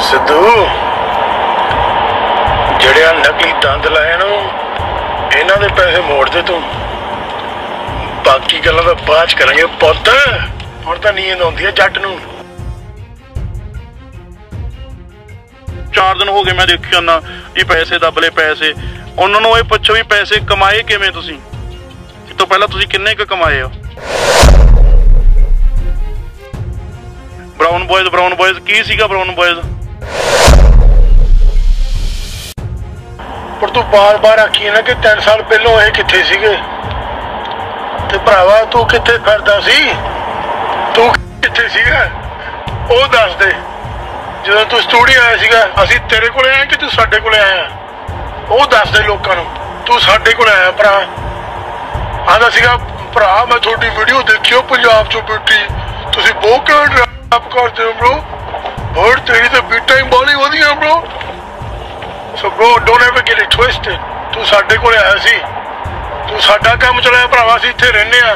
ਸਿੱਧੂ। ਜਿਹੜਿਆਂ ਨਕਲੀ ਦੰਦ ਲਾਇਆ ਨੂੰ ਇਹਨਾਂ ਦੇ ਪੈਸੇ ਮੋੜ ਦੇ ਤੂੰ। ਬਾਕੀ ਗੱਲਾਂ ਤਾਂ ਬਾਅਦ ਚ ਕਰਾਂਗੇ। ਪੁੱਤ, ਹੁਣ ਤਾਂ ਨੀਂਦ ਆਉਂਦੀ ਹੈ ਜੱਟ ਨੂੰ। ਚਾਰ ਦਿਨ ਹੋ ਗਏ ਮੈਂ ਦੇਖਿਆ ਨਾ ਇਹ ਪੈਸੇ ਦਬਲੇ ਪੈਸੇ। ਉਹਨਾਂ ਨੂੰ ਇਹ ਪੁੱਛੋ ਵੀ ਪੈਸੇ ਕਮਾਏ ਕਿਵੇਂ ਤੁਸੀਂ? ਇਸ ਤੋਂ ਪਹਿਲਾਂ ਤੁਸੀਂ ਕਿੰਨੇ ਕੁ ਕਮਾਏ ਹੋ? ਬ੍ਰਾਊਨ ਬੋਇਜ਼ ਬ੍ਰਾਊਨ ਬॉयਜ਼ ਕੀ ਸੀਗਾ ਬ੍ਰਾਊਨ ਬॉयਜ਼ ਪਰ ਤੂੰ ਬਾਰ-ਬਾਰ ਆਖੀ ਨਾ ਕਿ 3 ਸਾਲ ਪਹਿਲਾਂ ਇਹ ਕਿੱਥੇ ਸੀਗੇ? ਤੇ ਭਰਾਵਾ, ਤੂੰ ਕਿੱਥੇ ਫਿਰਦਾ ਸੀ? ਤੂੰ ਕਿੱਥੇ ਸੀਗਾ? ਉਹ ਦੱਸ ਦੇ। ਜਦੋਂ ਤੂੰ ਸਟੂਡੀਓ ਆਇਆ ਸੀਗਾ, ਅਸੀਂ ਤੇਰੇ ਕੋਲੇ ਆਏ ਕਿ ਤੂੰ ਸਾਡੇ ਕੋਲੇ ਆਇਆ? ਉਹ ਦੱਸ ਦੇ ਲੋਕਾਂ ਨੂੰ। ਤੂੰ ਸਾਡੇ ਕੋਲ ਆਇਆ, ਭਰਾ। ਆਂਦਾ ਸੀਗਾ, ਭਰਾ, ਮੈਂ ਤੁਹਾਡੀ ਵੀਡੀਓ ਦੇਖਿਓ ਪੰਜਾਬ ਚੋਂ ਬਿਊਟੀ ਤੁਸੀਂ ਬਹੁਤ ਘੈਂਟ ਰੈਪ ਕਰਦੇ ਹੋ ਬ్రో ਹੋਰ ਤੇਰੀ ਤਾਂ ਬੀਟਾਂ ਹੀ ਬਾਲੀ ਵਧੀਆ bro so bro don't ever get it twisted ਤੂੰ ਸਾਡੇ ਕੋਲ ਆਇਆ ਸੀ। ਤੂੰ ਸਾਡਾ ਕੰਮ ਚਲਾਇਆ, ਭਰਾਵਾ, ਅਸੀਂ ਇੱਥੇ ਰਹਿੰਦੇ ਆ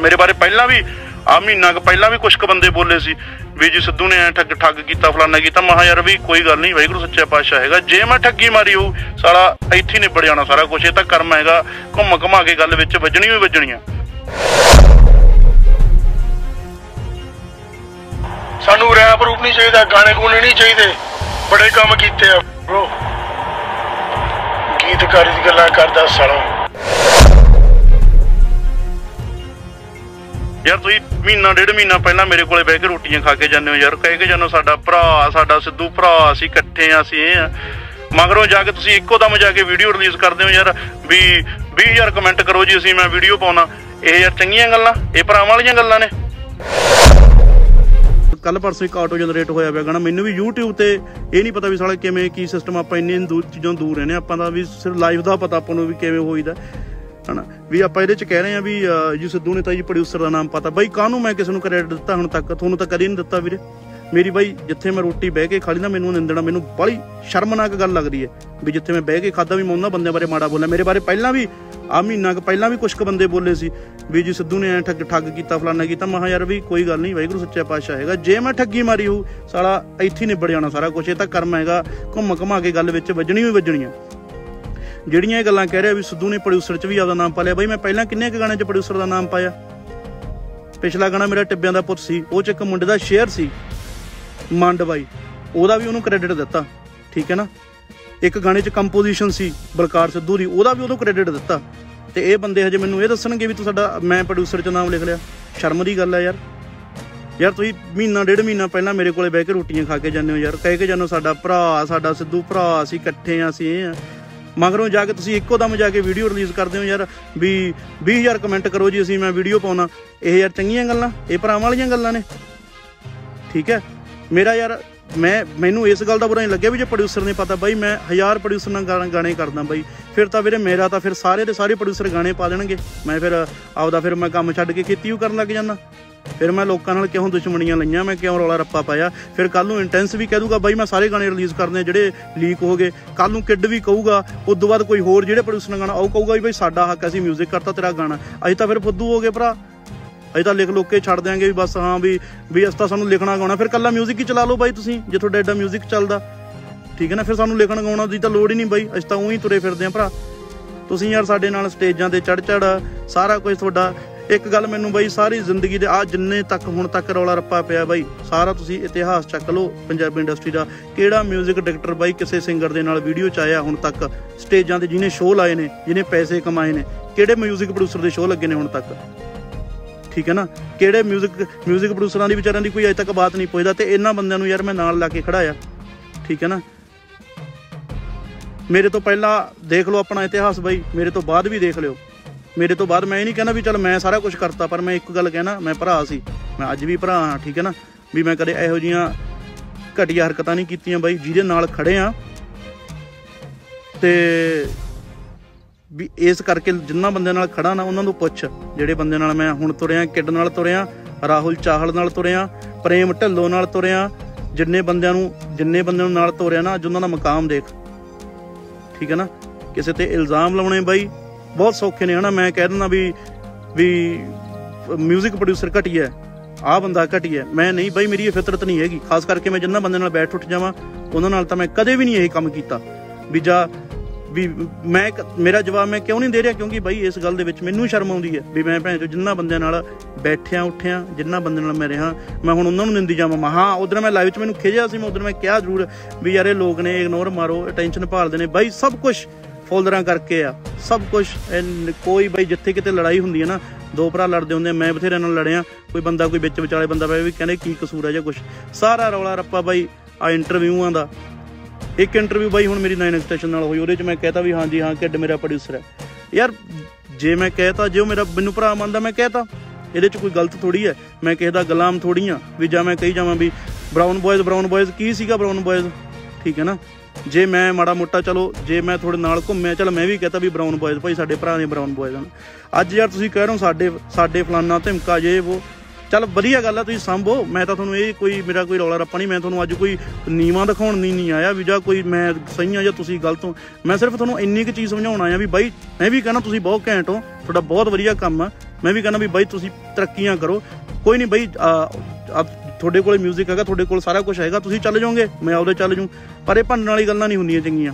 ਮੇਰੇ ਬਾਰੇ ਪਹਿਲਾਂ ਵੀ ਆ ਮਹੀਨਾ ਕੁ ਪਹਿਲਾਂ ਵੀ ਕੁਝ ਕੁ ਬੰਦੇ ਬੋਲੇ ਸੀ। ਵੀ ਜੀ ਸਿੱਧੂ ਨੇ ਐ ਠੱਗ ਠੱਗ ਕੀਤਾ, ਫਲਾਨਾ ਕੀਤਾ। ਮਹਾ ਯਾਰ ਵੀ ਕੋਈ ਗੱਲ ਨਹੀਂ, ਵਾਹਿਗੁਰੂ ਸੱਚਾ ਪਾਤਸ਼ਾਹ ਹੈਗਾ। ਜੇ ਮੈਂ ਠੱਗੀ ਮਾਰੀ ਹੋ ਸਾਲਾ ਇੱਥੇ ਨਿਬੜ ਜਾਣਾ ਸਾਰਾ ਕੁਝ ਇਹ ਤਾਂ ਕਰਮ ਹੈਗਾ। ਘੁੰਮ ਘਮਾ ਕੇ ਗੱਲ ਵਿੱਚ ਵੱਜਣੀ ਹੋਈ ਵੱਜਣੀ ਆ। ਸਾਨੂੰ ਰੈਪ ਰੂਪ ਨਹੀਂ ਚਾਹੀਦਾ, ਗਾਣੇ ਗੂਣੇ ਨਹੀਂ ਚਾਹੀਦੇ। ਬੜੇ ਕੰਮ ਕੀਤੇ ਆ। bro ਗੀਤਕਾਰੀ ਦੀ ਗੱਲਾਂ ਕਰਦਾ ਸਾਲਾ। ਯਾਰ ਤੁਸੀਂ ਮਹੀਨਾ, ਡੇਢ ਮਹੀਨਾ ਪਹਿਲਾਂ ਮੇਰੇ ਕੋਲੇ ਬਹਿ ਕੇ ਰੋਟੀਆਂ ਖਾ ਕੇ ਜਾਂਦੇ ਹੋ ਯਾਰ। ਕਹਿ ਕੇ ਜਾਂਦੇ ਹੋ ਸਾਡਾ ਭਰਾ, ਸਾਡਾ ਸਿੱਧੂ ਭਰਾ, ਅਸੀਂ ਇਕੱਠੇ ਆ ਅਸੀਂ ਇਹ ਆ ਮਗਰੋਂ ਜਾ ਕੇ ਤੁਸੀਂ ਇੱਕੋ ਦਮ ਜਾ ਕੇ ਵੀਡੀਓ ਰਿਲੀਜ਼ ਕਰਦੇ ਹੋ ਯਾਰ ਵੀ 20000 ਕਮੈਂਟ ਕਰੋ ਜੀ, ਅਸੀਂ ਮੈਂ ਵੀਡੀਓ ਪਾਉਣਾ। ਇਹ ਯਾਰ ਚੰਗੀਆਂ ਗੱਲਾਂ, ਇਹ ਭਰਾਵਾਂ ਵਾਲੀਆਂ ਗੱਲਾਂ ਨੇ। ਕੱਲ ਪਰਸੋਂ ਇੱਕ ਆਟੋ ਜਨਰੇਟ ਹੋਇਆ ਪਿਆ ਗਾਣਾ। ਮੈਨੂੰ ਵੀ YouTube ਤੇ ਇਹ ਨਹੀਂ ਪਤਾ ਵੀ ਸਾਲਾ ਕਿਵੇਂ ਕੀ ਸਿਸਟਮ ਆਪਾਂ ਇੰਨੇ ਦੂਰ ਚੀਜ਼ਾਂ ਦੂਰ ਰਹਿੰਦੇ ਆਪਾਂ ਦਾ ਵੀ ਸਿਰਫ ਲਾਈਵ ਦਾ ਪਤਾ ਆਪਾਂ ਨੂੰ ਵੀ ਕਿਵੇਂ ਹੋਈਦਾ। ਹਨਾ? ਵੀ ਆਪਾਂ ਇਹਦੇ ਚ ਕਹਿ ਰਹੇ ਆ ਵੀ ਜੀ ਸਿੱਧੂ ਨੇ ਤਾਂ ਜੀ ਪ੍ਰੋਡਿਊਸਰ ਦਾ ਨਾਮ ਪਤਾ। ਬਾਈ, ਕਾਹਨੂੰ ਮੈਂ ਕਿਸੇ ਨੂੰ ਕ੍ਰੈਡਿਟ ਦਿੱਤਾ ਹੁਣ ਤੱਕ? ਤੁਹਾਨੂੰ ਤਾਂ ਕਦੇ ਨਹੀਂ ਦਿੱਤਾ ਵੀਰੇ। ਮੇਰੀ ਬਾਈ, ਜਿੱਥੇ ਮੈਂ ਰੋਟੀ ਬਹਿ ਕੇ ਖਾਲੀ ਨਾ, ਮੈਨੂੰ ਨਿੰਦਣਾ, ਮੈਨੂੰ ਬੜੀ ਸ਼ਰਮਨਾਕ ਗੱਲ ਲੱਗਦੀ ਹੈ। ਵੀ ਜਿੱਥੇ ਮੈਂ ਬਹਿ ਕੇ ਖਾਦਾ ਵੀ ਮੈਂ ਉਹਨਾਂ ਬੰਦਿਆਂ ਬਾਰੇ ਮਾੜਾ ਬੋਲਿਆ। ਮੇਰੇ ਬਾਰੇ ਪਹਿਲਾਂ ਵੀ ਆ ਮਹੀਨਾ ਕੁ ਪਹਿਲਾਂ ਵੀ ਕੁਝ ਕੁ ਬੰਦੇ ਬੋਲੇ ਸੀ ਵੀ ਜੀ ਸਿੱਧੂ ਨੇ ਐ ਠੱਗ ਠੱਗ ਕੀਤਾ, ਫਲਾਨਾ ਕੀਤਾ। ਮਹਾ ਯਾਰ ਵੀ ਕੋਈ ਗੱਲ ਨਹੀਂ, ਵਾਹਿਗੁਰੂ ਸੱਚਾ ਪਾਤਸ਼ਾਹ ਹੈਗਾ। ਜੇ ਮੈਂ ਠੱਗੀ ਮਾਰੀ ਹੋ ਸਾਲਾ ਇੱਥੇ ਨਿਬੜ ਜਾਣਾ ਸਾਰਾ ਕੁਝ ਇਹ ਤਾਂ ਕਰਮ ਹੈਗਾ, ਘੁੰਮ ਘਮਾ ਕੇ ਗੱਲ ਵਿੱਚ ਵੱਜਣੀ ਹੋਈ ਵੱਜਣੀ ਆ। ਜਿਹੜੀਆਂ ਇਹ ਗੱਲਾਂ ਕਹਿ ਰਿਹਾ ਵੀ ਸਿੱਧੂ ਨੇ ਪ੍ਰੋਡਿਊਸਰ 'ਚ ਵੀ ਆਪਦਾ ਨਾਮ ਪਾ ਲਿਆ। ਬਾਈ ਮੈਂ ਪਹਿਲਾਂ ਕਿੰਨੇ ਕੁ ਗਾਣੇ 'ਚ ਪ੍ਰੋਡਿਊਸਰ ਦਾ ਨਾਮ ਪਾਇਆ? ਪਿਛਲਾ ਗਾਣਾ ਮੇਰਾ ਟਿੱਬਿਆਂ ਦਾ ਪੁੱਤ ਸੀ, ਉਹ 'ਚ ਇੱਕ ਮੁੰਡੇ ਦਾ ਸ਼ੇਅਰ ਸੀ, ਮੰਡ ਬਾਈ। ਉਹਦਾ ਵੀ ਉਹਨੂੰ ਕ੍ਰੈਡਿਟ ਦਿੱਤਾ, ਠੀਕ ਹੈ ਨਾ? ਇੱਕ ਗਾਣੇ 'ਚ ਕੰਪੋਜੀਸ਼ਨ ਸੀ ਬਲਕਾਰ ਸਿੱਧੂ ਦੀ, ਉਹਦਾ ਵੀ ਉਹਨੂੰ ਕ੍ਰੈਡਿਟ ਦਿੱਤਾ। ਤੇ ਇਹ ਬੰਦੇ ਹਜੇ ਮੈਨੂੰ ਇਹ ਦੱਸਣਗੇ ਵੀ ਤੂੰ ਸਾਡਾ, ਮੈਂ ਪ੍ਰੋਡਿਊਸਰ 'ਚ ਨਾਮ ਲਿਖ ਲਿਆ। ਸ਼ਰਮ ਦੀ ਗੱਲ ਹੈ ਯਾਰ। ਯਾਰ ਤੁਸੀਂ ਮਹੀਨਾ, ਡੇਢ ਮਹੀਨਾ ਪਹਿਲਾਂ ਮੇਰੇ ਕੋਲੇ ਬਹਿ ਕੇ ਰੋਟੀਆਂ ਖਾ ਕੇ ਜਾਂਦੇ ਹੋ ਯਾਰ। ਕਹਿ ਕੇ ਜਾਂਦੇ ਹੋ ਸਾਡਾ ਭਰਾ, ਸਾਡਾ ਸਿੱਧੂ ਭਰਾ, ਅਸੀਂ ਇਕੱਠੇ ਆ ਅਸੀਂ ਇਹ ਆ ਮਗਰੋਂ ਜਾ ਕੇ ਤੁਸੀਂ ਇੱਕੋ ਦਮ ਜਾ ਕੇ ਵੀਡੀਓ ਰਿਲੀਜ਼ ਕਰਦੇ ਹੋ ਯਾਰ ਵੀ 20000 ਕਮੈਂਟ ਕਰੋ ਜੀ, ਅਸੀਂ ਮੈਂ ਵੀਡੀਓ ਪਾਉਣਾ। ਇਹ ਯਾਰ ਚੰਗੀਆਂ ਗੱਲਾਂ, ਇਹ ਭਰਾਵਾਂ ਵਾਲੀਆਂ ਗੱਲਾਂ ਨੇ। ਠੀਕ ਹੈ? ਮੇਰਾ ਯਾਰ, ਮੈਂ, ਮੈਨੂੰ ਇਸ ਗੱਲ ਦਾ ਬੁਰਾ ਨਹੀਂ ਲੱਗਿਆ ਵੀ ਜੇ ਪ੍ਰੋਡਿਊਸਰ ਨੇ ਪਤਾ, ਬਾਈ ਮੈਂ ਹਜ਼ਾਰ ਪ੍ਰੋਡਿਊਸਰ ਨਾਲ ਗਾਣੇ ਕਰਦਾ ਬਾਈ। ਫਿਰ ਤਾਂ ਵੀਰੇ ਮੇਰਾ ਤਾਂ ਫਿਰ ਸਾਰੇ ਦੇ ਸਾਰੇ ਪ੍ਰੋਡਿਊਸਰ ਗਾਣੇ ਪਾ ਦੇਣਗੇ। ਮੈਂ ਫਿਰ ਆਪਦਾ ਫਿਰ ਮੈਂ ਕੰਮ ਛੱਡ ਕੇ ਖੇਤੀ ਉਹ ਕਰਨ ਲੱਗ ਜਾਂਦਾ। ਫਿਰ ਮੈਂ ਲੋਕਾਂ ਨਾਲ ਕਿਉਂ ਦੁਸ਼ਮਣੀਆਂ ਲਈਆਂ, ਮੈਂ ਕਿਉਂ ਰੌਲਾ ਰੱਪਾ ਪਾਇਆ? ਫਿਰ ਕੱਲ ਨੂੰ ਇੰਟੈਂਸ ਵੀ ਕਹਿ ਦੂਗਾ, ਬਾਈ ਮੈਂ ਸਾਰੇ ਗਾਣੇ ਰਿਲੀਜ਼ ਕਰਨੇ ਜਿਹੜੇ ਲੀਕ ਹੋ ਗਏ। ਕੱਲ ਨੂੰ ਕਿੱਡ ਵੀ ਕਹੂਗਾ, ਉਸ ਤੋਂ ਬਾਅਦ ਕੋਈ ਹੋਰ ਜਿਹੜੇ ਪ੍ਰੋਡਿਊਸਰ ਨੇ ਗਾਣਾ, ਉਹ ਕਹੂਗਾ ਵੀ ਬਾਈ ਸਾਡਾ ਹੱਕ ਅਸੀਂ 뮤직 ਕਰਤਾ ਤੇਰਾ ਗਾਣਾ। ਅਸੀਂ ਤਾਂ ਫਿਰ ਫੁੱਦੂ ਹੋ ਗਏ ਭਰਾ। ਅਸੀਂ ਤਾਂ ਲਿਖ ਲੁੱਕ ਕੇ ਛੱਡ ਦਿਆਂਗੇ ਵੀ ਬਸ ਹਾਂ ਵੀ ਵੀ ਇਸ ਤਾਂ ਸਾਨੂੰ ਲਿਖਣਾ ਗਾਉਣਾ ਫਿਰ ਕੱਲਾ 뮤직 ਹੀ ਚਲਾ ਲਓ ਬਾਈ ਤੁਸੀਂ ਜੇ ਤੁਹਾਡਾ ਐਡਾ 뮤직 ਚੱਲਦਾ ਠੀਕ ਹੈ ਨਾ ਫਿਰ ਸਾਨੂੰ ਲਿਖਣ ਗਾਉਣਾ ਦੀ ਤਾਂ ਲੋੜ ਹੀ ਨਹੀਂ ਬਾਈ ਅਸੀਂ ਤਾਂ ਉਹੀ ਤੁਰੇ ਫਿਰਦੇ ਆਂ ਭਰਾ ਤੁਸੀਂ ਯਾਰ ਸਾਡੇ ਨਾਲ ਸਟੇਜਾਂ ਤੇ ਚੜ ਚੜ ਸਾਰਾ ਕੁਝ ਤੁਹਾਡਾ ਇੱਕ ਗੱਲ ਮੈਨੂੰ ਬਾਈ ਸਾਰੀ ਜ਼ਿੰਦਗੀ ਦੇ ਆ ਜਿੰਨੇ ਤੱਕ ਹੁਣ ਤੱਕ ਰੌਲਾ ਰੱਪਾ ਪਿਆ ਬਾਈ ਸਾਰਾ ਤੁਸੀਂ ਇਤਿਹਾਸ ਚੱਕ ਲਓ ਪੰਜਾਬੀ ਇੰਡਸਟਰੀ ਦਾ ਕਿਹੜਾ 뮤직 ਡਾਇਰੈਕਟਰ ਬਾਈ ਕਿਸੇ ਸਿੰਗਰ ਦੇ ਨਾਲ ਵੀਡੀਓ ਚ ਆਇਆ ਹੁਣ ਤੱਕ ਸਟੇਜਾਂ ਤੇ ਜਿਹਨੇ ਸ਼ੋਅ ਲਾਏ ਨੇ ਜਿਹਨੇ ਪੈਸੇ ਕਮਾਏ ਨੇ ਕਿਹੜੇ 뮤직 ਪ੍ਰੋਡਿਊਸਰ ਦੇ ਸ਼ੋਅ ਲੱਗੇ ਨੇ ਹੁਣ ਤੱਕ ਠੀਕ ਹੈ ਨਾ ਕਿਹੜੇ 뮤직 뮤직 ਪ੍ਰੋਡਿਊਸਰਾਂ ਦੀ ਵਿਚਾਰਿਆਂ ਦੀ ਕੋਈ ਅਜੇ ਤੱਕ ਬਾਤ ਨਹੀਂ ਪੁੱਛਦਾ ਤੇ ਇਹਨਾਂ ਬੰਦਿਆਂ ਨੂੰ ਯਾਰ ਮੈਂ ਨਾਲ ਲਾ ਕੇ ਖੜਾਇਆ ਠੀਕ ਹੈ ਨਾ ਮੇਰੇ ਤੋਂ ਪਹਿਲਾਂ ਦੇਖ ਲਓ ਆਪਣਾ ਇਤਿਹਾਸ ਬਾਈ ਮੇਰੇ ਤੋਂ ਬਾਅਦ ਵੀ ਦੇਖ ਲਿਓ ਮੇਰੇ ਤੋਂ ਬਾਅਦ ਮੈਂ ਇਹ ਨਹੀਂ ਕਹਿੰਦਾ ਵੀ ਚਲ ਮੈਂ ਸਾਰਾ ਕੁਝ ਕਰਤਾ ਪਰ ਮੈਂ ਇੱਕ ਗੱਲ ਕਹਿਣਾ ਮੈਂ ਭਰਾ ਸੀ ਮੈਂ ਅੱਜ ਵੀ ਭਰਾ ਹਾਂ ਠੀਕ ਹੈ ਨਾ ਵੀ ਮੈਂ ਕਦੇ ਇਹੋ ਜੀਆਂ ਘਟੀਆ ਹਰਕਤਾਂ ਨਹੀਂ ਕੀਤੀਆਂ ਬਾਈ ਜਿਹਦੇ ਨਾਲ ਖੜੇ ਆ ਤੇ ਵੀ ਇਸ ਕਰਕੇ ਜਿੰਨਾ ਬੰਦਿਆਂ ਨਾਲ ਖੜਾ ਨਾ, ਉਹਨਾਂ ਨੂੰ ਪੁੱਛ, ਜਿਹੜੇ ਬੰਦੇ ਨਾਲ ਮੈਂ ਹੁਣ ਤੁਰਿਆ, ਕਿੱਡ ਨਾਲ ਤੁਰਿਆ, ਰਾਹੁਲ ਚਾਹਲ ਨਾਲ ਤੁਰਿਆ, ਪ੍ਰੇਮ ਢੱਲੋ ਨਾਲ ਤੁਰਿਆ, ਜਿੰਨੇ ਬੰਦਿਆਂ ਨੂੰ, ਜਿੰਨੇ ਬੰਦਿਆਂ ਨੂੰ ਨਾਲ ਤੁਰਿਆ ਨਾ, ਅੱਜ ਉਹਨਾਂ ਦਾ ਮਕਾਮ ਦੇਖ। ਠੀਕ ਹੈ ਨਾ? ਕਿਸੇ ਤੇ ਇਲਜ਼ਾਮ ਲਾਉਣੇ ਬਾਈ, ਬਹੁਤ ਸੌਖੇ ਨੇ, ਹਨਾ? ਮੈਂ ਕਹਿ ਦਿੰਦਾ ਵੀ ਵੀ 뮤직 ਪ੍ਰੋਡਿਊਸਰ ਘਟੀਆ ਹੈ। ਆਹ ਬੰਦਾ ਘਟੀਆ ਮੈਂ ਨਹੀਂ, ਬਾਈ, ਮੇਰੀ ਇਹ ਫਿਤਰਤ ਨਹੀਂ ਹੈਗੀ। ਖਾਸ ਕਰਕੇ ਮੈਂ ਜਿੰਨਾ ਬੰਦੇ ਨਾਲ ਬੈਠ ਉੱਠ ਜਾਵਾਂ, ਉਹਨਾਂ ਨਾਲ ਤਾਂ ਮੈਂ ਕਦੇ ਵੀ ਨਹੀਂ ਇਹ ਕੰਮ ਕੀਤਾ। ਵੀ ਜਾਂ ਵੀ ਮੈਂ ਕ- ਮੇਰਾ ਜਵਾਬ ਮੈਂ ਕਿਉਂ ਨਹੀਂ ਦੇ ਰਿਹਾ? ਕਿਉਂਕਿ ਬਾਈ ਇਸ ਗੱਲ ਦੇ ਵਿੱਚ ਮੈਨੂੰ ਸ਼ਰਮ ਆਉਂਦੀ ਹੈ ਵੀ ਮੈਂ ਭੈਣ ਚੋ ਜਿੰਨਾ ਬੰਦਿਆਂ ਨਾਲ ਬੈਠਿਆ ਉੱਠਿਆ ਜਿੰਨਾ ਬੰਦੇ ਨਾਲ ਮੈਂ ਰਿਹਾ ਮੈਂ ਹੁਣ ਉਹਨਾਂ ਨੂੰ ਦਿੰਦੀ ਜਾਵਾਂ। ਮੈਂ ਹਾਂ ਉਧਰ ਮੈਂ ਲਾਈਵ 'ਚ ਮੈਨੂੰ ਖਿਜਿਆ ਸੀ ਮੈਂ ਉਧਰ ਮੈਂ ਕਿਹਾ ਜ਼ਰੂਰ ਵੀ ਯਾਰ ਇਹ ਲੋਕ ਨੇ ਇਗਨੋਰ ਮਾਰੋ ਅਟੈਂਸ਼ਨ ਭਾਲਦੇ ਨੇ। ਬਾਈ ਸਭ ਕੁਝ ਫੋਲਡਰਾਂ ਕਰਕੇ ਆ। ਸਭ ਕੁਝ ਕੋਈ ਬਾਈ ਜਿੱਥੇ ਕਿਤੇ ਲੜਾਈ ਹੁੰਦੀ ਹੈ ਨਾ ਦੋ ਭਰਾ ਲੜਦੇ ਹੁੰਦੇ ਆ, ਮੈਂ ਬਥੇਰੇ ਨਾਲ ਲੜਿਆ। ਕੋਈ ਬੰਦਾ ਕੋਈ ਵਿੱਚ ਵਿਚਾਲੇ ਬੰਦਾ ਪਏ ਵੀ ਕਹਿੰਦੇ ਕੀ ਕਸੂਰ ਹੈ ਜਾਂ ਕੁਝ ਸਾਰਾ ਰੌਲਾ ਰੱਪਾ ਬਾਈ ਆ ਇੰਟਰਵਿਊਆਂ ਦਾ। ਇੱਕ ਇੰਟਰਵਿਊ ਬਾਈ ਹੁਣ ਮੇਰੀ 9 ਐਕਸਟੈਸ਼ਨ ਨਾਲ ਹੋਈ, ਉਹਦੇ 'ਚ ਮੈਂ ਕਹਿਤਾ ਵੀ ਹਾਂਜੀ, ਹਾਂ ਕਿੱਡ ਮੇਰਾ ਪ੍ਰੋਡਿਊਸਰ ਹੈ। ਯਾਰ, ਜੇ ਮੈਂ ਕਹਿਤਾ, ਜੇ ਉਹ ਮੇਰਾ, ਮੈਨੂੰ ਭਰਾ ਮੰਨਦਾ, ਮੈਂ ਕਹਿਤਾ। ਇਹਦੇ 'ਚ ਕੋਈ ਗਲਤ ਥੋੜੀ ਹੈ। ਮੈਂ ਕਿਸੇ ਦਾ ਗੁਲਾਮ ਥੋੜੀ ਆ ਵੀ ਜਾਂ ਮੈਂ ਕਹੀ ਜਾਵਾਂ ਵੀ ਬਰਾਊਨ ਬॉयਜ਼ ਬਰਾਊਨ ਬॉयਜ਼ ਕੀ ਸੀਗਾ ਬਰਾਊਨ ਬॉयਜ਼ ਠੀਕ ਹੈ ਨਾ? ਜੇ ਮੈਂ ਮਾੜਾ ਮੋਟਾ, ਚਲੋ, ਜੇ ਮੈਂ ਤੁਹਾਡੇ ਨਾਲ ਘੁੰਮਿਆ, ਚਲ, ਮੈਂ ਵੀ ਕਹਤਾ ਵੀ ਬਰਾਊਨ ਬॉयਜ਼ ਭਾਈ ਸਾਡੇ ਭਰਾ ਨੇ ਬਰਾਊਨ ਬॉयਜ਼ ਹਨ। ਅੱਜ ਯਾਰ ਤੁਸੀਂ ਕਹਿ ਰਹੇ ਹੋ ਸਾਡੇ ਸਾਡੇ ਫਲਾਨਾ ਧਮਕਾ ਜੇ ਉਹ ਚੱਲ ਵਧੀਆ ਗੱਲ ਆ, ਤੁਸੀਂ ਸੰਭੋ। ਮੈਂ ਤਾਂ ਤੁਹਾਨੂੰ ਇਹ ਕੋਈ, ਮੇਰਾ ਕੋਈ ਰੌਲਾ ਰੱਪਾ ਨਹੀਂ। ਮੈਂ ਤੁਹਾਨੂੰ ਅੱਜ ਕੋਈ ਨੀਵਾ ਦਿਖਾਉਣ ਨਹੀਂ ਨਹੀਂ ਆਇਆ ਵੀ ਜਾਂ ਕੋਈ ਮੈਂ ਸਹੀ ਆ ਜਾਂ ਤੁਸੀਂ ਗਲਤ ਹੋ। ਮੈਂ ਸਿਰਫ ਤੁਹਾਨੂੰ ਇੰਨੀ ਕੁ ਚੀਜ਼ ਸਮਝਾਉਣ ਆਇਆ ਵੀ ਬਾਈ, ਮੈਂ ਵੀ ਕਹਿੰਦਾ ਤੁਸੀਂ ਬਹੁਤ ਘੈਂਟ ਹੋ, ਤੁਹਾਡਾ ਬਹੁਤ ਵਧੀਆ ਕੰਮ ਆ। ਮੈਂ ਵੀ ਕਹਿੰਦਾ ਵੀ ਬਾਈ, ਤੁਸੀਂ ਤਰੱਕੀਆਂ ਕਰੋ। ਕੋਈ ਨਹੀਂ ਬਾਈ ਤੁਹਾਡੇ ਕੋਲੇ 뮤직 ਹੈਗਾ, ਤੁਹਾਡੇ ਕੋਲ ਸਾਰਾ ਕੁਝ ਹੈਗਾ, ਤੁਸੀਂ ਚੱਲ ਜਾਓਗੇ, ਮੈਂ ਆਪਦੇ ਚੱਲ ਜੂ। ਪਰ ਇਹ ਭੰਨਣ ਵਾਲੀ ਗੱਲਾਂ ਨਹੀਂ ਹੁੰਦੀਆਂ ਚੰਗੀਆਂ।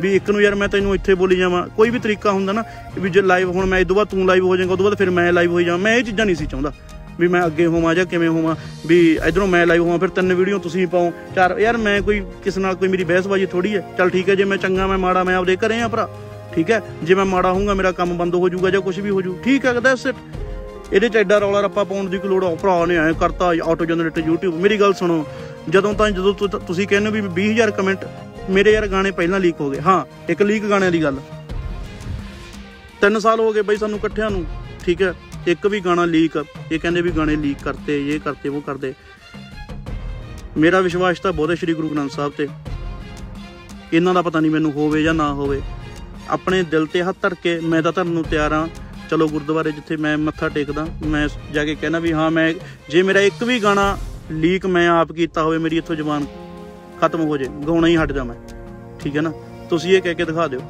ਵੀ ਇੱਕ ਨੂੰ ਯਾਰ ਮੈਂ ਤੈਨੂੰ ਇੱਥੇ ਬੋਲੀ ਜਾਵਾਂ, ਕੋਈ ਵੀ ਤਰੀਕਾ ਹੁੰਦਾ ਨਾ, ਵੀ ਜੇ ਲਾਈਵ ਹੁਣ ਮੈਂ ਇਦੋਂ ਬਾਅਦ ਤੂੰ ਲਾਈਵ ਹੋ ਜਾਏਗਾ ਉਦੋਂ ਬਾਅਦ ਫਿਰ ਮੈਂ ਲਾਈਵ ਹੋਈ ਜਾਵਾਂ। ਮੈਂ ਇਹ ਚੀਜ਼ਾਂ ਨਹੀਂ ਸੀ ਚਾਹੁੰਦਾ। ਵੀ ਮੈਂ ਅੱਗੇ ਹੋਵਾਂ ਜਾਂ ਕਿਵੇਂ ਹੋਵਾਂ, ਵੀ ਇਧਰੋਂ ਮੈਂ ਲਾਈਵ ਹੋਵਾਂ, ਫਿਰ ਤਿੰਨ ਵੀਡੀਓ ਤੁਸੀਂ ਪਾਓ, ਚਾਰ, ਯਾਰ ਮੈਂ ਕੋਈ ਕਿਸੇ ਨਾਲ ਕੋਈ ਮੇਰੀ ਬਹਿਸਬਾਜ਼ੀ ਥੋੜੀ ਹੈ। ਚੱਲ ਠੀਕ ਹੈ, ਜੇ ਮੈਂ ਚੰਗਾ, ਮੈਂ ਮਾੜਾ, ਮੈਂ ਆਪਦੇ ਘਰੇ ਆ ਭਰਾ। ਠੀਕ ਹੈ, ਜੇ ਮੈਂ ਮਾੜਾ ਹੋਊਗਾ, ਮੇਰਾ ਕੰਮ ਬੰਦ ਹੋ ਜਾਊਗਾ ਜਾਂ ਕੁਝ ਵੀ ਹੋ ਜਾਊ। ਠੀਕ ਹੈ ਦੈਟਸ ਇਟ ਇਹਦੇ ਚ ਐਡਾ ਰੌਲਾ ਰੱਪਾ ਪਾਉਣ ਦੀ ਕੋਈ ਲੋੜ ਆ। ਭਰਾ ਨੇ ਐ ਕਰਤਾ ਆਟੋ ਜਨਰੇਟਰ YouTube ਮੇਰੀ ਗੱਲ ਸੁਣੋ, ਜਦੋਂ ਤਾਂ ਜਦੋਂ ਤੁਸੀਂ ਕਹਿੰਦੇ ਹੋ ਵੀ 20000 ਕਮੈਂਟ ਮੇਰੇ ਯਾਰ ਗਾਣੇ ਪਹਿਲਾਂ ਲੀਕ ਹੋ ਗਏ। ਹਾਂ, ਇੱਕ ਲੀਕ ਗਾਣਿਆਂ ਦੀ ਗੱਲ। 3 ਸਾਲ ਹੋ ਗਏ ਬਈ ਸਾਨੂੰ ਇਕੱਠਿਆਂ ਨੂੰ। ਠੀਕ ਹੈ ਇੱਕ ਵੀ ਗਾਣਾ ਲੀਕ ਇਹ ਕਹਿੰਦੇ ਵੀ ਗਾਣੇ ਲੀਕ ਕਰਤੇ, ਇਹ ਕਰਤੇ, ਉਹ ਕਰਦੇ। ਮੇਰਾ ਵਿਸ਼ਵਾਸ ਤਾਂ ਬਹੁਤ ਹੈ ਸ਼੍ਰੀ ਗੁਰੂ ਗ੍ਰੰਥ ਸਾਹਿਬ ਤੇ। ਇਹਨਾਂ ਦਾ ਪਤਾ ਨਹੀਂ ਮੈਨੂੰ ਹੋਵੇ ਜਾਂ ਨਾ ਹੋਵੇ। ਆਪਣੇ ਦਿਲ ਤੇ ਹੱਥ ਧਰ ਕੇ ਮੈਂ ਤਾਂ ਧਰਨ ਤਿਆਰ ਹਾਂ। ਚਲੋ ਗੁਰਦੁਆਰੇ ਜਿੱਥੇ ਮੈਂ ਮੱਥਾ ਟੇਕਦਾ, ਮੈਂ ਜਾ ਕੇ ਕਹਿਣਾ ਵੀ ਹਾਂ, ਮੈਂ ਜੇ ਮੇਰਾ ਇੱਕ ਵੀ ਗਾਣਾ ਲੀਕ ਮੈਂ ਆਪ ਕੀਤਾ ਹੋਵੇ, ਮੇਰੀ ਇੱਥੋਂ ਜ਼ਬਾਨ ਖਤਮ ਹੋ ਜੇ, ਗਾਉਣਾ ਹੀ ਹਟ ਜਾ ਮੈਂ। ਠੀਕ ਹੈ ਨਾ? ਤੁਸੀਂ ਇਹ ਕਹਿ ਕੇ ਦਿਖਾ ਦਿਓ।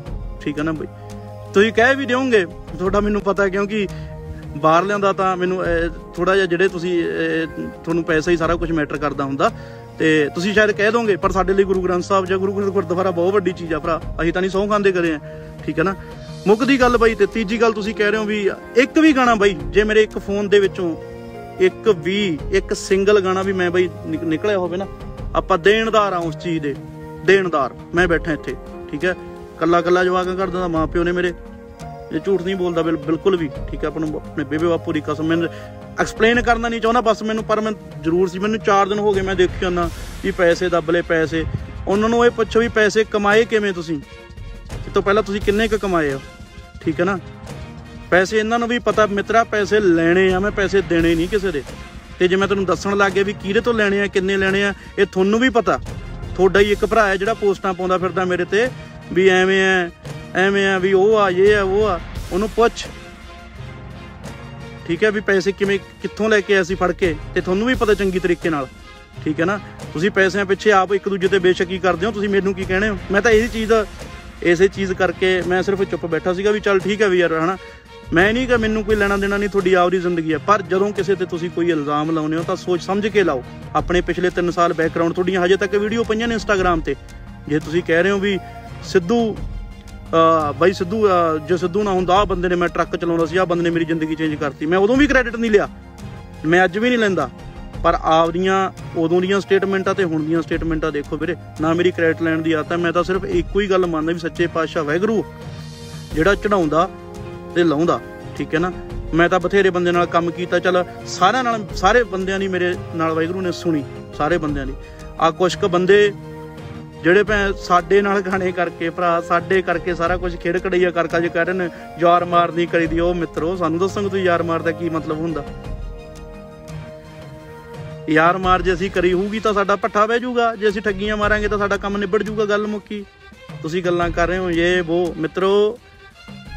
ਠੀਕ ਹੈ ਨਾ ਬਈ? ਤੁਸੀਂ ਕਹਿ ਵੀ ਦਿਓਗੇ, ਤੁਹਾਡਾ ਮੈਨੂੰ ਪਤਾ ਕਿਉਂਕਿ ਬਾਹਰ ਲਿਆਂਦਾ ਤਾਂ ਮੈਨੂੰ ਥੋੜਾ ਜਿਹਾ ਜਿਹੜੇ ਤੁਸੀਂ ਤੁਹਾਨੂੰ ਪੈਸਾ ਹੀ ਸਾਰਾ ਕੁਝ ਮੈਟਰ ਕਰਦਾ ਹੁੰਦਾ। ਤੇ ਤੁਸੀਂ ਸ਼ਾਇਦ ਕਹਿ ਦੋਗੇ, ਪਰ ਸਾਡੇ ਲਈ ਗੁਰੂ ਗ੍ਰੰਥ ਸਾਹਿਬ ਜਾਂ ਗੁਰੂ ਗੁਰਦੁਆਰਾ ਬਹੁਤ ਵੱਡੀ ਚੀਜ਼ ਆ ਭਰਾ। ਅਸੀਂ ਤਾਂ ਨਹੀਂ ਸਹੁੰ ਖਾਂਦੇ ਕਰੇ ਆ ਠੀਕ ਹੈ ਨਾ? ਮੁੱਕਦੀ ਗੱਲ ਬਾਈ ਤੇ ਤੀਜੀ ਗੱਲ ਤੁਸੀਂ ਕਹਿ ਰਹੇ ਹੋ ਵੀ ਇੱਕ ਵੀ ਗਾਣਾ ਬਾਈ, ਜੇ ਮੇਰੇ ਇੱਕ ਫੋਨ ਦੇ ਵਿੱਚੋਂ ਇੱਕ ਵੀ, ਇੱਕ ਸਿੰਗਲ ਗਾਣਾ ਵੀ ਮੈਂ ਬਾਈ ਨਿਕਲਿਆ ਹੋਵੇ ਨਾ, ਆਪਾਂ ਦੇਣਦਾਰ ਆ ਉਸ ਚੀਜ਼ ਦੇ। ਦੇਣਦਾਰ, ਮੈਂ ਬੈਠਾ ਇੱਥੇ, ਠੀਕ ਹੈ? ਕੱਲਾ ਕੱਲਾ ਜਵਾਕਾਂ ਕਰਦਾ ਮਾਂ ਪਿਓ ਨੇ ਮੇਰੇ। ਇਹ ਝੂਠ ਨਹੀਂ ਬੋਲਦਾ ਬਿਲ- ਬਿਲਕੁਲ ਵੀ, ਠੀਕ ਹੈ? ਆਪਾਂ ਨੂੰ ਆਪਣੇ ਬੇਬੇ ਬਾਪੂ ਦੀ ਕਸਮ, ਮੈਨੂੰ ਐਕਸਪਲੇਨ ਕਰਨਾ ਨਹੀਂ ਚਾਹੁੰਦਾ, ਬਸ ਮੈਨੂੰ ਪਰ ਮੈਂ ਜ਼ਰੂਰ ਸੀ, ਮੈਨੂੰ 4 ਦਿਨ ਹੋ ਗਏ ਮੈਂ ਦੇਖੀ ਜਾਂਦਾ ਵੀ ਪੈਸੇ ਦੱਬਲੇ ਪੈਸੇ। ਉਹਨਾਂ ਨੂੰ ਇਹ ਪੁੱਛੋ ਵੀ ਪੈਸੇ ਕਮਾਏ ਕਿਵੇਂ ਤੁਸੀਂ? ਇਸ ਤੋਂ ਪਹਿਲਾਂ ਤੁਸੀਂ ਕਿੰਨੇ ਕੁ ਕਮਾਏ ਆ? ਠੀਕ ਹੈ ਨਾ? ਪੈਸੇ ਇਹਨਾਂ ਨੂੰ ਵੀ ਪਤਾ, ਮਿੱਤਰਾ, ਪੈਸੇ ਲੈਣੇ ਆ, ਮੈਂ ਪੈਸੇ ਦੇਣੇ ਨਹੀਂ ਕਿਸੇ ਦੇ। ਤੇ ਜੇ ਮੈਂ ਤੁਹਾਨੂੰ ਦੱਸਣ ਲੱਗ ਗਿਆ ਵੀ ਕਿਹਦੇ ਤੋਂ ਲੈਣੇ ਆ, ਕਿੰਨੇ ਲੈਣੇ ਆ, ਇਹ ਤੁਹਾਨੂੰ ਵੀ ਪਤਾ। ਤੁਹਾਡਾ ਹੀ ਇੱਕ ਭਰਾ ਹੈ ਜਿਹੜਾ ਪੋਸਟਾਂ ਪਾਉਂਦਾ ਫਿਰਦਾ ਮੇਰੇ ਤੇ, ਵੀ ਐਵੇਂ ਆ ਐਵੇਂ ਆ ਵੀ ਉਹ ਆ, ਇਹ ਆ, ਉਹ ਆ, ਉਹਨੂੰ ਪੁੱਛ। ਠੀਕ ਹੈ ਵੀ ਪੈਸੇ ਕਿਵੇਂ, ਕਿੱਥੋਂ ਲੈ ਕੇ ਆਏ ਸੀ ਫੜ ਕੇ? ਤੇ ਤੁਹਾਨੂੰ ਵੀ ਪਤਾ ਚੰਗੀ ਤਰੀਕੇ ਨਾਲ। ਠੀਕ ਹੈ ਨਾ? ਤੁਸੀਂ ਪੈਸਿਆਂ ਪਿੱਛੇ ਆਪ ਇੱਕ ਦੂਜੇ ਤੇ ਬੇਸ਼ੱਕੀ ਕਰਦੇ ਹੋ, ਤੁਸੀਂ ਮੈਨੂੰ ਕੀ ਕਹਿਣੇ ਹੋ? ਮੈਂ ਤਾਂ ਇਹੀ ਚੀਜ਼, ਇਸੇ ਚੀਜ਼ ਕਰਕੇ ਮੈਂ ਸਿਰਫ ਚੁੱਪ ਬੈਠਾ ਸੀਗਾ ਵੀ ਚੱਲ ਠੀਕ ਹੈ ਵੀ ਯਾਰ, ਹਨਾ? ਮੈਂ ਨਹੀਂ ਕਿ ਮੈਨੂੰ ਕੋਈ ਲੈਣਾ ਦੇਣਾ ਨਹੀਂ, ਤੁਹਾਡੀ ਆਪਦੀ ਜ਼ਿੰਦਗੀ ਹੈ। ਪਰ ਜਦੋਂ ਕਿਸੇ ਤੇ ਤੁਸੀਂ ਕੋਈ ਇਲਜ਼ਾਮ ਲਾਉਂਦੇ ਹੋ ਤਾਂ ਸੋਚ ਸਮਝ ਕੇ ਲਾਓ। ਆਪਣੇ ਪਿਛਲੇ 3 ਸਾਲ ਬੈਕਗ੍ਰਾਉਂਡ ਤੁਹਾਡੀਆਂ ਹਜੇ ਤੱਕ ਵੀਡੀਓ ਪਈਆਂ ਨੇ ਇੰਸਟਾਗ੍ਰam ਤੇ। ਜੇ ਤੁਸੀਂ ਕਹਿ ਰਹੇ ਹੋ ਵੀ ਸਿੱਧੂ ਬਾਈ ਸਿੱਧੂ ਜੇ ਸਿੱਧੂ ਨਾ ਹੁੰਦਾ ਆ ਬੰਦੇ ਨੇ ਮੈਂ ਟਰੱਕ ਚਲਾਉਂਦਾ ਸੀ ਆ ਬੰਦੇ ਨੇ ਮੇਰੀ ਜ਼ਿੰਦਗੀ ਚੇਂਜ ਕਰਤੀ। ਮੈਂ ਉਦੋਂ ਵੀ ਕ੍ਰੈਡਿਟ ਨਹੀਂ ਲਿਆ। ਮੈਂ ਅੱਜ ਵੀ ਨਹੀਂ ਲੈਂਦਾ। ਪਰ ਆਪਦੀਆਂ, ਉਦੋਂ ਦੀਆਂ ਸਟੇਟਮੈਂਟਾਂ ਤੇ ਹੁਣ ਦੀਆਂ ਸਟੇਟਮੈਂਟਾਂ ਦੇਖੋ ਵੀਰੇ, ਨਾ ਮੇਰੀ ਕ੍ਰੈਡਿਟ ਲੈਣ ਦੀ ਆਦਤ ਹੈ, ਮੈਂ ਤਾਂ ਸਿਰਫ ਇੱਕੋ ਹੀ ਗੱਲ ਮੰਨਦਾ ਵੀ ਸੱਚੇ ਪਾਤਸ਼ਾਹ ਵਾਹਿਗੁਰੂ ਜਿਹੜਾ ਚੜਾਉਂਦਾ ਤੇ ਲਾਉਂਦਾ, ਠੀਕ ਹੈ ਨਾ? ਮੈਂ ਤਾਂ ਬਥੇਰੇ ਬੰਦੇ ਨਾਲ ਕੰਮ ਕੀਤਾ, ਚੱਲ ਸਾਰਿਆਂ ਨਾਲ, ਸਾਰੇ ਬੰਦਿਆਂ ਦੀ ਮੇਰੇ ਨਾਲ ਵਾਹਿਗੁਰੂ ਨੇ ਸੁਣੀ, ਸਾਰੇ ਬੰਦਿਆਂ ਦੀ। ਆ ਕੁਛ ਕੁ ਬੰਦੇ ਜਿਹੜੇ ਭੈ ਸਾਡੇ ਨਾਲ ਗਾਣੇ ਕਰਕੇ ਭਰਾ, ਸਾਡੇ ਕਰਕੇ ਸਾਰਾ ਕੁਝ ਖੇਡ ਕੜਈਆ ਕਰ ਜੇ ਕਹਿ ਰਹੇ ਨੇ ਯਾਰ ਮਾਰਨੀ ਕਰੀਦੀ ਉਹ ਮਿੱਤਰੋ, ਸਾਨੂੰ ਦੱਸੋਗੇ ਤੁਸੀਂ ਯਾਰ ਮਾਰ ਦਾ ਕੀ ਮਤਲਬ ਹੁੰਦਾ? ਯਾਰ ਮਾਰ ਜੇ ਅਸੀਂ ਕਰੀ ਹੋਊਗੀ ਤਾਂ ਸਾਡਾ ਪੱਠਾ ਬਹਿ ਜਾਊਗਾ ਜੇ ਅਸੀਂ ਠੱਗੀਆਂ ਮਾਰਾਂਗੇ ਤਾਂ ਸਾਡਾ ਕੰਮ ਨਿਬੜ ਜਾਊਗਾ ਗੱਲ ਮੁੱਕੀ। ਤੁਸੀਂ ਗੱਲਾਂ ਕਰ ਰਹੇ ਹੋ ਇਹ ਉਹ ਮਿੱਤਰੋ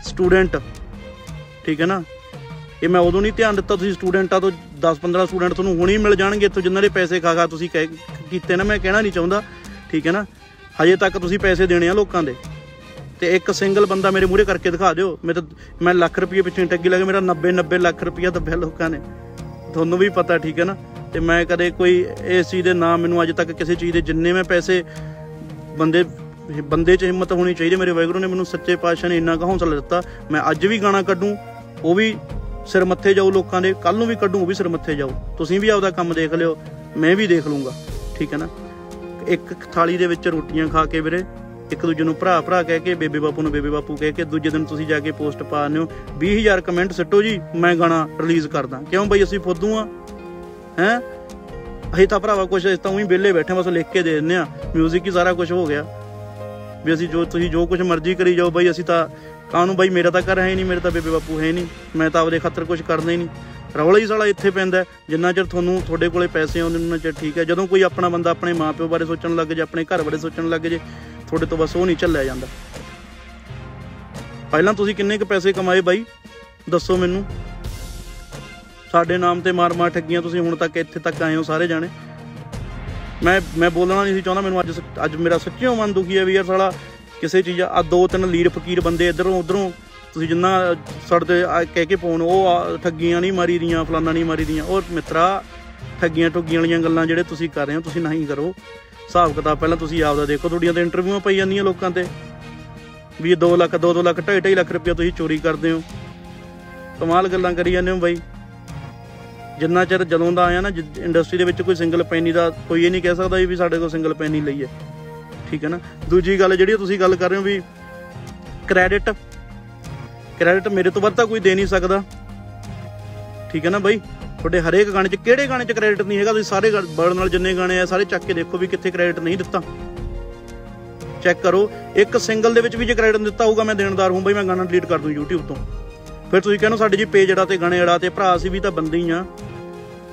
ਸਟੂਡੈਂਟ ਠੀਕ ਹੈ ਨਾ? ਇਹ ਮੈਂ ਉਦੋਂ ਨਹੀਂ ਧਿਆਨ ਦਿੱਤਾ ਤੁਸੀਂ ਸਟੂਡੈਂਟਾਂ ਤੋਂ 10-15 ਸਟੂਡੈਂਟ ਤੁਹਾਨੂੰ ਹੁਣੇ ਮਿਲ ਜਾਣਗੇ, ਇੱਥੋਂ ਜਿਨ੍ਹਾਂ ਦੇ ਪੈਸੇ ਖਾ ਖਾ ਤੁਸੀਂ ਕੀਤੇ ਨਾ, ਮੈਂ ਕਹਿਣਾ ਨਹੀਂ ਚਾਹੁੰਦਾ। ਠੀਕ ਹੈ ਨਾ? ਹਜੇ ਤੱਕ ਤੁਸੀਂ ਪੈਸੇ ਦੇਣੇ ਆ ਲੋਕਾਂ ਦੇ। ਤੇ ਇੱਕ ਸਿੰਗਲ ਬੰਦਾ ਮੇਰੇ ਮੂਹਰੇ ਕਰਕੇ ਦਿਖਾ ਦਿਓ। ਮੈਂ ਤਾਂ ਮੈਂ ਲੱਖ ਰੁਪਏ ਪਿੱਛੇ ਟੱਗੀ ਲੱਗੇ ਮੇਰਾ 90 90 ਲੱਖ ਰੁਪਇਆ ਦੱਬਿਆ ਲੋਕਾਂ ਨੇ। ਤੁਹਾਨੂੰ ਵੀ ਪਤਾ ਠੀਕ ਹੈ ਨਾ? ਤੇ ਮੈਂ ਕਦੇ ਕੋਈ ਇਸ ਚੀਜ਼ ਦੇ ਨਾਮ ਮੈਨੂੰ ਅਜੇ ਤੱਕ ਕਿਸੇ ਚੀਜ਼ ਦੇ ਜਿੰਨੇ ਮੈਂ ਪੈਸੇ ਬੰਦੇ ਬੰਦੇ 'ਚ ਹਿੰਮਤ ਹੋਣੀ ਚਾਹੀਦੀ, ਮੇਰੇ ਵਾਹਿਗੁਰੂ ਨੇ ਮੈਨੂੰ ਸੱਚੇ ਪਾਤਸ਼ਾਹ ਨੇ ਇੰਨਾ ਕੁ ਹੌਸਲਾ ਦਿੱਤਾ। ਮੈਂ ਅੱਜ ਵੀ ਗਾਣਾ ਕੱਢੂੰ, ਉਹ ਵੀ ਸਿਰ ਮੱਥੇ ਜਾਊ ਲੋਕਾਂ ਦੇ ਕੱਲ ਨੂੰ ਵੀ ਕੱਢੂੰ, ਉਹ ਵੀ ਸਿਰ ਮੱਥੇ ਜਾਊ। ਤੁਸੀਂ ਵੀ ਆਪਦਾ ਕੰਮ ਦੇਖ ਲਿਓ, ਮੈਂ ਵੀ ਦੇਖ ਲੂੰਗਾ। ਠੀਕ ਹੈ ਨਾ? ਇੱਕ ਥਾਲੀ ਦੇ ਵਿੱਚ ਰੋਟੀਆਂ ਖਾ ਕੇ ਵੀਰੇ, ਇੱਕ ਦੂਜੇ ਨੂੰ ਭਰਾ ਭਰਾ ਕਹਿ ਕੇ, ਬੇਬੇ ਬਾਪੂ ਨੂੰ ਬੇਬੇ ਬਾਪੂ ਕਹਿ ਕੇ, ਦੂਜੇ ਦਿਨ ਤੁਸੀਂ ਜਾ ਕੇ ਪੋਸਟ ਪਾਉਂਦੇ ਹੋ। 20000 ਕਮੈਂਟ ਸਿੱਟੋ ਜੀ, ਮੈਂ ਗਾਣਾ ਰਿਲੀਜ਼ ਕਰਦਾ। ਕਿਉਂ ਬਈ ਅਸੀਂ ਫੁੱਦੂ ਆ? ਹੈ? ਅਸੀਂ ਤਾਂ ਭਰਾਵਾ ਕੁਛ ਇਸ ਤਾਂ ਉਹੀ ਵਿਹਲੇ ਬੈਠੇ ਬਸ ਲਿਖ ਕੇ ਦੇ ਦਿੰਦੇ ਆ 뮤직 ਹੀ ਸਾਰਾ ਕੁਝ ਹੋ ਗਿਆ। ਵੀ ਅਸੀਂ ਜੋ, ਤੁਸੀਂ ਜੋ ਕੁਝ ਮਰਜ਼ੀ ਕਰੀ ਜਾਓ ਬਈ, ਅਸੀਂ ਤਾਂ ਕਾਹਨੂੰ ਬਈ ਮੇਰਾ ਤਾਂ ਘਰ ਹੈ ਹੀ ਨਹੀਂ, ਮੇਰੇ ਤਾਂ ਬੇਬੇ ਬਾਪੂ ਹੈ ਨਹੀਂ। ਮੈਂ ਤਾਂ ਆਪਦੇ ਖਾਤਰ ਕੁਝ ਕਰਨਾ ਹੀ ਨਹੀਂ। ਰੌਲਾ ਹੀ ਸਾਲਾ ਇੱਥੇ ਪੈਂਦਾ ਜਿੰਨਾ ਚਿਰ ਤੁਹਾਨੂੰ ਤੁਹਾਡੇ ਕੋਲੇ ਪੈਸੇ ਆਉਂਦੇ ਉਹਨਾਂ ਚਿਰ ਠੀਕ ਹੈ। ਜਦੋਂ ਕੋਈ ਆਪਣਾ ਬੰਦਾ ਆਪਣੇ ਮਾਪਿਓ ਬਾਰੇ ਸੋਚਣ ਲੱਗ ਜੇ, ਆਪਣੇ ਘਰ ਬਾਰੇ ਸੋਚਣ ਲੱਗ ਜੇ, ਤੁਹਾਡੇ ਤੋਂ ਬਸ ਉਹ ਨਹੀਂ ਝੱਲਿਆ ਜਾਂਦਾ। ਪਹਿਲਾਂ ਤੁਸੀਂ ਕਿੰਨੇ ਕੁ ਪੈਸੇ ਕਮਾਏ ਬਾਈ? ਦੱਸੋ ਮੈਨੂੰ। ਸਾਡੇ ਨਾਮ ਤੇ ਮਾਰ-ਮਾਰ ਠੱਗੀਆਂ ਤੁਸੀਂ ਹੁਣ ਤੱਕ, ਇੱਥੇ ਤੱਕ ਆਏ ਹੋ ਸਾਰੇ ਜਾਣੇ। ਮੈਂ ਮੈਂ ਬੋਲਣਾ ਨਹੀਂ ਸੀ ਚਾਹੁੰਦਾ, ਮੈਨੂੰ ਅੱਜ ਅੱਜ ਮੇਰਾ ਸੱਚਿਓ ਮਨ ਦੁਖੀ ਹੈ ਵੀ ਯਾਰ ਸਾਲਾ ਕਿਸੇ ਚੀਜ਼ ਆ ਦੋ ਤਿੰਨ ਲੀਰ ਫਕੀਰ ਬੰਦੇ ਇਧਰੋਂ ਉਧਰੋਂ ਤੁਸੀਂ ਜਿੰਨਾ ਸਾਡੇ ਤੇ ਆ ਕਹਿ ਕੇ ਪਾਉਣ, ਉਹ ਆ ਠੱਗੀਆਂ ਨਹੀਂ ਮਾਰੀ ਦੀਆਂ, ਫਲਾਨਾ ਨਹੀਂ ਮਾਰੀ ਦੀਆਂ। ਉਹ ਮਿੱਤਰਾ, ਠੱਗੀਆਂ ਠੁੱਗੀਆਂ ਵਾਲੀਆਂ ਗੱਲਾਂ ਜਿਹੜੇ ਤੁਸੀਂ ਕਰ ਰਹੇ ਹੋ, ਤੁਸੀਂ ਨਹੀਂ ਕਰੋ। ਹਿਸਾਬ ਕਿਤਾਬ ਪਹਿਲਾਂ ਤੁਸੀਂ ਆਪਦਾ ਦੇਖੋ, ਤੁਹਾਡੀਆਂ ਤੇ ਇੰਟਰਵਿਊਆਂ ਪਈ ਜਾਂਦੀਆਂ ਲੋਕਾਂ ਤੇ। ਵੀ ਇਹ 2 ਲੱਖ 2-2 ਲੱਖ 2.5 ਲੱਖ ਰੁਪਇਆ ਤੁਸੀਂ ਚੋਰੀ ਕਰਦੇ ਹੋ। ਕਮਾਲ ਗੱਲਾਂ ਕਰੀ ਜਾਂਦੇ ਹੋ ਬਾਈ। ਜਿੰਨਾ ਚਿਰ ਜਦੋਂ ਦਾ ਆਇਆ ਨਾ ਇੰਡਸਟਰੀ ਦੇ ਵਿੱਚ ਕੋਈ ਸਿੰਗਲ ਪੈਨੀ ਦਾ ਕੋਈ ਇਹ ਨਹੀਂ ਕਹਿ ਸਕਦਾ ਵੀ ਸਾਡੇ ਕੋਲ ਸਿੰਗਲ ਪੈਨੀ ਲਈ ਹੈ। ਠੀਕ ਹੈ ਨਾ? ਦੂਜੀ ਗੱਲ ਜਿਹੜੀ ਤੁਸੀਂ ਗੱਲ ਕਰ ਰਹੇ ਹੋ ਵੀ ਕ੍ਰੈਡਿਟ ਕ੍ਰੈਡਿਟ ਮੇਰੇ ਤੋਂ ਵੱਧ ਤਾਂ ਕੋਈ ਦੇ ਨਹੀਂ ਸਕਦਾ। ਠੀਕ ਹੈ ਨਾ ਬਾਈ? ਤੁਹਾਡੇ ਹਰੇਕ ਗਾਣੇ 'ਚ ਕਿਹੜੇ ਗਾਣੇ 'ਚ ਕ੍ਰੈਡਿਟ ਨਹੀਂ ਹੈਗਾ? ਤੁਸੀਂ ਸਾਰੇ ਬਰਡ ਨਾਲ ਜਿੰਨੇ ਗਾਣੇ ਆ, ਸਾਰੇ ਚੱਕ ਕੇ ਦੇਖੋ ਵੀ ਕਿੱਥੇ ਕ੍ਰੈਡਿਟ ਨਹੀਂ ਦਿੱਤਾ। ਚੈੱਕ ਕਰੋ। ਇੱਕ ਸਿੰਗਲ ਦੇ ਵਿੱਚ ਵੀ ਜੇ ਕ੍ਰੈਡਿਟ ਦਿੱਤਾ ਹੋਊਗਾ, ਮੈਂ ਦੇਣਦਾਰ ਹੂੰ ਬਈ, ਮੈਂ ਗਾਣਾ ਡਿਲੀਟ ਕਰ ਦੂੰ YouTube ਤੋਂ। ਫਿਰ ਤੁਸੀਂ ਕਹਿੰਦੇ ਸਾਡੇ ਜੀ ਪੇਜ ਅੜਾ ਤੇ ਗਾਣੇ ਅੜਾ ਤੇ ਭਰਾ, ਅਸੀਂ ਵੀ ਤਾਂ ਬੰਦੇ ਹੀ ਆ।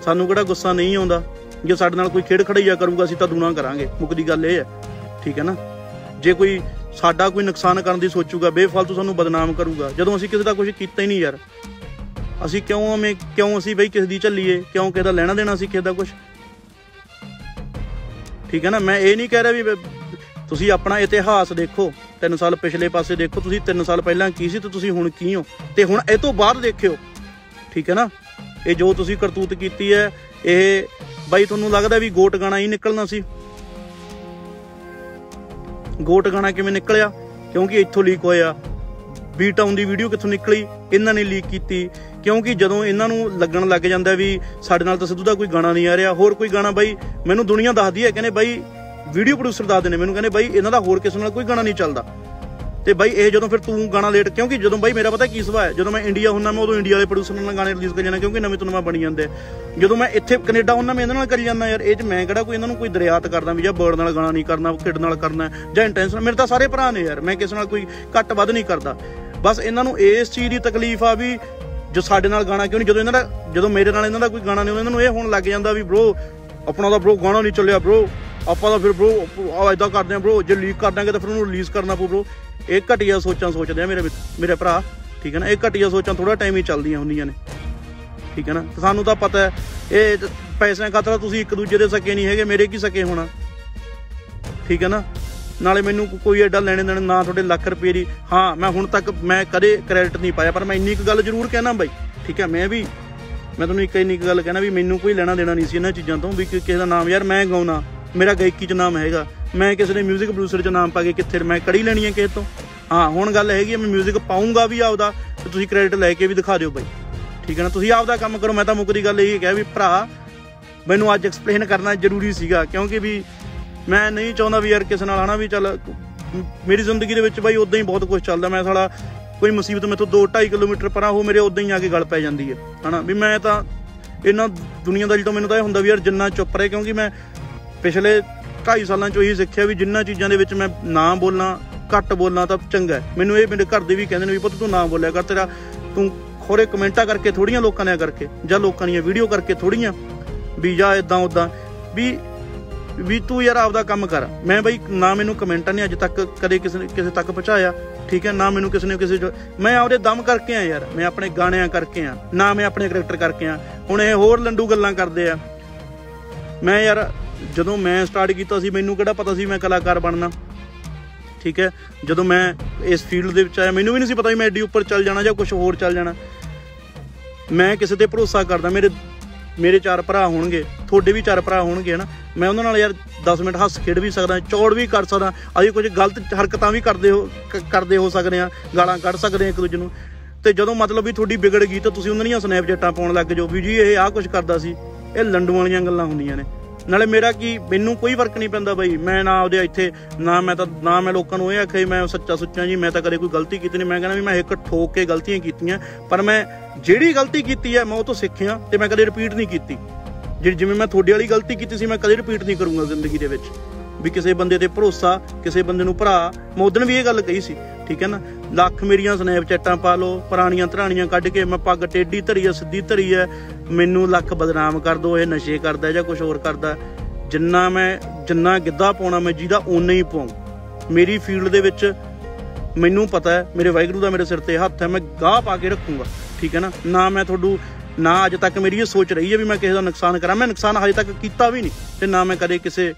ਸਾਨੂੰ ਕਿਹੜਾ ਗੁੱਸਾ ਨਹੀਂ ਆਉਂਦਾ। ਜੇ ਸਾਡੇ ਨਾਲ ਕੋਈ ਖੇਡ ਖੜਈਆ ਕਰੂਗਾ, ਅਸੀਂ ਤਾਂ ਦੂਣਾ ਕਰਾਂਗੇ। ਮੁੱਕਦੀ ਗੱਲ ਇਹ ਹੈ। ਠੀਕ ਹੈ ਨਾ? ਜੇ ਕੋਈ ਸਾਡਾ ਕੋਈ ਨੁਕਸਾਨ ਕਰਨ ਦੀ ਸੋਚੂਗਾ, ਬੇਫਾਲਤੂ ਸਾਨੂੰ ਬਦਨਾਮ ਕਰੂਗਾ। ਜਦੋਂ ਅਸੀਂ ਕਿਸੇ ਦਾ ਕੁਝ ਕੀਤਾ ਹੀ ਨਹੀਂ ਯਾਰ। ਅਸੀਂ ਕਿਉਂ ਐਵੇਂ, ਕਿਉਂ ਅਸੀਂ ਬਈ ਕਿਸੇ ਦੀ ਝੱਲੀਏ? ਕਿਉਂ ਕਿਸੇ ਦਾ ਲੈਣਾ ਦੇਣਾ ਸੀ ਕਿਸੇ ਦਾ ਕੁਝ ਠੀਕ ਹੈ ਨਾ? ਮੈਂ ਇਹ ਨਹੀਂ ਕਹਿ ਰਿਹਾ ਵੀ ਤੁਸੀਂ ਆਪਣਾ ਇਤਿਹਾਸ ਦੇਖੋ। 3 ਸਾਲ ਪਿਛਲੇ ਪਾਸੇ ਦੇਖੋ। ਤੁਸੀਂ 3 ਸਾਲ ਪਹਿਲਾਂ ਕੀ ਸੀ ਤੇ ਤੁਸੀਂ ਹੁਣ ਕੀ ਹੋ? ਤੇ ਹੁਣ ਇਹ ਤੋਂ ਬਾਅਦ ਦੇਖਿਓ। ਠੀਕ ਹੈ ਨਾ? ਇਹ ਜੋ ਤੁਸੀਂ ਕਰਤੂਤ ਕੀਤੀ ਹੈ, ਇਹ ਬਾਈ ਤੁਹਾਨੂੰ ਲੱਗਦਾ ਵੀ ਗੋਟ ਗਾਣਾ ਹੀ ਨਿਕਲਣਾ ਸੀ। ਗੋਟ ਗਾਣਾ ਕਿਵੇਂ ਨਿਕਲਿਆ? ਕਿਉਂਕਿ ਇੱਥੋਂ ਲੀਕ ਹੋਇਆ। ਬੀ ਟਾਊਨ ਦੀ ਵੀਡੀਓ ਕਿੱਥੋਂ ਨਿਕਲੀ? ਇਹਨਾਂ ਨੇ ਲੀਕ ਕੀਤੀ। ਕਿਉਂਕਿ ਜਦੋਂ ਇਹਨਾਂ ਨੂੰ ਲੱਗਣ ਲੱਗ ਜਾਂਦਾ ਵੀ ਸਾਡੇ ਨਾਲ ਤਾਂ ਸਿੱਧੂ ਦਾ ਕੋਈ ਗਾਣਾ ਨਹੀਂ ਆ ਰਿਹਾ, ਹੋਰ ਕੋਈ ਗਾਣਾ ਬਾਈ, ਮੈਨੂੰ ਦੁਨੀਆ ਦੱਸਦੀ ਹੈ, ਕਹਿੰਦੇ ਬਾਈ ਵੀਡੀਓ ਪ੍ਰੋਡਿਊਸਰ ਦੱਸਦੇ ਨੇ। ਮੈਨੂੰ ਕਹਿੰਦੇ ਬਾਈ, ਇਹਨਾਂ ਦਾ ਹੋਰ ਕਿਸੇ ਨਾਲ ਕੋਈ ਗਾਣਾ ਨਹੀਂ ਚੱਲਦਾ। ਤੇ ਬਾਈ ਇਹ ਜਦੋਂ ਫਿਰ ਤੂੰ ਗਾਣਾ ਲੇਟ ਕਿਉਂਕਿ ਜਦੋਂ ਬਾਈ ਮੇਰਾ ਪਤਾ ਕੀ ਸੁਭਾਅ ਹੈ, ਜਦੋਂ ਮੈਂ ਇੰਡੀਆ ਹੁੰਨਾ ਮੈਂ ਉਦੋਂ ਇੰਡੀਆ ਦੇ ਪ੍ਰੋਡਿਊਸਰ ਨਾਲ ਗਾਣੇ ਰਿਲੀਜ਼ ਕਰ ਜਾਣਾ ਕਿਉਂਕਿ ਨਵੇਂ ਤੋਂ ਨਵਾਂ ਬਣੀ ਜਾਂਦੇ ਜਦੋਂ ਮੈਂ ਇੱਥੇ ਕੈਨੇਡਾ ਹੁੰਨਾ ਮੈਂ ਇਹਨਾਂ ਨਾਲ ਕਰੀ ਜਾਂਦਾ ਯਾਰ, ਇਹ ਚ ਮੈਂ ਕਿਹੜਾ ਕੋਈ ਇਹਨਾਂ ਨੂੰ ਕੋਈ ਦਰਿਆਤ ਕਰਦਾ ਵੀ ਜਾਂ ਬਰਡ ਨਾਲ ਗਾਣਾ ਨਹੀਂ ਕਰਨਾ, ਕਿਡ ਨਾਲ ਕਰਨਾ, ਜਾਂ ਇੰਟੈਂਸ ਮੇਰੇ ਤਾਂ ਸਾਰੇ ਭਰਾ ਨੇ ਯਾਰ, ਮੈਂ ਕਿਸੇ ਨਾਲ ਕੋਈ ਘੱਟ ਵੱਧ ਨਹੀਂ ਕਰਦਾ। ਬਸ ਇਹਨਾਂ ਨੂੰ ਇਸ ਚੀਜ਼ ਦੀ ਤਕਲੀਫ ਆ ਵੀ ਜੋ ਸਾਡੇ ਨਾਲ ਗਾਣਾ ਕਿਉਂ ਨਹੀਂ ਜਦੋਂ ਇਹਨਾਂ ਦਾ, ਜਦੋਂ ਮੇਰੇ ਨਾਲ ਇਹਨਾਂ ਦਾ ਕੋਈ ਗਾਣਾ ਨਹੀਂ ਹੁੰਦਾ ਨੂੰ ਇਹ ਹੋਣ ਲੱਗ ਜਾਂਦਾ ਵੀ ਬ੍ਰੋ ਆਪਣਾ ਦਾ ਬ੍ਰੋ ਗਾਣਾ ਨਹੀਂ ਚੱਲਿਆ ਬ੍ਰੋ ਆਪਾਂ ਦਾ ਫਿਰ ਬ੍ਰੋ ਆ ਇਦਾਂ ਕਰਦੇ ਆ ਬ੍ਰੋ ਜੇ ਲੀਕ ਕਰ ਦਾਂਗੇ ਤਾਂ ਫਿਰ ਉਹਨੂੰ ਰਿਲੀਜ਼ ਕਰਨਾ ਪਊ ਬ్రో ਇਹ ਘਟੀਆ ਸੋਚਾਂ ਸੋਚਦੇ ਆ ਮੇਰੇ ਮਿੱਤ- ਮੇਰੇ ਭਰਾ, ਠੀਕ ਹੈ ਨਾ? ਇਹ ਘਟੀਆ ਸੋਚਾਂ ਥੋੜਾ ਟਾਈਮ ਹੀ ਚੱਲਦੀਆਂ ਹੁੰਦੀਆਂ ਨੇ, ਠੀਕ ਹੈ ਨਾ? ਸਾਨੂੰ ਤਾਂ ਪਤਾ ਹੈ, ਇਹ ਪੈਸਿਆਂ ਖਾਤਰ ਤੁਸੀਂ ਇੱਕ ਦੂਜੇ ਦੇ ਸਕੇ ਨਹੀਂ ਹੈਗੇ, ਮੇਰੇ ਕੀ ਸਕੇ ਹੋਣਾ? ਠੀਕ ਹੈ ਨਾ? ਨਾਲੇ ਮੈਨੂੰ ਕੋਈ ਐਡਾ ਲੈਣੇ ਦੇਣ, ਨਾ ਤੁਹਾਡੇ ਲੱਖ ਰੁਪਏ ਦੀ, ਹਾਂ, ਮੈਂ ਹੁਣ ਤੱਕ ਮੈਂ ਕਦੇ ਕ੍ਰੈਡਿਟ ਨਹੀਂ ਪਾਇਆ, ਪਰ ਮੈਂ ਇੰਨੀ ਕੁ ਗੱਲ ਜ਼ਰੂਰ ਕਹਿਣਾ ਬਾਈ, ਠੀਕ ਹੈ? ਮੈਂ ਵੀ, ਮੈਂ ਤੁਹਾਨੂੰ ਇੱਕ ਇੰਨੀ ਕੁ ਗੱਲ ਕਹਿਣਾ ਵੀ ਮੈਨੂੰ ਕੋਈ ਲੈਣਾ ਦੇਣਾ ਨਹੀਂ ਸੀ ਇਹਨਾਂ ਚੀਜ਼ਾਂ ਤੋਂ, ਵੀ ਕਿਸੇ ਦਾ ਨਾਮ, ਯਾਰ ਮੈਂ ਗਾਉਣਾ, ਮੇਰਾ ਗਾਇਕੀ 'ਚ ਨਾਮ ਹੈਗਾ ਮੈਂ ਕਿਸੇ ਦੇ 뮤직 ਪ੍ਰੋਡਿਊਸਰ 'ਚ ਨਾਮ ਪਾ ਕੇ ਕਿੱਥੇ ਮੈਂ ਕੜੀ ਲੈਣੀ ਹੈ ਕਿਸੇ ਤੋਂ ਹਾਂ ਹੁਣ ਗੱਲ ਹੈਗੀ ਹੈ ਮੈਂ 뮤직 ਪਾਉਂਗਾ ਵੀ ਆਪਦਾ ਤੇ ਤੁਸੀਂ ਕ੍ਰੈਡਿਟ ਲੈ ਕੇ ਵੀ ਦਿਖਾ ਦਿਓ ਬਾਈ ਠੀਕ ਹੈ ਨਾ ਤੁਸੀਂ ਆਪਦਾ ਕੰਮ ਕਰੋ ਮੈਂ ਤਾਂ ਮੁੱਕਦੀ ਗੱਲ ਇਹ ਕਿਹਾ ਵੀ ਭਰਾ ਮੈਨੂੰ ਅੱਜ ਐਕਸਪਲੇਨ ਕਰਨਾ ਜ਼ਰੂਰੀ ਸੀਗਾ ਕਿਉਂਕਿ ਵੀ ਮੈਂ ਨਹੀਂ ਚਾਹੁੰਦਾ ਵੀ ਯਾਰ ਕਿਸੇ ਨਾਲ ਹਨਾ ਵੀ ਚੱਲ ਮ- ਮੇਰੀ ਜ਼ਿੰਦਗੀ ਦੇ ਵਿੱਚ ਬਾਈ ਉਦਾਂ ਹੀ ਬਹੁਤ ਕੁਝ ਚੱਲਦਾ ਮੈਂ ਸਾਲਾ ਕੋਈ ਮੁਸੀਬਤ ਮੈਥੋਂ 2.5 ਕਿਲੋਮੀਟਰ ਪਰਾਂ ਹੋ ਮੇਰੇ ਉਦਾਂ ਹੀ ਆ ਕੇ ਗੱਲ ਪੈ ਜਾਂਦੀ ਹੈ ਹਨਾ ਵੀ ਮੈਂ ਤਾਂ ਇਹਨਾਂ ਦੁਨੀਆਦਾਰੀ ਤੋਂ ਮੈਨੂੰ ਤਾਂ ਇਹ ਹੁੰਦਾ ਵੀ ਯਾਰ ਜਿੰਨਾ ਚੁੱਪ ਰਹੇ ਕਿਉਂਕਿ ਮੈਂ ਪਿਛਲੇ 2.5 ਸਾਲਾਂ ਚੋਂ ਇਹੀ ਸਿੱਖਿਆ ਵੀ ਜਿੰਨਾ ਚੀਜ਼ਾਂ ਦੇ ਵਿੱਚ ਮੈਂ ਨਾ ਬੋਲਾਂ, ਘੱਟ ਬੋਲਾਂ ਤਾਂ ਚੰਗਾ ਮੈਨੂੰ ਇਹ ਮੇਰੇ ਘਰ ਦੇ ਵੀ ਕਹਿੰਦੇ ਨੇ ਵੀ ਪੁੱਤ ਤੂੰ ਨਾ ਬੋਲਿਆ ਕਰ, ਤੇਰਾ ਤੂੰ ਖੋਰੇ ਕਮੈਂਟਾਂ ਕਰਕੇ ਥੋੜੀਆਂ ਲੋਕਾਂ ਨੇ ਕਰਕੇ, ਜਾਂ ਲੋਕਾਂ ਦੀਆਂ ਵੀਡੀਓ ਕਰਕੇ ਥੋੜੀਆਂ, ਵੀ ਜਾਂ ਇਦਾਂ ਉਦਾਂ ਵੀ ਵੀ ਤੂੰ ਯਾਰ ਆਪਦਾ ਕੰਮ ਕਰ। ਮੈਂ ਬਈ ਨਾ ਮੈਨੂੰ ਕਮੈਂਟਾਂ ਨੇ ਅੱਜ ਤੱਕ ਕਦੇ ਕਿਸੇ ਨੇ, ਕਿਸੇ ਤੱਕ ਪਹੁੰਚਾਇਆ। ਠੀਕ ਹੈ, ਨਾ ਮੈਨੂੰ ਕਿਸੇ ਨੇ ਕਿਸੇ ਜੋ- ਮੈਂ ਆਪਦੇ ਦਮ ਕਰਕੇ ਆ ਯਾਰ। ਮੈਂ ਆਪਣੇ ਗਾਣਿਆਂ ਕਰਕੇ ਆ, ਨਾ ਮੈਂ ਆਪਣੇ ਕਰੈਕਟਰ ਕਰਕੇ ਆ। ਹੁਣ ਇਹ ਹੋਰ ਲੰਡੂ ਗੱਲਾਂ ਕਰਦੇ ਆ। ਮੈਂ ਯਾਰ ਜਦੋਂ ਮੈਂ ਸਟਾਰਟ ਕੀਤਾ ਸੀ, ਮੈਨੂੰ ਕਿਹੜਾ ਪਤਾ ਸੀ ਮੈਂ ਕਲਾਕਾਰ ਬਣਨਾ? ਠੀਕ ਹੈ? ਜਦੋਂ ਮੈਂ ਇਸ ਫੀਲਡ ਦੇ ਵਿੱਚ ਆਇਆ, ਮੈਨੂੰ ਵੀ ਨਹੀਂ ਸੀ ਪਤਾ ਵੀ ਮੈਂ ਐਡੀ ਉੱਪਰ ਚੱਲ ਜਾਣਾ ਜਾਂ ਕੁਝ ਹੋਰ ਚੱਲ ਜਾਣਾ। ਮੈਂ ਕਿਸੇ ਤੇ ਭਰੋਸਾ ਕਰਦਾ, ਮੇਰੇ ਮੇਰੇ ਚਾਰ ਭਰਾ ਹੋਣਗੇ, ਤੁਹਾਡੇ ਵੀ ਚਾਰ ਭਰਾ ਹੋਣਗੇ, ਹਨਾ? ਮੈਂ ਉਹਨਾਂ ਨਾਲ ਯਾਰ 10 ਮਿੰਟ ਹੱਸ ਖੇਡ ਵੀ ਸਕਦਾ, ਚੌੜ ਵੀ ਕਰ ਸਕਦਾ ਅਸੀਂ ਕੁਝ ਗਲਤ ਹਰਕਤਾਂ ਵੀ ਕਰਦੇ ਹੋ ਕਰਦੇ ਹੋ ਸਕਦੇ ਆ ਗਾਲਾਂ ਕੱਢ ਸਕਦੇ ਆ ਇੱਕ ਦੂਜੇ ਨੂੰ। ਤੇ ਜਦੋਂ ਮਤਲਬ ਵੀ ਤੁਹਾਡੀ ਵਿਗੜ ਗਈ ਤਾਂ ਤੁਸੀਂ ਉਹਨਾਂ ਦੀਆਂ ਸਨੈਪਚੈਟਾਂ ਪਾਉਣ ਲੱਗ ਜਾਓ ਵੀ ਜੀ, ਇਹ ਆਹ ਕੁਝ ਕਰਦਾ ਸੀ। ਇਹ ਲੰਡੂ ਵਾਲੀਆਂ ਗੱਲਾਂ ਹੁੰਦੀਆਂ ਨੇ। ਨਾਲੇ ਮੇਰਾ ਕੀ, ਮੈਨੂੰ ਕੋਈ ਫ਼ਰਕ ਨਹੀਂ ਪੈਂਦਾ ਬਈ। ਮੈਂ ਨਾ ਉਹਦੇ ਇੱਥੇ, ਨਾ ਮੈਂ ਤਾਂ, ਨਾ ਮੈਂ ਲੋਕਾਂ ਨੂੰ ਇਹ ਆਖਿਆ ਮੈਂ ਸੱਚਾ ਸੁੱਚਾ ਜੀ, ਮੈਂ ਤਾਂ ਕਦੇ ਕੋਈ ਗਲਤੀ ਕੀਤੀ ਨਹੀਂ। ਮੈਂ ਕਹਿੰਦਾ ਵੀ ਮੈਂ ਇੱਕ ਠੋਕ ਕੇ ਗਲਤੀਆਂ ਕੀਤੀਆਂ, ਪਰ ਮੈਂ ਜਿਹੜੀ ਗਲਤੀ ਕੀਤੀ ਹੈ ਮੈਂ ਉਹ ਤੋਂ ਸਿੱਖਿਆ ਤੇ ਮੈਂ ਕਦੇ ਰਿਪੀਟ ਨਹੀਂ ਕੀਤੀ। ਜਿ- ਜਿਵੇਂ ਮੈਂ ਤੁਹਾਡੇ ਵਾਲੀ ਗਲਤੀ ਕੀਤੀ ਸੀ, ਮੈਂ ਕਦੇ ਰਿਪੀਟ ਨਹੀਂ ਕਰੂੰਗਾ ਜ਼ਿੰਦਗੀ ਦੇ ਵਿੱਚ। ਵੀ ਕਿਸੇ ਬੰਦੇ ਤੇ ਭਰੋਸਾ, ਕਿਸੇ ਬੰਦੇ ਨੂੰ ਭਰਾ। ਮੈਂ ਉਦੋਂ ਵੀ ਇਹ ਗੱਲ ਕਹੀ ਸੀ, ਠੀਕ ਹੈ ਨਾ? ਲੱਖ ਮੇਰੀਆਂ ਸਨੈਪਚੈਟਾਂ ਪਾ ਲਓ, ਪੁਰਾਣੀਆਂ ਧਰਾਣੀਆਂ ਕੱਢ ਕੇ ਮੈਂ ਪੱਗ ਟੇਢੀ ਧਰੀ ਆ ਸਿੱਧੀ ਧਰੀ ਆ ਮੈਨੂੰ ਲੱਖ ਬਦਨਾਮ ਕਰ ਦੋ, ਇਹ ਨਸ਼ੇ ਕਰਦਾ ਜਾਂ ਕੁਝ ਹੋਰ ਕਰਦਾ। ਜਿੰਨਾ ਮੈਂ, ਜਿੰਨਾ ਗਿੱਧਾ ਪਾਉਣਾ, ਮੈਂ ਜਿਹਦਾ ਓਨਾ ਹੀ ਪਾਉਂ। ਮੇਰੀ ਫੀਲਡ ਦੇ ਵਿੱਚ ਮੈਨੂੰ ਪਤਾ ਹੈ, ਮੇਰੇ ਵਾਹਿਗੁਰੂ ਦਾ ਮੇਰੇ ਸਿਰ ਤੇ ਹੱਥ ਹੈ, ਮੈਂ ਗਾਹ ਪਾ ਕੇ ਰੱਖੂੰਗਾ, ਠੀਕ ਹੈ ਨਾ? ਨਾ ਮੈਂ ਤੁਹਾਨੂੰ ਨਾ ਅੱਜ ਤੱਕ ਮੇਰੀ ਇਹ ਸੋਚ ਰਹੀ ਹੈ ਵੀ ਮੈਂ ਕਿਸੇ ਦਾ ਨੁਕਸਾਨ ਕਰਾਂ। ਮੈਂ ਨੁਕਸਾਨ ਹਜੇ ਤੱਕ ਕੀਤਾ ਵੀ ਨਹੀਂ ਤੇ ਨਾ ਮੈਂ ਕਦੇ ਕਿਸੇ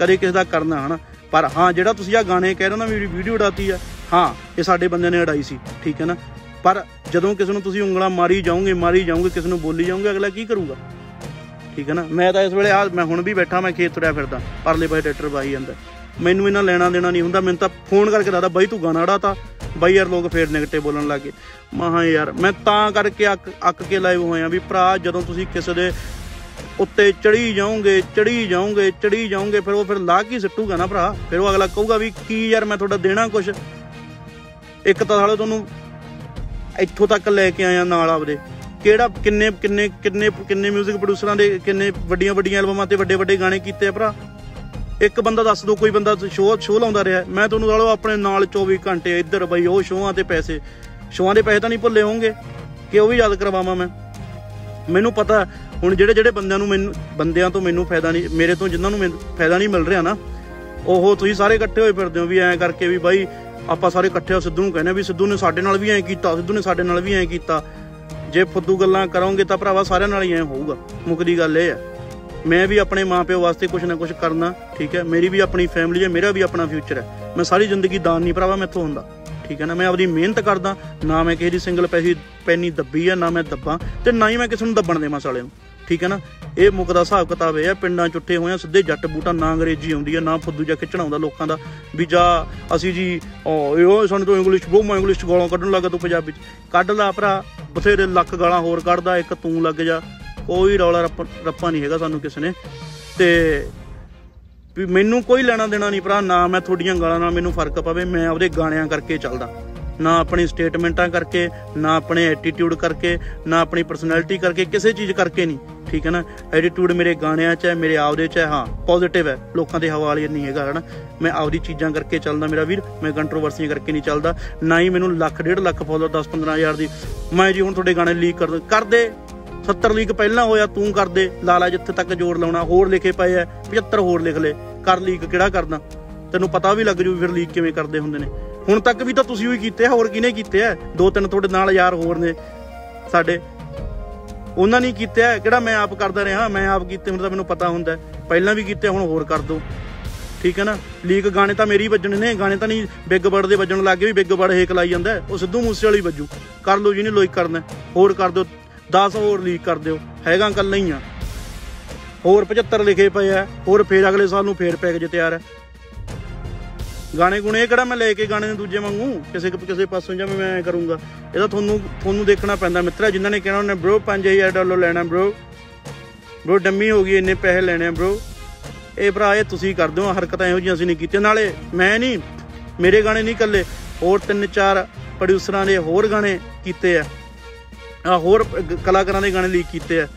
ਕਦੇ ਕਿਸੇ ਦਾ ਕਰਨਾ, ਹਨਾ? ਪਰ ਹਾਂ, ਜਿਹੜਾ ਤੁਸੀਂ ਆ ਗਾਣੇ ਕਹਿ ਰਹੇ ਹੋ ਨਾ, ਮੇਰੀ ਵੀਡੀਓ ਉਡਾਤੀ ਆ, ਹਾਂ, ਇਹ ਸਾਡੇ ਬੰਦੇ ਨੇ ਉਡਾਈ ਸੀ, ਠੀਕ ਹੈ ਨਾ? ਪਰ ਜਦੋਂ ਕਿਸੇ ਨੂੰ ਤੁਸੀਂ ਉਂਗਲਾਂ ਮਾਰੀ ਜਾਓਗੇ ਮਾਰੀ ਜਾਓਗੇ, ਕਿਸੇ ਨੂੰ ਬੋਲੀ ਜਾਓਗੇ, ਅਗਲਾ ਕੀ ਕਰੂਗਾ? ਠੀਕ ਹੈ ਨਾ? ਮੈਂ ਤਾਂ ਇਸ ਵੇਲੇ ਆ ਮੈਂ ਹੁਣ ਵੀ ਬੈਠਾ, ਮੈਂ ਖੇਤ ਤੁਰਿਆ ਫਿਰਦਾ, ਪਰਲੇ ਪਾਸੇ ਟਰੈਕਟਰ ਵਾਹੀ ਜਾਂਦਾ। ਮੈਨੂੰ ਇਹਨਾਂ ਲੈਣਾ ਦੇਣਾ ਨਹੀਂ ਹੁੰਦਾ, ਮੈਨੂੰ ਤਾਂ ਫੋਨ ਕਰਕੇ ਦੱਸਦਾ, ਬਾਈ ਤੂੰ ਗਾਣਾ ਅੜਾਤਾ ਬਾਈ ਯਾਰ, ਲੋਕ ਫੇਰ ਨੈਗੇਟਿਵ ਬੋਲਣ ਲੱਗੇ ਮਹਾ ਯਾਰ, ਮੈਂ ਤਾਂ ਕਰਕੇ ਅੱਕ ਅੱਕ ਕੇ ਲਾਈਵ ਹੋਇਆ ਵੀ ਭਰਾ, ਜਦੋਂ ਤੁਸੀਂ ਕਿਸੇ ਦੇ ਉੱਤੇ ਚੜੀ ਜਾਓਗੇ ਚੜੀ ਜਾਓਗੇ ਚੜੀ ਜਾਓਗੇ ਫਿਰ ਉਹ ਫਿਰ ਲਾ ਕੀ ਸਿੱਟੂਗਾ ਨਾ ਭਰਾ। ਫਿਰ ਉਹ ਅਗਲਾ ਕਹੂਗਾ ਵੀ ਕੀ ਯਾਰ ਮੈਂ ਤੁਹਾਡਾ ਦੇਣਾ ਕੁਛ? ਇੱਕ ਤਾਂ ਸਾਲੇ ਤੁਹਾਨੂੰ ਇੱਥੋਂ ਤੱਕ ਲੈ ਕੇ ਆਇਆ ਨਾਲ ਆਪਦੇ। ਕਿਹੜਾ, ਕਿੰਨੇ ਕਿੰਨੇ ਕਿੰਨੇ ਕਿੰਨੇ 뮤직 ਪ੍ਰੋਡਿਊਸਰਾਂ ਦੇ ਕਿੰਨੇ ਵੱਡੀਆਂ ਵੱਡੀਆਂ ਐਲਬਮਾਂ ਤੇ ਵੱਡੇ ਵੱਡੇ ਗਾਣੇ ਕੀਤੇ ਆ ਭਰਾ? ਇੱਕ ਬੰਦਾ ਦੱਸ ਦੋ, ਕੋਈ ਬੰਦਾ ਸ਼ੋਅ ਸ਼ੋਅ ਲਾਉਂਦਾ ਰਿਹਾ। ਮੈਂ ਤੁਹਾਨੂੰ ਦੱਸ ਲਓ ਆਪਣੇ ਨਾਲ 24 ਘੰਟੇ ਇੱਧਰ ਬਈ, ਉਹ ਸ਼ੋਆਂ ਤੇ ਪੈਸੇ। ਸ਼ੋਆਂ ਦੇ ਪੈਸੇ ਤਾਂ ਨਹੀਂ ਭੁੱਲੇ ਹੋਣਗੇ। ਕਿ ਉਹ ਵੀ ਯਾਦ ਕਰਵਾਵਾਂ ਮੈਂ? ਮੈਨੂੰ ਪਤਾ ਹੁਣ ਜਿਹੜੇ ਜਿਹੜੇ ਬੰਦਿਆਂ ਨੂੰ ਮੈਨੂੰ ਬੰਦਿਆਂ ਤੋਂ ਮੈਨੂੰ ਫਾਇਦਾ ਨਹੀਂ ਮੇਰੇ ਤੋਂ ਜਿਨ੍ਹਾਂ ਨੂੰ ਮੈਨੂੰ ਫਾਇਦਾ ਨਹੀਂ ਮਿਲ ਰਿਹਾ ਨਾ, ਉਹ ਤੁਸੀਂ ਸਾਰੇ ਇਕੱਠੇ ਹੋਏ ਫਿਰਦੇ ਹੋ ਵੀ ਐਂ ਕਰਕੇ ਵੀ ਬਾਈ ਆਪਾਂ ਸਾਰੇ ਇਕੱਠੇ ਹੋ ਸਿੱਧੂ ਨੂੰ ਕਹਿੰਦੇ ਵੀ ਸਿੱਧੂ ਨੇ ਸਾਡੇ ਨਾਲ ਵੀ ਐਂ ਕੀਤਾ, ਸਿੱਧੂ ਨੇ ਸਾਡੇ ਨਾਲ ਵੀ ਐਂ ਕੀਤਾ। ਜੇ ਫੁੱਦੂ ਗੱਲਾਂ ਕਰੋਗੇ ਤਾਂ ਭਰਾਵਾ ਸਾਰਿਆਂ ਨਾਲ ਹੀ ਐਂ ਹੋਊਗਾ। ਮੁੱਕਦੀ ਗੱਲ ਇਹ ਹੈ। ਮੈਂ ਵੀ ਆਪਣੇ ਮਾਪਿਓ ਵਾਸਤੇ ਕੁਝ ਨਾ ਕੁਝ ਕਰਨਾ, ਠੀਕ ਹੈ? ਮੇਰੀ ਵੀ ਆਪਣੀ ਫੈਮਿਲੀ ਹੈ, ਮੇਰਾ ਵੀ ਆਪਣਾ ਫਿਊਚਰ ਹੈ। ਮੈਂ ਸਾਰੀ ਜ਼ਿੰਦਗੀ ਦਾਨ ਨਹੀਂ ਭਰਾਵਾ ਮੈਥੋਂ ਹੁੰਦਾ, ਠੀਕ ਹੈ ਨਾ? ਮੈਂ ਆਪਣੀ ਮਿਹਨਤ ਕਰਦਾ, ਨਾ ਮੈਂ ਕਿਸੇ ਦੀ ਸਿੰਗਲ ਪੈਸੀ ਪੈਨੀ ਦੱਬੀ ਆ, ਨਾ ਮੈਂ ਦੱਬਾਂ ਤੇ ਨਾ ਹੀ ਮੈਂ ਕਿਸੇ ਨੂੰ ਦੱਬਣ ਦੇਵਾਂ ਸਾਲੇ ਨੂੰ। ਠੀਕ ਹੈ ਨਾ? ਇਹ ਮੁੱਕ ਦਾ ਹਿਸਾਬ ਕਿਤਾਬ ਇਹ ਆ ਪਿੰਡਾਂ ਚ ਉੱਠੇ ਹੋਏ ਆ, ਸਿੱਧੇ ਜੱਟ ਬੂਟਾ, ਨਾ ਅੰਗਰੇਜ਼ੀ ਆਉਂਦੀ ਆ ਨਾ ਫੁੱਦੂ ਜਾ ਖਿੱਚਣਾ ਆਉਂਦਾ ਲੋਕਾਂ ਦਾ, ਵੀ ਜਾ ਅਸੀਂ ਜੀ ਉਹ ਸਾਨੂੰ ਤੋਂ ਇੰਗਲਿਸ਼ ਬਹੁਤ ਇੰਗਲਿਸ਼ ਚ ਗਾਲਾਂ ਕੱਢਣ ਲੱਗਾ ਤੂੰ ਪੰਜਾਬੀ ਚ। ਕੱਢ ਲਾ ਭਰਾ, ਬਥੇਰੇ ਲੱਖ ਗਾਲਾਂ ਹੋਰ ਕੱਢਦਾ, ਇੱਕ ਤੂੰ ਲੱਗ ਜਾ। ਕੋਈ ਰੌਲਾ ਰੱਪ, ਰੱਪਾ ਨਹੀਂ ਹੈਗਾ ਸਾਨੂੰ ਕਿਸੇ ਨੇ। ਤੇ ਵੀ ਮੈਨੂੰ ਕੋਈ ਲੈਣਾ ਦੇਣਾ ਨਹੀਂ ਭਰਾ, ਨਾ ਮੈਂ ਤੁਹਾਡੀਆਂ ਗਾਲਾਂ ਨਾਲ ਮੈਨੂੰ ਫ਼ਰਕ ਪਵੇ, ਮੈਂ ਆਪਦੇ ਗਾਣਿਆਂ ਕਰਕੇ ਚੱਲਦਾ। ਨਾ ਆਪਣੀ ਸਟੇਟਮੈਂਟਾਂ ਕਰਕੇ, ਨਾ ਆਪਣੇ ਐਟੀਟਿਊਡ ਕਰਕੇ, ਨਾ ਆਪਣੀ ਪਰਸਨੈਲਿਟੀ ਕਰਕੇ, ਕਿਸੇ ਚੀਜ਼ ਕਰਕੇ ਨਹੀਂ। ਠੀਕ ਹੈ ਨਾ? ਐਟੀਟਿਊਡ ਮੇਰੇ ਗਾਣਿਆਂ 'ਚ ਹੈ, ਮੇਰੇ ਆਪਦੇ 'ਚ ਹੈ, ਹਾਂ ਪੋਜ਼ਿਟਿਵ ਹੈ। ਲੋਕਾਂ ਦੇ ਹਵਾਲੇ ਨਹੀਂ ਹੈਗਾ, ਹਨਾ? ਮੈਂ ਆਪਦੀ ਚੀਜ਼ਾਂ ਕਰਕੇ ਚੱਲਦਾ ਮੇਰਾ ਵੀਰ, ਮੈਂ ਕੰਟਰੋਵਰਸੀਆਂ ਕਰਕੇ ਨਹੀਂ ਚੱਲਦਾ। ਨਾ ਹੀ ਮੈਨੂੰ ਲੱਖ, ਡੇਢ ਲੱਖ ਫੋਲੋਅਰ 10 15000 ਦੀ। ਮੈਂ ਜੀ ਹੁਣ ਤੁਹਾਡੇ ਗਾਣੇ ਲੀਕ ਕਰ ਕਰਦੇ 70 ਲੀਕ ਪਹਿਲਾਂ ਹੋਇਆ, ਤੂੰ ਕਰਦੇ ਲਾਲਾ ਜਿੱਥੇ ਤੱਕ ਜੋੜ ਲਾਉਣਾ, ਹੋਰ ਲਿਖੇ ਪਏ ਐ 75 ਹੋਰ ਲਿਖ ਲੈ। ਕਰ ਲੀਕ ਕਿਹੜਾ ਕਰਦਾ? ਤੈਨੂੰ ਪਤਾ ਵੀ ਲੱਗ ਜੂ ਫਿਰ ਲੀਕ ਕਿਵੇਂ ਕਰਦੇ ਹੁੰਦੇ ਨੇ। ਹੁਣ ਤੱਕ ਵੀ ਤਾਂ ਤੁਸੀਂ ਹੀ ਕੀਤੇ ਆ, ਹੋਰ ਕਿਹਨੇ ਕੀਤੇ ਆ? ਦੋ ਤਿੰਨ ਤੁਹਾਡੇ ਨਾਲ ਯਾਰ ਹੋਰ ਨੇ ਸਾਡੇ। ਉਹਨਾਂ ਨੇ ਕੀਤੇ ਕਿਹੜਾ ਮੈਂ ਆਪ ਕਰਦਾ ਰਿਹਾ, ਮੈਂ ਆਪ ਕੀਤੇ ਹੁਣ ਤਾਂ ਮੈਨੂੰ ਪਤਾ ਹੁੰਦਾ ਪਹਿਲਾਂ ਵੀ ਕੀਤੇ, ਹੁਣ ਹੋਰ ਕਰ ਦੋ ਠੀਕ ਹੈ ਨਾ? ਲੀਕ ਗਾਣੇ ਤਾਂ ਮੇਰੀ ਵੱਜਣੇ ਨੇ, ਗਾਣੇ ਤਾਂ ਨਹੀਂ, ਬਿੱਗ ਬਰਡ ਦੇ ਵੱਜਣ ਲੱਗ ਗਏ ਵੀ ਬਿੱਗ ਬਰਡ ਹੇਕ ਲਾਈ ਜਾਂਦਾ ਉਹ ਸਿੱਧੂ ਮੂਸੇ ਵਾਲੀ ਵੱਜੂ। ਕਰ ਲਓ ਜਿਹਨੇ ਲੋਇਕ ਕਰਨਾ ਹੋਰ ਕਰ ਦਿਓ 10 ਹੋਰ ਲੀਕ ਕਰ ਦਿਓ। ਹੈਗਾ ਕੱਲ ਹੀ ਆ। ਹੋਰ 75 ਲਿਖੇ ਪਏ ਆ, ਹੋਰ ਫੇਰ ਅਗਲੇ ਸਾਲ ਨੂੰ ਫੇਰ ਪੈਕੇਜ ਤਿਆਰ ਹੈ। ਗਾਣੇ ਗੁਣੇ ਇਹ ਕਿਹੜਾ ਮੈਂ ਲੈ ਕੇ ਗਾਣੇ ਦੇ ਦੂਜੇ ਵਾਂਗੂ? ਕਿਸੇ ਕਿਸੇ ਪਾਸੋਂ ਜਾਂ ਮੈਂ ਐ ਕਰੂੰਗਾ। ਇਹ ਤਾਂ ਤੁਹਾਨੂੰ ਤੁਹਾਨੂੰ ਦੇਖਣਾ ਪੈਂਦਾ ਮਿੱਤਰਾ, ਜਿਨ੍ਹਾਂ ਨੇ ਕਹਿਣਾ ਉਹਨੇ ਬ్రో 5000 ਡਾਲਰ ਲੈਣਾ ਬ్రో ਬ్రో ਡੰਮੀ ਹੋ ਗਈ, ਇੰਨੇ ਪੈਸੇ ਲੈਣੇ ਬ్రో ਇਹ ਭਰਾ, ਇਹ ਤੁਸੀਂ ਕਰਦੇ ਹੋ ਹਰਕਤਾਂ ਇਹੋ ਜਿਹੀਆਂ ਅਸੀਂ ਨਹੀਂ ਕੀਤੀਆਂ। ਨਾਲੇ ਮੈਂ ਨਹੀਂ, ਮੇਰੇ ਗਾਣੇ ਨਹੀਂ ਕੱਲੇ ਹੋਰ ਤਿੰਨ ਚਾਰ ਪ੍ਰੋਡਿਊਸਰਾਂ ਦੇ ਹੋਰ ਗਾਣੇ ਕੀਤੇ ਆ। ਆ ਹੋਰ ਕਲਾਕਾਰਾਂ ਦੇ ਗਾਣੇ ਲੀਕ ਕੀਤੇ ਆ।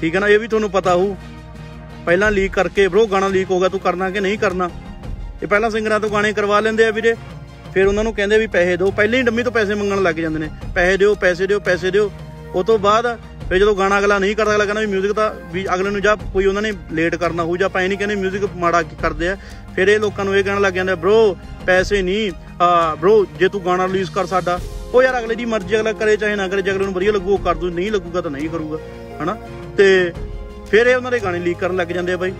ਠੀਕ ਹੈ ਨਾ, ਇਹ ਵੀ ਤੁਹਾਨੂੰ ਪਤਾ ਹੋਊ। ਪਹਿਲਾਂ ਲੀਕ ਕਰਕੇ ਬ్రో ਗਾਣਾ ਲੀਕ ਹੋ ਗਿਆ, ਤੂੰ ਕਰਨਾ ਕਿ ਨਹੀਂ ਕਰਨਾ? ਇਹ ਪਹਿਲਾਂ ਸਿੰਗਰਾਂ ਤੋਂ ਗਾਣੇ ਕਰਵਾ ਲੈਂਦੇ ਆ ਵੀਰੇ। ਫਿਰ ਉਹਨਾਂ ਨੂੰ ਕਹਿੰਦੇ ਵੀ ਪੈਸੇ ਦਿਓ। ਪਹਿਲਾਂ ਹੀ ਡੰਮੀ ਤੋਂ ਪੈਸੇ ਮੰਗਣ ਲੱਗ ਜਾਂਦੇ ਨੇ। ਪੈਸੇ ਦਿਓ ਪੈਸੇ ਦਿਓ ਪੈਸੇ ਦਿਓ। ਉਸ ਤੋਂ ਬਾਅਦ ਫਿਰ ਜਦੋਂ ਗਾਣਾ ਅਗਲਾ ਨਹੀਂ ਕਰਦਾ, ਅਗਲਾ ਕਹਿੰਦਾ ਵੀ 뮤직 ਤਾਂ ਵੀ ਅਗਲੇ ਨੂੰ ਜਾਂ ਕੋਈ ਉਹਨਾਂ ਨੇ ਲੇਟ ਕਰਨਾ ਹੋਊ ਜਾਂ ਆਪਾਂ ਨਹੀਂ ਕਹਿੰਦੇ 뮤직 ਮਾੜਾ ਕਰਦੇ ਆ। ਫਿਰ ਇਹ ਲੋਕਾਂ ਨੂੰ ਇਹ ਕਹਿਣ ਲੱਗ ਜਾਂਦਾ ਬ్రో ਪੈਸੇ ਨਹੀਂ। ਆ ਬ్రో ਜੇ ਤੂੰ ਗਾਣਾ ਰਿਲੀਜ਼ ਕਰ ਸਾਡਾ, ਉਹ ਯਾਰ ਅਗਲੇ ਦੀ ਮਰਜ਼ੀ, ਅਗਲਾ ਕਰੇ ਚਾਹੇ ਨਾ ਕਰੇ, ਜੇ ਅਗਲੇ ਨੂੰ ਵਧੀਆ ਲੱਗੂ, ਉਹ ਕਰ ਦੂ। ਨਹੀਂ ਲੱਗੂਗਾ ਤਾਂ ਨਹੀਂ ਕਰੂਗਾ। ਹਨਾ? ਤੇ ਫਿਰ ਇਹ ਉਹਨਾਂ ਦੇ ਗਾਣੇ ਲੀਕ ਕਰਨ ਲੱਗ ਜਾਂਦੇ ਆ ਬਾਈ।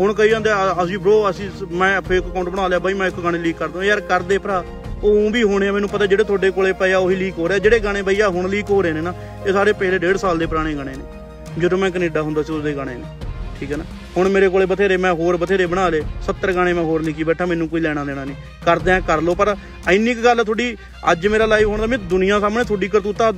ਹੁਣ ਕਹੀ ਜਾਂਦੇ ਅਸੀਂ ਬ్రో ਅਸੀਂ ਮੈਂ ਫੇਕ ਅਕਾਊਂਟ ਬਣਾ ਲਿਆ ਬਾਈ, ਮੈਂ ਇੱਕ ਗਾਣੇ ਲੀਕ ਕਰ ਦੂੰ। ਯਾਰ ਕਰਦੇ ਭਰਾ, ਉਹ ਵੀ ਹੋਣੇ ਆ, ਮੈਨੂੰ ਪਤਾ ਜਿਹੜੇ ਤੁਹਾਡੇ ਕੋਲੇ ਪਏ ਆ, ਉਹੀ ਲੀਕ ਹੋ ਰਿਹਾ। ਜਿਹੜੇ ਗਾਣੇ ਬਈ ਆ ਹੁਣ ਲੀਕ ਹੋ ਰਹੇ ਨੇ ਨਾ, ਇਹ ਸਾਰੇ ਪਿਛਲੇ ਡੇਢ ਸਾਲ ਦੇ ਪੁਰਾਣੇ ਗਾਣੇ ਨੇ। ਜਦੋਂ ਮੈਂ ਕੈਨੇਡਾ ਹੁੰਦਾ ਸੀ ਉਸਦੇ ਗਾਣੇ ਨੇ। ਠੀਕ ਹੈ ਨਾ? ਹੁਣ ਮੇਰੇ ਕੋਲੇ ਬਥੇਰੇ, ਮੈਂ ਹੋਰ ਬਥੇਰੇ ਬਣਾ ਲਏ। 70 ਗਾਣੇ ਮੈਂ ਹੋਰ ਲਿਖੀ ਬੈਠਾ, ਮੈਨੂੰ ਕੋਈ ਲੈਣਾ ਦੇਣਾ ਨਹੀਂ। ਕਰਦੇ ਆ, ਕਰ ਲਓ। ਪਰ ਇੰਨੀ ਕੁ ਗੱਲ ਤੁਹਾਡੀ, ਅੱਜ ਮੇਰਾ ਲਾਈਵ ਹੋਣ ਦਾ ਮੈਂ ਦੁਨੀਆ ਸਾਹਮਣੇ ਤੁਹਾਡੀ ਕਰਤੂਤਾ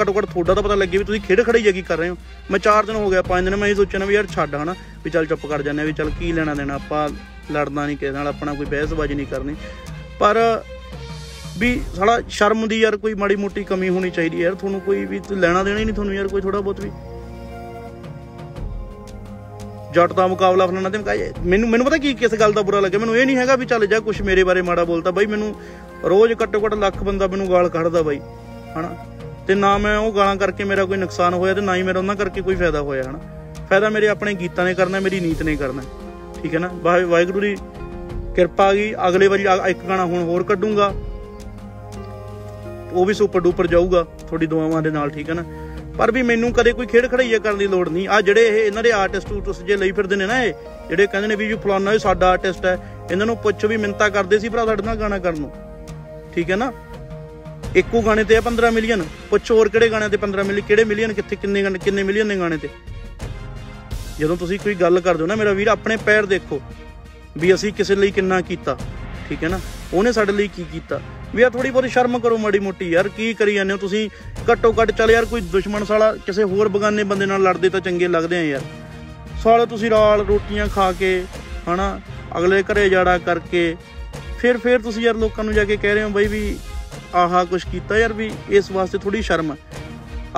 ਘੱਟੋ ਘੱਟ ਤੁਹਾਡਾ ਤਾਂ ਪਤਾ ਲੱਗੇ ਵੀ ਤੁਸੀਂ ਖੇਡ ਖੜਾਈ ਕੀ ਕਰ ਰਹੇ ਹੋ? ਮੈਂ 4 ਦਿਨ ਹੋ ਗਿਆ 5 ਦਿਨ, ਮੈਂ ਇਹ ਸੋਚਿਆ ਨਾ ਵੀ ਯਾਰ ਛੱਡ ਹਨਾ, ਵੀ ਚੱਲ ਚੁੱਪ ਕਰ ਜਾਂਦੇ ਆ, ਵੀ ਚੱਲ ਕੀ ਲੈਣਾ ਦੇਣਾ, ਆਪਾਂ ਲੜਨਾ ਨਹੀਂ ਕਿਸੇ ਨਾਲ, ਆਪਣਾ ਕੋਈ ਬਹਿਸਬਾਜ਼ੀ ਨਹੀਂ ਕਰਨੀ। ਪਰ ਵੀ ਸਾਲਾ ਸ਼ਰਮ ਦੀ ਯਾਰ ਕੋਈ ਮਾੜੀ ਮੋਟੀ ਕਮੀ ਹੋਣੀ ਚਾਹੀਦੀ ਯਾਰ, ਤੁਹਾਨੂੰ ਕੋਈ ਵੀ ਲੈਣਾ ਦੇਣਾ ਹੀ ਨਹੀਂ ਤੁਹਾਨੂੰ ਯਾਰ ਕੋਈ ਥੋੜਾ ਬਹੁਤ ਵੀ। ਜੱਟ ਦਾ ਮੁਕਾਬਲਾ ਫਲਾਣਾ ਤੇ ਮਕਾਇਆ ਮੈਨੂੰ ਮੈਨੂੰ ਪਤਾ ਕੀ ਕਿਸ ਗੱਲ ਦਾ ਬੁਰਾ ਲੱਗਿਆ, ਮੈਨੂੰ ਇਹ ਨਹੀਂ ਹੈਗਾ ਵੀ ਚੱਲ ਜਾ ਕੁਝ ਮੇਰੇ ਬਾਰੇ ਮਾੜਾ ਬੋਲਦਾ। ਬਾਈ ਮੈਨੂੰ ਰੋਜ਼ ਘੱਟੋ ਘੱਟ ਲੱਖ ਬੰਦਾ ਮੈਨੂੰ ਗਾਲ ਕੱਢਦਾ ਬਾਈ, ਹਨਾ? ਤੇ ਨਾ ਮੈਂ ਉਹ ਗਾਲਾਂ ਕਰਕੇ ਮੇਰਾ ਕੋਈ ਨੁਕਸਾਨ ਹੋਇਆ ਤੇ ਨਾ ਹੀ ਮੇਰਾ ਉਹਨਾਂ ਕਰਕੇ ਕੋਈ ਫਾਇਦਾ ਹੋਇਆ, ਹਨਾ? ਫਾਇਦਾ ਮੇਰੇ ਆਪਣੇ ਗੀਤਾਂ ਨੇ ਕਰਨਾ, ਮੇਰੀ ਨੀਤ ਨੇ ਕਰਨਾ। ਠੀਕ ਹੈ ਨਾ? ਵਾਹਿ- ਵਾਹਿਗੁਰੂ ਦੀ ਕਿਰਪਾ ਆ ਗਈ। ਅਗਲੇ ਵਾਰੀ ਇੱਕ ਗਾਣਾ ਹੁਣ ਹੋਰ ਕੱਢੂੰਗਾ। ਉਹ ਵੀ ਸੁਪਰ ਡੂਪਰ ਜਾਊਗਾ ਤੁਹਾਡੀ ਦੁਆਵਾਂ ਦੇ ਨਾਲ, ਠੀਕ ਹੈ ਨਾ? ਪਰ ਵੀ ਮੈਨੂੰ ਕਦੇ ਕੋਈ ਖੇਡ ਖੜਾਈਆ ਕਰਨ ਦੀ ਲੋੜ ਨਹੀਂ। ਆ ਜਿਹੜੇ ਇਹ, ਇਹਨਾਂ ਦੇ ਆਰਟਿਸਟ ਉਟਸ ਜੇ ਲਈ ਫਿਰਦੇ ਨੇ ਨਾ ਇਹ, ਜਿਹੜੇ ਕਹਿੰਦੇ ਨੇ ਵੀ ਜੀ ਫਲਾਨਾ ਇਹ ਸਾਡਾ ਆਰਟਿਸਟ ਹੈ, ਇਹਨਾਂ ਨੂੰ ਪੁੱਛ ਵੀ ਮਿੰਤਾ ਕਰਦੇ ਸੀ ਭਰਾ ਸਾਡੇ ਨਾਲ ਗਾਣਾ ਕਰਨ ਨੂੰ। ਠੀਕ ਹੈ ਨਾ? ਇੱਕੋ ਗਾਣੇ ਤੇ ਆ 15 ਮਿਲੀਅਨ। ਪੁੱਛੋ ਹੋਰ ਕਿਹੜੇ ਗਾਣਿਆਂ ਤੇ 15 ਮਿਲੀਅਨ ਕਿਹੜੇ ਮਿਲੀਅਨ, ਕਿੱਥੇ ਕਿੰਨੇ ਗਾਣੇ, ਕਿੰਨੇ ਮਿਲੀਅਨ ਨੇ ਗਾਣੇ ਤੇ। ਜਦੋਂ ਤੁਸੀਂ ਕੋਈ ਗੱਲ ਕਰਦੇ ਹੋ ਨਾ ਮੇਰਾ ਵੀਰ, ਆਪਣੇ ਪੈਰ ਦੇਖੋ ਵੀ ਅਸੀਂ ਕਿਸੇ ਲਈ ਕਿੰਨਾ ਕੀਤਾ, ਠੀਕ ਹੈ ਨਾ? ਉਹਨੇ ਸਾਡੇ ਲਈ ਕੀ ਕੀਤਾ? ਵੀ ਆ ਥੋੜੀ ਬਹੁਤੀ ਸ਼ਰਮ ਕਰੋ ਮਾੜੀ ਮੋਟੀ ਯਾਰ, ਕੀ ਕਰੀ ਜਾਂਦੇ ਹੋ ਤੁਸੀਂ? ਘੱਟੋ ਘੱਟ ਚੱਲ ਯਾਰ, ਕੋਈ ਦੁਸ਼ਮਣ ਸਾਲਾ ਕਿਸੇ ਹੋਰ ਬਗਾਨੇ ਬੰਦੇ ਨਾਲ ਲੜਦੇ ਤਾਂ ਚੰਗੇ ਲੱਗਦੇ ਆ ਯਾਰ। ਸਾਲੇ ਤੁਸੀਂ ਰਾਲ ਰੋਟੀਆਂ ਖਾ ਕੇ, ਹਨਾ, ਅਗਲੇ ਘਰੇ ਜਾੜਾ ਕਰਕੇ ਫਿਰ ਫਿਰ ਤੁਸੀਂ ਯਾਰ ਲੋਕਾਂ ਨੂੰ ਜਾ ਕੇ ਕਹਿ ਰਹੇ ਹੋ ਬਈ ਵੀ ਆਹਾ ਕੁਝ ਕੀਤਾ ਯਾਰ ਵੀ ਇਸ ਵਾਸਤੇ ਥੋੜੀ ਸ਼ਰਮ ਹੈ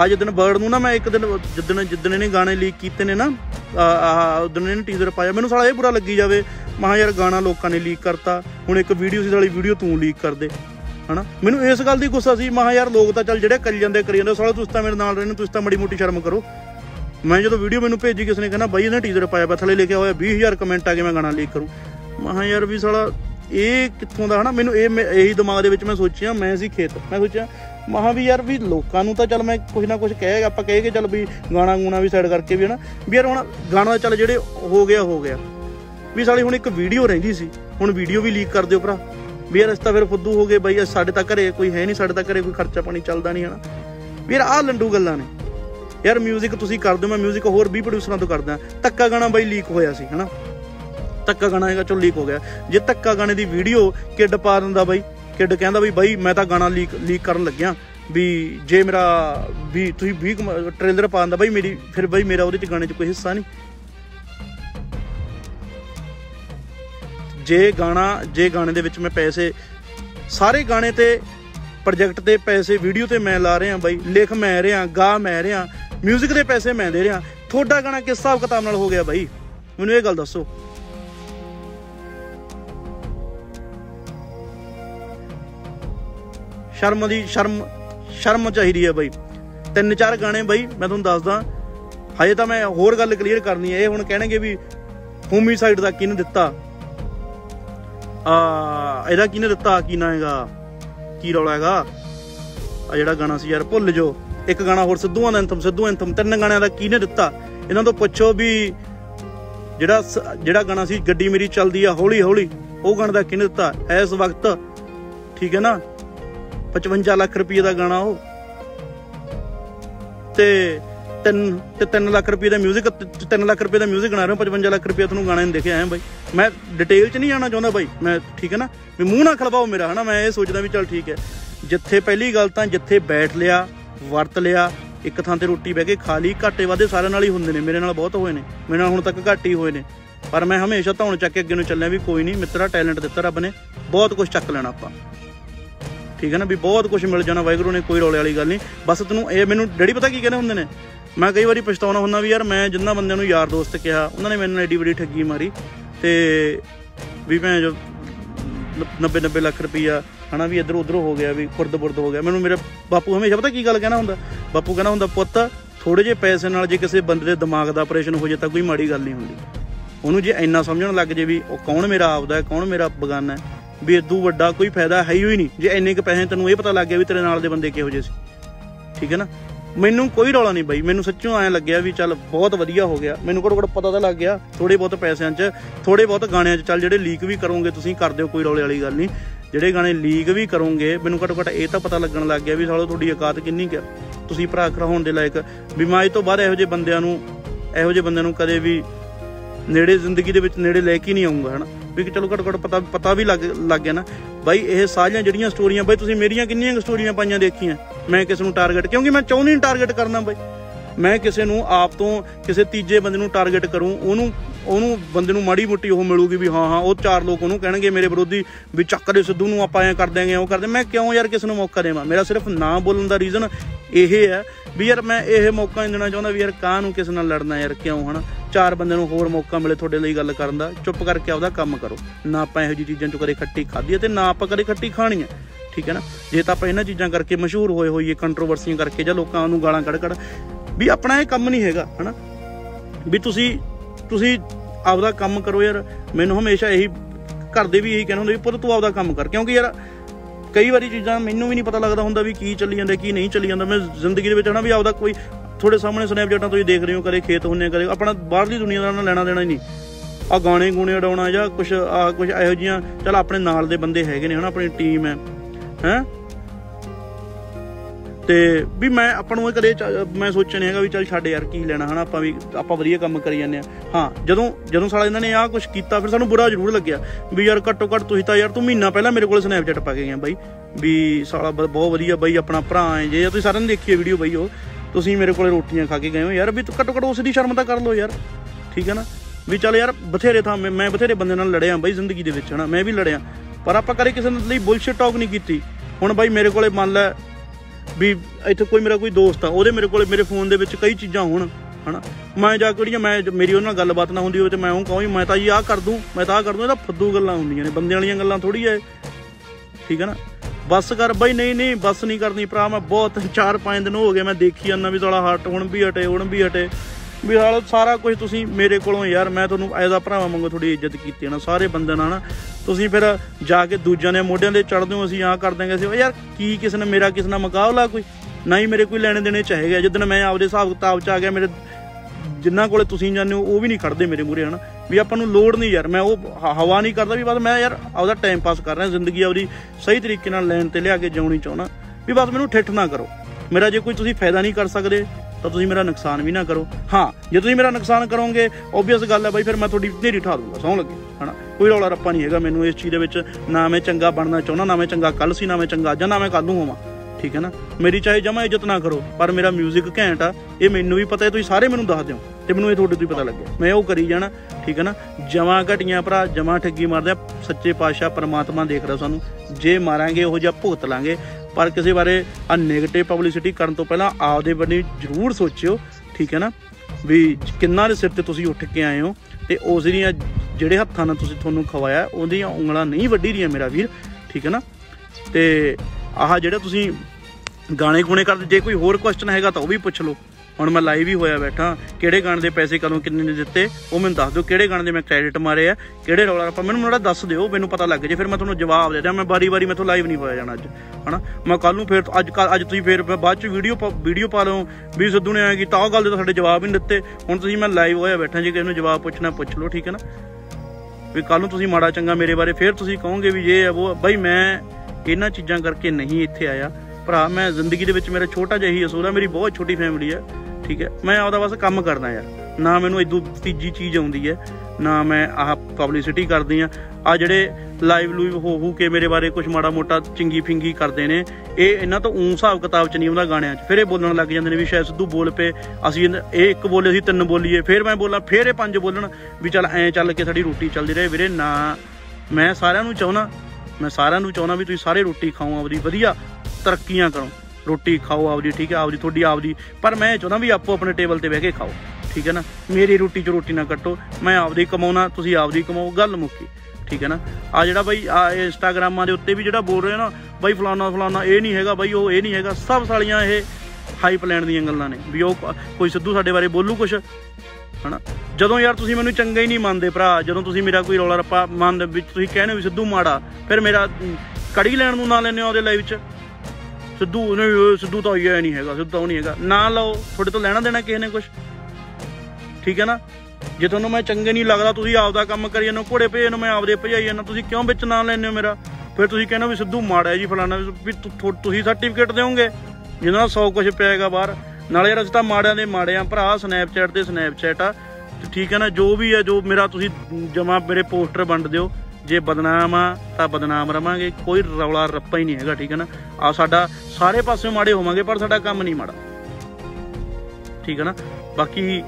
ਅੱਜ ਦਿਨ ਬਰਡ ਨੂੰ ਨਾ ਮੈਂ ਇੱਕ ਦਿਨ ਜਿੱਦਣ ਜਿੱਦਣ ਇਹਨੇ ਗਾਣੇ ਲੀਕ ਕੀਤੇ ਨੇ ਨਾ, ਆਹ ਉਦੋਂ ਇਹਨੇ ਟੀਜ਼ਰ ਪਾਇਆ। ਮੈਨੂੰ ਸਾਲਾ ਇਹ ਬੁਰਾ ਲੱਗੀ ਜਾਵੇ। ਮਹਾ ਯਾਰ ਗਾਣਾ ਲੋਕਾਂ ਨੇ ਲੀਕ ਕਰਤਾ। ਹੁਣ ਇੱਕ ਵੀਡੀਓ ਸੀ, ਸਾਲੀ ਵੀਡੀਓ ਤੂੰ ਲੀਕ ਕਰ ਦੇ। ਹਨਾ? ਮੈਨੂੰ ਇਸ ਗੱਲ ਦੀ ਗੁੱਸਾ ਸੀ। ਮਹਾ ਯਾਰ ਲੋਕ ਤਾਂ ਚੱਲ ਜਿਹੜੇ ਕਰੀ ਜਾਂਦੇ ਕਰੀ ਜਾਂਦੇ। ਸਾਲਾ ਤੁਸੀਂ ਤਾਂ ਮੇਰੇ ਨਾਲ ਰਹਿੰਦੇ, ਤੁਸੀਂ ਤਾਂ ਮੜੀ ਮੋਟੀ ਸ਼ਰਮ ਕਰੋ। ਮੈਂ ਜਦੋਂ ਵੀਡੀਓ ਮੈਨੂੰ ਭੇਜੀ ਕਿਸ ਨੇ ਕਹਿੰਦਾ ਬਾਈ, ਇਹਨੇ ਟੀਜ਼ਰ ਪਾਇਆ ਵਾ ਥੱਲੇ ਲਿਖਿਆ ਹੋਇਆ 20000 ਕਮੈਂਟ ਆ ਕੇ ਮੈਂ ਗਾਣਾ ਲੀਕ ਕਰੂੰ। ਮਹਾ ਯਾਰ ਵੀ ਸਾਲਾ ਇਹ ਕਿੱਥੋਂ ਦਾ ਹਨਾ ਮੈਨੂੰ ਇਹ ਮੈਂ- ਇਹੀ ਦਿਮਾਗ ਦੇ ਵਿੱਚ ਮੈਂ ਸੋਚਿਆ ਮੈਂ ਸੀ ਖੇਤ ਮੈਂ ਸੋਚਿਆ ਮਹਾ ਵੀ ਯਾਰ ਵੀ ਲੋਕਾਂ ਨੂੰ ਤਾਂ ਚੱਲ ਮੈਂ ਕੁਝ ਨਾ ਕੁਝ ਕਹੇ ਆਪਾਂ ਕਹੇ ਕਿ ਚੱਲ ਵੀ ਗਾਣਾ ਗੂਣਾ ਵੀ ਸਾਈਡ ਕਰਕੇ ਵੀ ਹਨਾ ਵੀ ਯਾਰ ਹੁਣ ਗਾਣਾ ਚੱਲ ਜਿਹੜੇ ਹੋ ਗਿਆ ਹੋ ਗਿਆ ਵੀ ਸਾਲੀ ਹੁਣ ਇੱਕ ਵੀਡੀਓ ਰਹਿੰਦੀ ਸੀ ਹੁਣ ਵੀਡੀਓ ਵੀ ਲੀਕ ਕਰ ਦਿਓ ਭਰਾ ਵੀ ਯਾਰ ਇਸ ਤਾਂ ਫਿਰ ਫੁੱਦੂ ਹੋ ਗਏ ਬਈ ਇਹ ਸਾਡੇ ਤਾਂ ਘਰੇ ਕੋਈ ਹੈ ਨਹੀਂ ਸਾਡੇ ਤਾਂ ਘਰੇ ਕੋਈ ਖਰਚਾ ਪਾਣੀ ਚੱਲਦਾ ਨਹੀਂ ਹਨਾ ਵੀ ਯਾਰ ਆਹ ਲੰਡੂ ਗੱਲਾਂ ਨੇ ਯਾਰ 뮤직 ਤੁਸੀਂ ਕਰਦੇ ਹੋ ਮੈਂ 뮤직 ਹੋਰ ਵੀ ਪ੍ਰੋਡਿਊਸਰਾਂ ਤੋਂ ਕਰਦਾ ਤੱਕਾ ਗਾਣਾ ਬਾਈ ਲੀਕ ਹੋਇਆ ਸੀ ਹਨਾ ਧੱਕਾ ਗਾਣਾ ਹੈਗਾ, ਚੋ ਲੀਕ ਹੋ ਗਿਆ। ਜੇ ਧੱਕਾ ਗਾਣੇ ਦੀ ਵੀਡੀਓ ਕਿੱਡ ਪਾ ਦਿੰਦਾ ਬਾਈ, ਕਿੱਡ ਕਹਿੰਦਾ ਬਈ ਬਾਈ, ਮੈਂ ਤਾਂ ਗਾਣਾ ਲੀਕ ਲੀਕ ਕਰਨ ਲੱਗਿਆ। ਵੀ ਜੇ ਮੇਰਾ, ਵੀ ਤੁਸੀਂ 20 ਟ੍ਰੇਲਰ ਪਾ ਦਿੰਦਾ ਬਾਈ ਮੇਰੀ, ਫਿਰ ਬਾਈ ਮੇਰਾ ਉਹਦੇ ਚ ਗਾਣੇ 'ਚ ਕੋਈ ਹਿੱਸਾ ਨਹੀਂ। ਜੇ ਗਾਣਾ, ਜੇ ਗਾਣੇ ਦੇ ਵਿੱਚ ਮੈਂ ਪੈਸੇ, ਸਾਰੇ ਗਾਣੇ ਤੇ ਪ੍ਰੋਜੈਕਟ ਤੇ ਪੈਸੇ ਵੀਡੀਓ ਤੇ ਮੈਂ ਲਾ ਰਿਹਾ ਬਾਈ, ਲਿਖ ਮੈਂ ਰਿਹਾ, ਗਾ ਮੈਂ ਰਿਹਾ 뮤직 ਦੇ ਪੈਸੇ ਮੈਂ ਦੇ ਰਿਹਾ। ਤੁਹਾਡਾ ਗਾਣਾ ਕਿਸ ਹਿਸਾਬ ਕਿਤਾਬ ਨਾਲ ਹੋ ਗਿਆ ਬਾਈ? ਮੈਨੂੰ ਇਹ ਗੱਲ ਦੱਸੋ। ਸ਼ਰਮ ਦੀ ਸ਼ਰਮ ਸ਼ਰਮ ਚਾਹੀਦੀ ਹੈ ਬਾਈ। ਤਿੰਨ ਚਾਰ ਗਾਣੇ ਬਾਈ, ਮੈਂ ਤੁਹਾਨੂੰ ਦੱਸਦਾ। ਹਜੇ ਤਾਂ ਮੈਂ ਹੋਰ ਗੱਲ ਕਲੀਅਰ ਕਰਨੀ ਹੈ। ਇਹ ਹੁਣ ਕਹਿਣਗੇ ਵੀ ਹੋਮੀਸਾਈਡ ਦਾ ਕਿਹਨੇ ਦਿੱਤਾ? ਆ, ਇਹਦਾ ਕਿਹਨੇ ਦਿੱਤਾ? ਕੀ ਨਾ ਹੈਗਾ? ਕੀ ਰੌਲਾ ਹੈਗਾ? ਆ ਜਿਹੜਾ ਗਾਣਾ ਸੀ ਯਾਰ, ਭੁੱਲ ਜੋ ਇੱਕ ਗਾਣਾ ਹੋਰ ਸਿੱਧੂਆਂ ਦਾ ਐਂਥਮ, ਸਿੱਧੂ ਐਂਥਮ, ਤਿੰਨ ਗਾਣਿਆਂ ਦਾ ਕਿਹਨੇ ਦਿੱਤਾ? ਇਹਨਾਂ ਤੋਂ ਪੁੱਛੋ ਵੀ ਜਿਹੜਾ ਜਿਹੜਾ ਗਾਣਾ ਸੀ, ਗੱਡੀ ਮੇਰੀ ਚੱਲਦੀ ਆ ਹੌਲੀ ਹੌਲੀ ਉਹ ਗਾਣਾ ਦਾ ਕਿਹਨੇ ਦਿੱਤਾ? ਇਸ ਵਕਤ, ਠੀਕ ਹੈ ਨਾ? 55 ਲੱਖ ਰੁਪਏ ਦਾ ਗਾਣਾ ਉਹ ਤੇ 3 ਤੇ 3 ਲੱਖ ਰੁਪਏ ਦਾ 뮤직 3 ਲੱਖ ਰੁਪਏ ਦਾ 뮤직 ਬਣਾ ਰਿਹਾ 55 ਲੱਖ ਰੁਪਏ ਤੁਹਾਨੂੰ ਗਾਣੇ ਨੂੰ ਦੇਖਿਆ ਆਇਆ ਬਾਈ ਮੈਂ ਡਿਟੇਲ 'ਚ ਨਹੀਂ ਜਾਣਾ ਚਾਹੁੰਦਾ ਬਾਈ ਮੈਂ ਠੀਕ ਹੈ ਨਾ ਵੀ ਮੂੰਹ ਨਾ ਖਲਵਾਓ ਮੇਰਾ ਹਨਾ ਮੈਂ ਇਹ ਸੋਚਦਾ ਵੀ ਚੱਲ ਠੀਕ ਹੈ ਜਿੱਥੇ ਪਹਿਲੀ ਗੱਲ ਤਾਂ ਜਿੱਥੇ ਬੈਠ ਲਿਆ ਵਰਤ ਲਿਆ ਇੱਕ ਥਾਂ ਤੇ ਰੋਟੀ ਬਹਿ ਕੇ ਖਾ ਲਈ ਘਾਟੇ ਵਾਦੇ ਸਾਰਿਆਂ ਨਾਲ ਹੀ ਹੁੰਦੇ ਨੇ ਮੇਰੇ ਨਾਲ ਬਹੁਤ ਹੋਏ ਨੇ ਮੇਰੇ ਨਾਲ ਹੁਣ ਤੱਕ ਘੱਟ ਹੀ ਹੋਏ ਨੇ ਪਰ ਮੈਂ ਹਮੇਸ਼ਾ ਧੌਣ ਚੱਕ ਕੇ ਅੱਗੇ ਨੂੰ ਚੱਲਿਆ ਵੀ ਕੋਈ ਨਹੀਂ ਮਿੱਤਰਾ ਟੈਲੈਂਟ ਦਿੱਤਾ ਰੱਬ ਨੇ ਬਹੁਤ ਕੁਝ ਚੱਕ ਲੈਣਾ ਆਪਾਂ ਠੀਕ ਹੈ ਨਾ, ਵੀ ਬਹੁਤ ਕੁਝ ਮਿਲ ਜਾਣਾ, ਵਾਹਿਗੁਰੂ ਨੇ ਕੋਈ ਰੌਲੇ ਵਾਲੀ ਗੱਲ ਨਹੀਂ। ਬਸ ਤੈਨੂੰ ਇਹ ਮੈਨੂੰ, ਡੈਡੀ ਪਤਾ ਕੀ ਕਹਿੰਦੇ ਹੁੰਦੇ ਨੇ? ਮੈਂ ਕਈ ਵਾਰੀ ਪਛਤਾਉਣਾ ਹੁੰਦਾ ਵੀ ਯਾਰ, ਮੈਂ ਜਿੰਨਾ ਬੰਦਿਆਂ ਨੂੰ ਯਾਰ ਦੋਸਤ ਕਿਹਾ, ਉਹਨਾਂ ਨੇ ਮੈਨੂੰ ਐਡੀ ਵੱਡੀ ਠੱਗੀ ਮਾਰੀ ਤੇ ਵੀ ਮੈਂ ਜੋ 90 90 ਲੱਖ ਰੁਪਈਆ, ਹਨਾ, ਵੀ ਇੱਧਰ ਉੱਧਰ ਹੋ ਗਿਆ, ਵੀ ਖੁਰਦ ਬੁਰਦ ਹੋ ਗਿਆ। ਮੈਨੂੰ ਮੇਰੇ ਬਾਪੂ ਹਮੇਸ਼ਾ ਪਤਾ ਕੀ ਗੱਲ ਕਹਿਣਾ ਹੁੰਦਾ? ਬਾਪੂ ਕਹਿਣਾ ਹੁੰਦਾ, ਪੁੱਤ ਥੋੜੇ ਜਿਹੇ ਪੈਸੇ ਨਾਲ ਜੇ ਕਿਸੇ ਬੰਦੇ ਦੇ ਦਿਮਾਗ ਦਾ ਆਪਰੇਸ਼ਨ ਹੋ ਜੇ ਤਾਂ ਕੋਈ ਮਾੜੀ ਗੱਲ ਨਹੀਂ ਹੁੰਦੀ। ਉਹਨੂੰ ਜੇ ਇੰਨਾ ਸਮਝਣ ਲੱਗ ਜੇ ਵੀ ਉਹ ਕੌਣ ਮੇਰਾ ਆਪਦਾ ਹੈ, ਕੌਣ ਮੇਰਾ ਬਗਾਨਾ ਹੈ ਵੀ ਇਦੋਂ ਵੱਡਾ ਕੋਈ ਫਾਇਦਾ ਹੈ ਹੀ ਨਹੀਂ। ਜੇ ਇੰਨੇ ਕ ਪੈਸੇ ਤੈਨੂੰ ਇਹ ਪਤਾ ਲੱਗ ਗਿਆ ਵੀ ਤੇਰੇ ਨਾਲ ਦੇ ਬੰਦੇ ਕਿਹੋ ਜਿਹੇ ਸੀ। ਠੀਕ ਹੈ ਨਾ? ਮੈਨੂੰ ਕੋਈ ਰੌਲਾ ਨਹੀਂ ਬਾਈ। ਮੈਨੂੰ ਸੱਚੋਂ ਐਂ ਲੱਗਿਆ ਵੀ ਚੱਲ ਬਹੁਤ ਵਧੀਆ ਹੋ ਗਿਆ। ਮੈਨੂੰ ਘੱਟੋ ਘੱਟ ਪਤਾ ਤਾਂ ਲੱਗ ਗਿਆ ਥੋੜੇ ਬਹੁਤ ਪੈਸਿਆਂ 'ਚ ਥੋੜੇ ਬਹੁਤ ਗਾਣਿਆਂ 'ਚ। ਚੱਲ ਜਿਹੜੇ ਲੀਕ ਵੀ ਕਰੋਗੇ ਤੁਸੀਂ, ਕਰ ਦਿਓ, ਕੋਈ ਰੌਲੇ ਵਾਲੀ ਗੱਲ ਨਹੀਂ। ਜਿਹੜੇ ਗਾਣੇ ਲੀਕ ਵੀ ਕਰੋਗੇ, ਮੈਨੂੰ ਘੱਟੋ ਘੱਟ ਇਹ ਤਾਂ ਪਤਾ ਲੱਗਣ ਲੱਗ ਗਿਆ ਵੀ ਸਾਲੋ ਤੁਹਾਡੀ ਔਕਾਤ ਕਿੰਨੀ ਕੁ ਤੁਸੀਂ ਭਰਾ ਕਰਾਉਣ ਦੇ ਲਾਇਕ। ਬਿਮਾਰੀ ਤੋਂ ਬਾਅਦ ਇਹੋ ਜਿਹੇ ਬੰਦਿਆਂ ਨੂੰ, ਇਹੋ ਜਿਹੇ ਬੰਦਿਆਂ ਨੂੰ ਕਦੇ ਵੀ ਨੇੜੇ ਜ਼ਿੰਦਗੀ ਦੇ ਵਿੱਚ ਨੇੜੇ ਲੈ ਕੇ ਹੀ ਨਹੀਂ ਆਉਂਗਾ ਹਨਾ? ਵੀ ਚਲੋ ਘੱਟੋ ਘੱਟ ਪਤਾ ਪਤਾ ਵੀ ਲੱਗ ਲੱਗ ਗਿਆ ਨਾ। ਬਾਈ, ਇਹ ਸਾਰੀਆਂ ਜਿਹੜੀਆਂ ਸਟੋਰੀਆਂ, ਬਾਈ, ਤੁਸੀਂ ਮੇਰੀਆਂ ਕਿੰਨੀਆਂ ਕੁ ਸਟੋਰੀਆਂ ਪਾਈਆਂ ਦੇਖੀਆਂ? ਮੈਂ ਕਿਸ ਨੂੰ ਟਾਰਗੇਟ ਕਿਉਂਕਿ ਮੈਂ ਚਾਹੁੰਦੀ ਨਹੀਂ ਟਾਰਗੇਟ ਕਰਨਾ ਬਾਈ। ਮੈਂ ਕਿਸੇ ਨੂੰ ਆਪ ਤੋਂ ਕਿਸੇ ਤੀਜੇ ਬੰਦੇ ਨੂੰ ਟਾਰਗੇਟ ਕਰੂੰ, ਉਹਨੂੰ ਉਹਨੂੰ ਬੰਦੇ ਨੂੰ ਮਾੜੀ ਮੋਟੀ ਉਹ ਮਿਲੂਗੀ ਵੀ ਹਾਂ ਹਾਂ, ਉਹ ਚਾਰ ਲੋਕ ਉਹਨੂੰ ਕਹਿਣਗੇ ਮੇਰੇ ਵਿਰੋਧੀ ਵੀ ਚੱਕ ਦੇ ਸਿੱਧੂ ਨੂੰ ਆਪਾਂ ਐਂ ਕਰ ਦਿਆਂਗੇ, ਉਹ ਕਰਦੇ ਮੈਂ ਕਿਉਂ ਯਾਰ ਕਿਸੇ ਨੂੰ ਮੌਕਾ ਦੇਵਾਂ? ਮੇਰਾ ਸਿਰਫ ਨਾ ਬੋਲਣ ਦਾ ਰੀਜ਼ਨ ਇਹ ਹੈ ਵੀ ਯਾਰ ਮੈਂ ਇਹ ਮੌਕਾ ਨਹੀਂ ਦੇਣਾ ਚਾਹੁੰਦਾ ਵੀ ਯਾਰ ਕਾਹ ਨੂੰ ਕਿਸੇ ਨਾਲ ਲੜਨਾ ਯਾਰ ਕਿਉਂ, ਹਨਾ? ਚਾਰ ਬੰਦੇ ਨੂੰ ਹੋਰ ਮੌਕਾ ਮਿਲੇ ਤੁਹਾਡੇ ਲਈ ਗੱਲ ਕਰਨ ਦਾ, ਚੁੱਪ ਕਰਕੇ ਆਪਦਾ ਕੰਮ ਕਰੋ। ਨਾ ਆਪਾਂ ਇਹੋ ਜਿਹੀ ਚੀਜ਼ਾਂ ਚੋਂ ਕਦੇ ਖੱਟੀ ਖਾਧੀ ਹੈ ਤੇ ਨਾ ਆਪਾਂ ਕਦੇ ਖੱਟੀ ਖਾਣੀ ਹੈ ਠੀਕ ਹੈ ਨਾ? ਜੇ ਤਾਂ ਆਪਾਂ ਇਹਨਾਂ ਚੀਜ਼ਾਂ ਕਰਕੇ ਮਸ਼ਹੂਰ ਹੋਏ ਹੋਈਏ ਕੰਟਰੋਵਰਸੀਆਂ ਕਰਕੇ ਜਾਂ ਲੋਕਾਂ ਨੂੰ ਗਾਲਾਂ ਕੱਢ ਕੱਢ ਵੀ ਆਪਣਾ ਇਹ ਕੰਮ ਨਹੀਂ ਹੈਗਾ, ਹਨਾ? ਵੀ ਤੁਸੀਂ ਤੁਸੀਂ ਆਪਦਾ ਕੰਮ ਕਰੋ ਯਾਰ, ਮੈਨੂੰ ਹਮੇਸ਼ਾ ਇਹੀ ਘਰ ਦੇ ਵੀ ਇਹੀ ਕਹਿੰਦੇ ਹੁੰਦੇ ਵੀ, ਪੁੱਤ ਤੂੰ ਆਪਦਾ ਕੰਮ ਕਰ। ਕਿਉਂਕਿ ਯਾਰ ਕਈ ਵਾਰੀ ਚੀਜ਼ਾਂ ਮੈਨੂੰ ਵੀ ਨਹੀਂ ਪਤਾ ਲੱਗਦਾ ਹੁੰਦਾ ਵੀ ਕੀ ਚੱਲੀ ਜਾਂਦਾ, ਕੀ ਨਹੀਂ ਚੱਲੀ ਜਾਂਦਾ। ਮੈਂ ਜ਼ਿੰਦਗੀ ਦੇ ਵਿੱਚ ਹਨਾ ਵੀ ਆਪਦਾ ਕੋਈ ਤੁਹਾਡੇ ਸਾਹਮਣੇ ਸਨੈਪਚੈਟਾਂ ਤੁਸੀਂ ਦੇਖ ਰਹੇ ਹੋ ਕਦੇ ਖੇਤ ਹੁੰਨੇ ਕਦੇ ਆਪਣਾ ਬਾਹਰਲੀ ਦੁਨੀਆ ਦਾ ਨਾਲ ਲੈਣਾ ਦੇਣਾ ਹੀ ਨਹੀਂ। ਆ ਗਾਣੇ ਗੂਣੇ ਉਡਾਉਣਾ ਜਾਂ ਕੁਝ ਆ ਕੁਝ ਇਹੋ ਜੀਆਂ ਚਲ ਆਪਣੇ ਨਾਲ ਦੇ ਬੰਦੇ ਹੈਗੇ ਨੇ ਹਨਾ, ਆਪਣੀ ਟੀਮ ਹੈ। ਹੈ? ਤੇ ਵੀ ਮੈਂ ਆਪਾਂ ਨੂੰ ਇਹ ਕਦੇ ਮੈਂ ਸੋਚਿਆ ਨਹੀਂ ਹੈਗਾ ਵੀ ਚੱਲ ਛੱਡ ਯਾਰ, ਕੀ ਲੈਣਾ ਹਨਾ, ਆਪਾਂ ਵੀ, ਆਪਾਂ ਵਧੀਆ ਕੰਮ ਕਰੀ ਜਾਂਦੇ ਆ ਹਾਂ, ਜਦੋਂ ਜਦੋਂ ਸਾਲਾ ਇਹਨਾਂ ਨੇ ਆਹ ਕੁਝ ਕੀਤਾ, ਫਿਰ ਸਾਨੂੰ ਬੁਰਾ ਜ਼ਰੂਰ ਲੱਗਿਆ ਵੀ ਯਾਰ ਘੱਟੋ ਘੱਟ ਤੁਸੀਂ ਤਾਂ ਯਾਰ ਤੂੰ ਮਹੀਨਾ ਪਹਿਲਾਂ ਮੇਰੇ ਕੋਲ ਸਨੈਪਚੈਟ ਪਾ ਕੇ ਗਿਆ ਬਾਈ। ਵੀ ਸਾਲਾ ਬਹੁਤ ਵਧੀਆ ਬਾਈ, ਆਪਣਾ ਭਰਾ ਹੈ ਜੇ, ਤੁਸੀਂ ਸਾਰਿਆਂ ਨੇ ਦੇਖੀ ਹੈ ਵੀਡੀਓ ਬਾਈ ਉਹ। ਤੁਸੀਂ ਮੇਰੇ ਕੋਲੇ ਰੋਟੀਆਂ ਖਾ ਕੇ ਗਏ ਹੋ ਯਾਰ, ਵੀ ਘੱਟੋ ਘੱਟ ਉਸ ਦੀ ਸ਼ਰਮ ਤਾਂ ਕਰ ਲਓ ਯਾਰ। ਠੀਕ ਹੈ ਨਾ? ਵੀ ਚੱਲ ਯਾਰ, ਬਥੇਰੇ ਥਾਂ ਮੈਂ ਮੈਂ ਬਥੇਰੇ ਬੰਦੇ ਨਾਲ ਲੜਿਆ ਬਾਈ ਜ਼ਿੰਦਗੀ ਦੇ ਵਿੱਚ, ਹਨਾ? ਮੈਂ ਵੀ ਲੜਿਆ। ਪਰ ਆਪਾਂ ਕਦੇ ਕਿਸੇ ਲਈ ਬੁਲਸ਼ਿਟ ਟਾਕ ਨਹੀਂ ਕੀਤੀ। ਹੁਣ ਬਾਈ ਮੇਰੇ ਕੋਲੇ ਮੰਨ ਲੈ ਵੀ ਇੱਥੇ ਕੋਈ ਮੇਰਾ ਕੋਈ ਦੋਸਤ ਆ, ਉਹਦੇ ਮੇਰੇ ਕੋਲੇ ਮੇਰੇ ਫੋਨ ਦੇ ਵਿੱਚ ਕਈ ਚੀਜ਼ਾਂ ਹੋਣ, ਹਨਾ? ਮੈਂ ਜਾ ਕਿਹੜੀਆਂ ਮੈਂ ਮੇਰੀ ਉਹਨਾਂ ਨਾਲ ਗੱਲਬਾਤ ਨਾ ਹੁੰਦੀ ਹੋਵੇ ਤੇ ਮੈਂ ਉਹ ਕਹਾਂ ਮੈਂ ਤਾਂ ਜੀ ਆਹ ਕਰ ਦੂੰ, ਮੈਂ ਤਾਂ ਆਹ ਕਰ ਦੂੰ ਇਹ ਤਾਂ ਫੱਦੂ ਗੱਲਾਂ ਹੁੰਦੀਆਂ ਨੇ, ਬੰਦਿਆਂ ਵਾਲੀਆਂ ਗੱਲਾਂ ਥੋੜੀ ਐ ਠੀਕ ਹੈ ਨਾ? ਬੱਸ ਕਰ ਬਈ, ਨਹੀਂ ਨਹੀਂ, ਬੱਸ ਨਹੀਂ ਕਰਨੀ ਭਰਾ, ਮੈਂ ਬਹੁਤ 4-5 ਦਿਨ ਹੋ ਗਏ ਮੈਂ ਦੇਖੀ ਜਾਂਦਾ ਵੀ ਸਾਲਾ ਹਟ, ਹੁਣ ਵੀ ਹਟੇ, ਹੁਣ ਵੀ ਹਟੇ। ਵੀ ਸਾਲਾ ਸਾਰਾ ਕੁਝ ਤੁਸੀਂ ਮੇਰੇ ਕੋਲੋਂ ਯਾਰ, ਮੈਂ ਤੁਹਾਨੂੰ ਐਜ਼ ਆ ਭਰਾਵਾਂ ਵਾਂਗੂ ਥੋੜੀ ਇੱਜ਼ਤ ਕੀਤੀ ਨਾ, ਸਾਰੇ ਬੰਦਿਆਂ ਨਾਲ ਨਾ। ਤੁਸੀਂ ਫਿਰ ਜਾ ਕੇ ਦੂਜਿਆਂ ਦੇ ਮੋਢਿਆਂ ਦੇ ਚੜਦੇ ਹੋ, ਅਸੀਂ ਆਹ ਕਰ ਦਾਂਗੇ ਅਸੀਂ ਉਹ ਯਾਰ, ਕੀ ਕਿਸ ਨੇ, ਮੇਰਾ ਕਿਸ ਨਾਲ ਮੁਕਾਬਲਾ ਕੋਈ? ਨਾ ਹੀ ਮੇਰੇ ਕੋਈ ਲੈਣੇ ਦੇਣੇ ਚਾਹੇਗਾ ਜਦੋਂ ਮੈਂ ਆਪਦੇ ਹਿਸਾਬ ਕਿਤਾਬ ਚ ਆ ਗਿਆ, ਮੇਰੇ ਜਿੰਨਾ ਕੋਲੇ ਤੁਸੀਂ ਜਾਂਦੇ ਹੋ ਉਹ ਵੀ ਨਹੀਂ ਖੜਦੇ ਮੇਰੇ ਮੂਰੇ ਹਨ? ਵੀ ਆਪਾਂ ਨੂੰ ਲੋੜ ਨਹੀਂ ਯਾਰ ਮੈਂ ਉਹ ਹਵਾ ਨਹੀਂ ਕਰਦਾ ਵੀ ਬਸ ਮੈਂ ਯਾਰ ਆਪਦਾ ਟਾਈਮ ਪਾਸ ਕਰ ਰਿਹਾ ਜ਼ਿੰਦਗੀ ਆਪਦੀ ਸਹੀ ਤਰੀਕੇ ਨਾਲ ਲੈਣ ਤੇ ਲਿਆ ਕੇ ਜਿਉਣੀ ਚਾਹਣਾ ਵੀ ਬਸ ਮੈਨੂੰ ਠਿੱਠ ਨਾ ਕਰੋ। ਮੇਰਾ ਜੇ ਕੋਈ ਤੁਸੀਂ ਫਾਇਦਾ ਨਹੀਂ ਕਰ ਸਕਦੇ ਤਾਂ ਤੁਸੀਂ ਮੇਰਾ ਨੁਕਸਾਨ ਵੀ ਨਾ ਕਰੋ। ਹਾਂ ਜੇ ਤੁਸੀਂ ਮੇਰਾ ਨੁਕਸਾਨ ਕਰੋਗੇ ਓਬਵੀਅਸ ਗੱਲ ਹੈ ਬਾਈ ਫਿਰ ਮੈਂ ਤੁਹਾਡੀ ਢੇਰੀ ਠਾ ਦੂੰਗਾ ਸੌਂ ਲੱਗੇ ਹਨਾ? ਕੋਈ ਰੌਲਾ ਰੱਪਾ ਨਹੀਂ ਹੈਗਾ ਮੈਨੂੰ ਇਸ ਚੀਜ਼ ਦੇ ਵਿੱਚ ਨਾ ਮੈਂ ਚੰਗਾ ਬਣਨਾ ਚਾਹੁੰਦਾ ਨਾ ਮੈਂ ਚੰਗਾ ਕੱਲ ਸੀ ਨਾ ਮੈਂ ਚੰਗਾ ਅੱਜ ਆ, ਨਾ ਮੈਂ ਕੱਲ ਨੂੰ ਹੋਵਾਂ ਠੀਕ ਹੈ ਨਾ? ਮੇਰੀ ਚਾਹੇ ਜਮਾ ਇੱਜ਼ਤ ਨਾ ਕਰੋ ਪਰ ਮੇਰਾ 뮤직 ਘੈਂਟ ਆ ਇਹ ਮੈਨੂੰ ਵੀ ਪਤਾ ਹੈ ਤੁਸੀਂ ਸਾਰੇ ਮੈਨੂੰ ਦੱਸ ਦਿਓ। ਤੇ ਮੈਨੂੰ ਇਹ ਤੁਹਾਡੇ ਤੋਂ ਹੀ ਪਤਾ ਲੱਗਿਆ। ਮੈਂ ਉਹ ਕਰੀ ਜਾਣਾ, ਠੀਕ ਹੈ ਨਾ? ਜਮਾ ਘਟੀਆਂ ਭਰਾ, ਜਮਾ ਠੱਗੀ ਮਾਰਦੇ ਸੱਚੇ ਪਾਤਸ਼ਾਹ ਪਰਮਾਤਮਾ ਦੇਖ ਰਿਹਾ ਸਾਨੂੰ। ਜੇ ਮਾਰਾਂਗੇ ਉਹ ਜਿਹਾ ਭੁਗਤ ਲਾਂਗੇ। ਪਰ ਕਿਸੇ ਬਾਰੇ ਆ 네ਗੇਟਿਵ ਪਬਲਿਸਿਟੀ ਕਰਨ ਤੋਂ ਪਹਿਲਾਂ ਆਪਦੇ ਬੰਨੇ ਜ਼ਰੂਰ ਸੋਚਿਓ, ਠੀਕ ਹੈ ਨਾ? ਵੀ ਕਿੰਨਾ ਦੇ ਸਿਰ ਤੇ ਤੁਸੀਂ ਉੱਠ ਕੇ ਆਏ ਹੋ ਤੇ ਉਸ ਦੀਆਂ ਜਿਹੜੇ ਹੱਥਾਂ ਨਾਲ ਤੁਸੀਂ ਤੁਹਾਨੂੰ ਖਵਾਇਆ, ਉਹਦੀਆਂ ਉਂਗਲਾਂ ਨਹੀਂ ਵੱਢੀ ਦੀਆਂ ਮੇਰਾ ਵੀਰ, ਠੀਕ ਹੈ ਨਾ? ਤੇ ਆਹ ਜਿਹੜਾ ਤੁਸੀਂ ਗਾਣੇ ਗੁਣੇ ਕਰਦੇ, ਜੇ ਕੋਈ ਹੋਰ ਕੁਐਸਚਨ ਹੈਗਾ ਤਾਂ ਉਹ ਵੀ ਪੁੱਛ ਲਓ। ਹੁਣ ਮੈਂ ਲਾਈਵ ਹੀ ਹੋਇਆ ਬੈਠਾ, ਕਿਹੜੇ ਗਾਣੇ ਦੇ ਪੈਸੇ ਕਦੋਂ ਕਿੰਨੇ ਨੇ ਦਿੱਤੇ, ਉਹ ਮੈਨੂੰ ਦੱਸ ਦਿਓ, ਕਿਹੜੇ ਗਾਣੇ ਦੇ ਮੈਂ ਕ੍ਰੈਡਿਟ ਮਾਰੇ ਆ, ਕਿਹੜੇ ਰੌਲਾ ਆਪਾਂ ਮੈਨੂੰ ਥੋੜਾ ਦੱਸ ਦਿਓ, ਮੈਨੂੰ ਪਤਾ ਲੱਗ ਜੇ, ਫਿਰ ਮੈਂ ਤੁਹਾਨੂੰ ਜਵਾਬ ਦੇ ਦਿਆਂ, ਮੈਂ ਬਾਰੀ ਬਾਰੀ ਮੈਥੋਂ ਲਾਈਵ ਨਹੀਂ ਹੋਇਆ ਜਾਣਾ ਅੱਜ, ਹਨਾ? ਮੈਂ ਕੱਲ ਨੂੰ ਫਿਰ ਅੱਜ ਕੱਲ੍ਹ- ਅੱਜ ਤੁਸੀਂ ਫਿਰ ਬਾਅਦ ਚ ਵੀਡੀਓ ਵੀਡੀਓ ਪਾ ਲਓ ਵੀ ਸਿੱਧੂ ਨੇ ਐਂ ਕੀਤਾ ਉਹ ਗੱਲ ਦੇ ਤਾਂ ਸਾਡੇ ਜਵਾਬ ਹੀ ਨਹੀਂ ਦਿੱਤੇ, ਹੁਣ ਤੁਸੀਂ ਮੈਂ ਲਾਈਵ ਹੋਇਆ ਬੈਠਾ, ਜੇ ਕਿਸੇ ਨੂੰ ਜਵਾਬ ਪੁੱਛਣਾ, ਪੁੱਛ ਲਓ, ਠੀਕ ਹੈ ਨਾ? ਵੀ ਕੱਲ ਨੂੰ ਤੁਸੀਂ ਮਾੜਾ ਚੰਗਾ ਮੇਰੇ ਬਾਰੇ ਫਿਰ ਤੁਸੀਂ ਕਹੋਗੇ ਵੀ ਇਹ ਹੈ ਉਹ ਬਈ ਮੈਂ ਇਹਨਾਂ ਚੀਜ਼ਾਂ ਕਰਕੇ ਨਹੀਂ ਇੱਥੇ ਆਇਆ। ਭਰਾ, ਮੈਂ ਜ਼ਿੰਦਗੀ ਦੇ ਵਿੱਚ ਮੇਰਾ ਛੋਟਾ ਜਿਹਾ ਹੀ ਅਸੂਲ ਹੈ ਮੇਰੀ ਬਹੁਤ ਛੋਟੀ ਫੈਮਿਲੀ ਹੈ ਠੀਕ ਹੈ। ਮੈਂ ਆਪਦਾ ਬਸ ਕੰਮ ਕਰਦਾ ਯਾਰ। ਨਾ ਮੈਨੂੰ ਇਦੋਂ ਤੀਜੀ ਚੀਜ਼ ਆਉਂਦੀ ਹੈ, ਨਾ ਮੈਂ ਆਹ ਪਬਲਿਸਿਟੀ ਕਰਦੀ ਆ ਆ ਜਿਹੜੇ ਲਾਈਵ ਲੂਈਵ ਹੋ ਹੋ ਕੇ ਮੇਰੇ ਬਾਰੇ ਕੁਝ ਮਾੜਾ ਮੋਟਾ ਚਿੰਗੀ ਫਿੰਗੀ ਕਰਦੇ ਨੇ, ਇਹ ਇਹਨਾਂ ਤੋਂ ਊਂ ਹਿਸਾਬ ਕਿਤਾਬ ਚ ਨਹੀਂ ਆਉਂਦਾ ਗਾਣਿਆਂ 'ਚ। ਫਿਰ ਇਹ ਬੋਲਣ ਲੱਗ ਜਾਂਦੇ ਨੇ ਵੀ ਸ਼ਾਇਦ ਸਿੱਧੂ ਬੋਲ ਪਏ, ਅਸੀਂ ਇਹ ਇੱਕ ਬੋਲੇ, ਅਸੀਂ ਤਿੰਨ ਬੋਲੀਏ, ਫਿਰ ਮੈਂ ਬੋਲਾਂ, ਫਿਰ ਇਹ ਪੰਜ ਬੋਲਣ ਵੀ ਚੱਲ ਐਂ ਚੱਲ ਕੇ ਸਾਡੀ ਰੋਟੀ ਚੱਲਦੀ ਰਹੇ। ਵੀਰੇ ਨਾ, ਮੈਂ ਸਾਰਿਆਂ ਨੂੰ ਚਾਹੁੰਦਾ, ਮੈਂ ਸਾਰਿਆਂ ਨੂੰ ਚਾਹੁੰਦਾ ਵੀ ਤੁਸੀਂ ਸਾਰੇ ਰੋਟੀ ਖਾਓ ਆਪਦੀ, ਵਧੀਆ। ਤਰੱਕੀਆਂ ਕਰੋ। ਰੋਟੀ ਖਾਓ ਆਪਦੀ, ਠੀਕ ਹੈ, ਆਪਦੀ, ਤੁਹਾਡੀ ਆਪਦੀ। ਪਰ ਮੈਂ ਇਹ ਚਾਹੁੰਦਾ ਵੀ ਆਪੋ ਆਪਣੇ ਟੇਬਲ ਤੇ ਬਹਿ ਕੇ ਖਾਓ, ਠੀਕ ਹੈ ਨਾ? ਮੇਰੀ ਰੋਟੀ 'ਚ ਰੋਟੀ ਨਾ ਕੱਟੋ, ਮੈਂ ਆਪਦੀ ਕਮਾਉਣਾ, ਤੁਸੀਂ ਆਪਦੀ ਕਮਾਓ, ਗੱਲ ਮੁੱਕੀ, ਠੀਕ ਹੈ ਨਾ? ਆ ਜਿਹੜਾ ਬਾਈ ਆ ਇੰਸਟਾਗ੍ਰਾਮਾਂ ਦੇ ਉੱਤੇ ਵੀ ਜਿਹੜਾ ਬੋਲ ਰਹੇ ਨਾ, ਬਾਈ ਫਲਾਣਾ ਫਲਾਨਾ ਇਹ ਨਹੀਂ ਹੈਗਾ ਬਾਈ, ਉਹ ਇਹ ਨਹੀਂ ਹੈਗਾ, ਸਭ ਸਾਲੀਆਂ ਇਹ ਹਾਈਪ ਲੈਣ ਦੀਆਂ ਗੱਲਾਂ ਨੇ, ਵੀ ਉਹ ਕੋਈ ਸਿੱਧੂ ਸਾਡੇ ਬਾਰੇ ਬੋਲੂ ਕੁਛ, ਹਨਾ? ਜਦੋਂ ਯਾਰ ਤੁਸੀਂ ਮੈਨੂੰ ਚੰਗਾ ਹੀ ਨਹੀਂ ਮੰਨਦੇ ਭਰਾ, ਜਦੋਂ ਤੁਸੀਂ ਮੇਰਾ ਕੋਈ ਰੌਲਾ ਰੱਪਾ ਮੰਨਦੇ ਵਿੱਚ ਤੁਸੀਂ ਕਹਿੰਦੇ ਹੋ ਵੀ ਸਿੱਧੂ ਮਾੜਾ, ਫਿਰ ਮੇਰਾ ਕੜੀ ਲੈਣ ਨੂੰ ਨਾ ਲੈਣੇ ਉਹਦੇ ਲਾਈਵ 'ਚ? ਸਿੱਧੂ, ਨਹੀਂ ਸਿੱਧੂ ਤਾਂ ਇਹ ਨਹੀਂ ਹੈਗਾ, ਸਿੱਧੂ ਤਾਂ ਨਹੀਂ ਹੈਗਾ। ਨਾ ਲਓ, ਤੁਹਾਡੇ ਤੋਂ ਲੈਣਾ ਦੇਣਾ ਕਿਸੇ ਨੇ ਕੁਛ? ਠੀਕ ਹੈ ਨਾ? ਜੇ ਤੁਹਾਨੂੰ ਮੈਂ ਚੰਗੇ ਨਹੀਂ ਲੱਗਦਾ, ਤੁਸੀਂ ਆਪਦਾ ਕੰਮ ਕਰੀ ਜਾਂਦੇ ਘੋੜੇ ਭੇਜ ਨੂੰ ਮੈਂ ਆਪਦੇ ਭਜਾਈ ਜਾਂਦਾ, ਤੁਸੀਂ ਕਿਉਂ ਵਿੱਚ ਨਾਂ ਲੈਂਦੇ ਹੋ ਮੇਰਾ? ਫਿਰ ਤੁਸੀਂ ਕਹਿੰਦੇ ਹੋ ਵੀ ਸਿੱਧੂ ਮਾੜਾ ਜੀ, ਫਲਾਣਾ, ਵੀ ਤੁਸੀਂ ਸਰਟੀਫਿਕੇਟ ਦਿਓਗੇ ਜਿਹਨਾਂ ਦਾ 100 ਕੁਝ ਪਿਆਗਾ ਬਾਹਰ। ਨਾਲੇ ਯਾਰ, ਅਸੀਂ ਤਾਂ ਮਾੜਿਆਂ ਦੇ ਮਾੜੇ ਆ, ਭਰਾ ਸਨੈਪਚੈਟ ਤੇ ਸਨੈਪਚੈਟ ਆ। ਠੀਕ ਹੈ ਨਾ, ਜੋ ਵੀ ਹੈ, ਜੋ ਮੇਰਾ ਤੁਸੀਂ ਜਮਾ ਮੇਰੇ ਪੋਸਟਰ ਵੰਡ ਦਿਓ। ਜੇ ਬਦਨਾਮ ਆ ਤਾਂ ਬਦਨਾਮ ਰਵਾਂਗੇ, ਕੋਈ ਰੌਲਾ ਰੱਪਾ ਹੀ ਨਹੀਂ ਹੈਗਾ, ਠੀਕ ਹੈ ਨਾ? ਆ ਸਾਡਾ ਸਾਰੇ ਪਾਸੇ ਮਾੜੇ ਹੋਵਾਂਗੇ, ਪਰ ਸਾਡਾ ਕੰਮ ਨਹੀਂ ਮਾੜਾ। ਠੀਕ ਹੈ ਨਾ? ਬਾਕੀ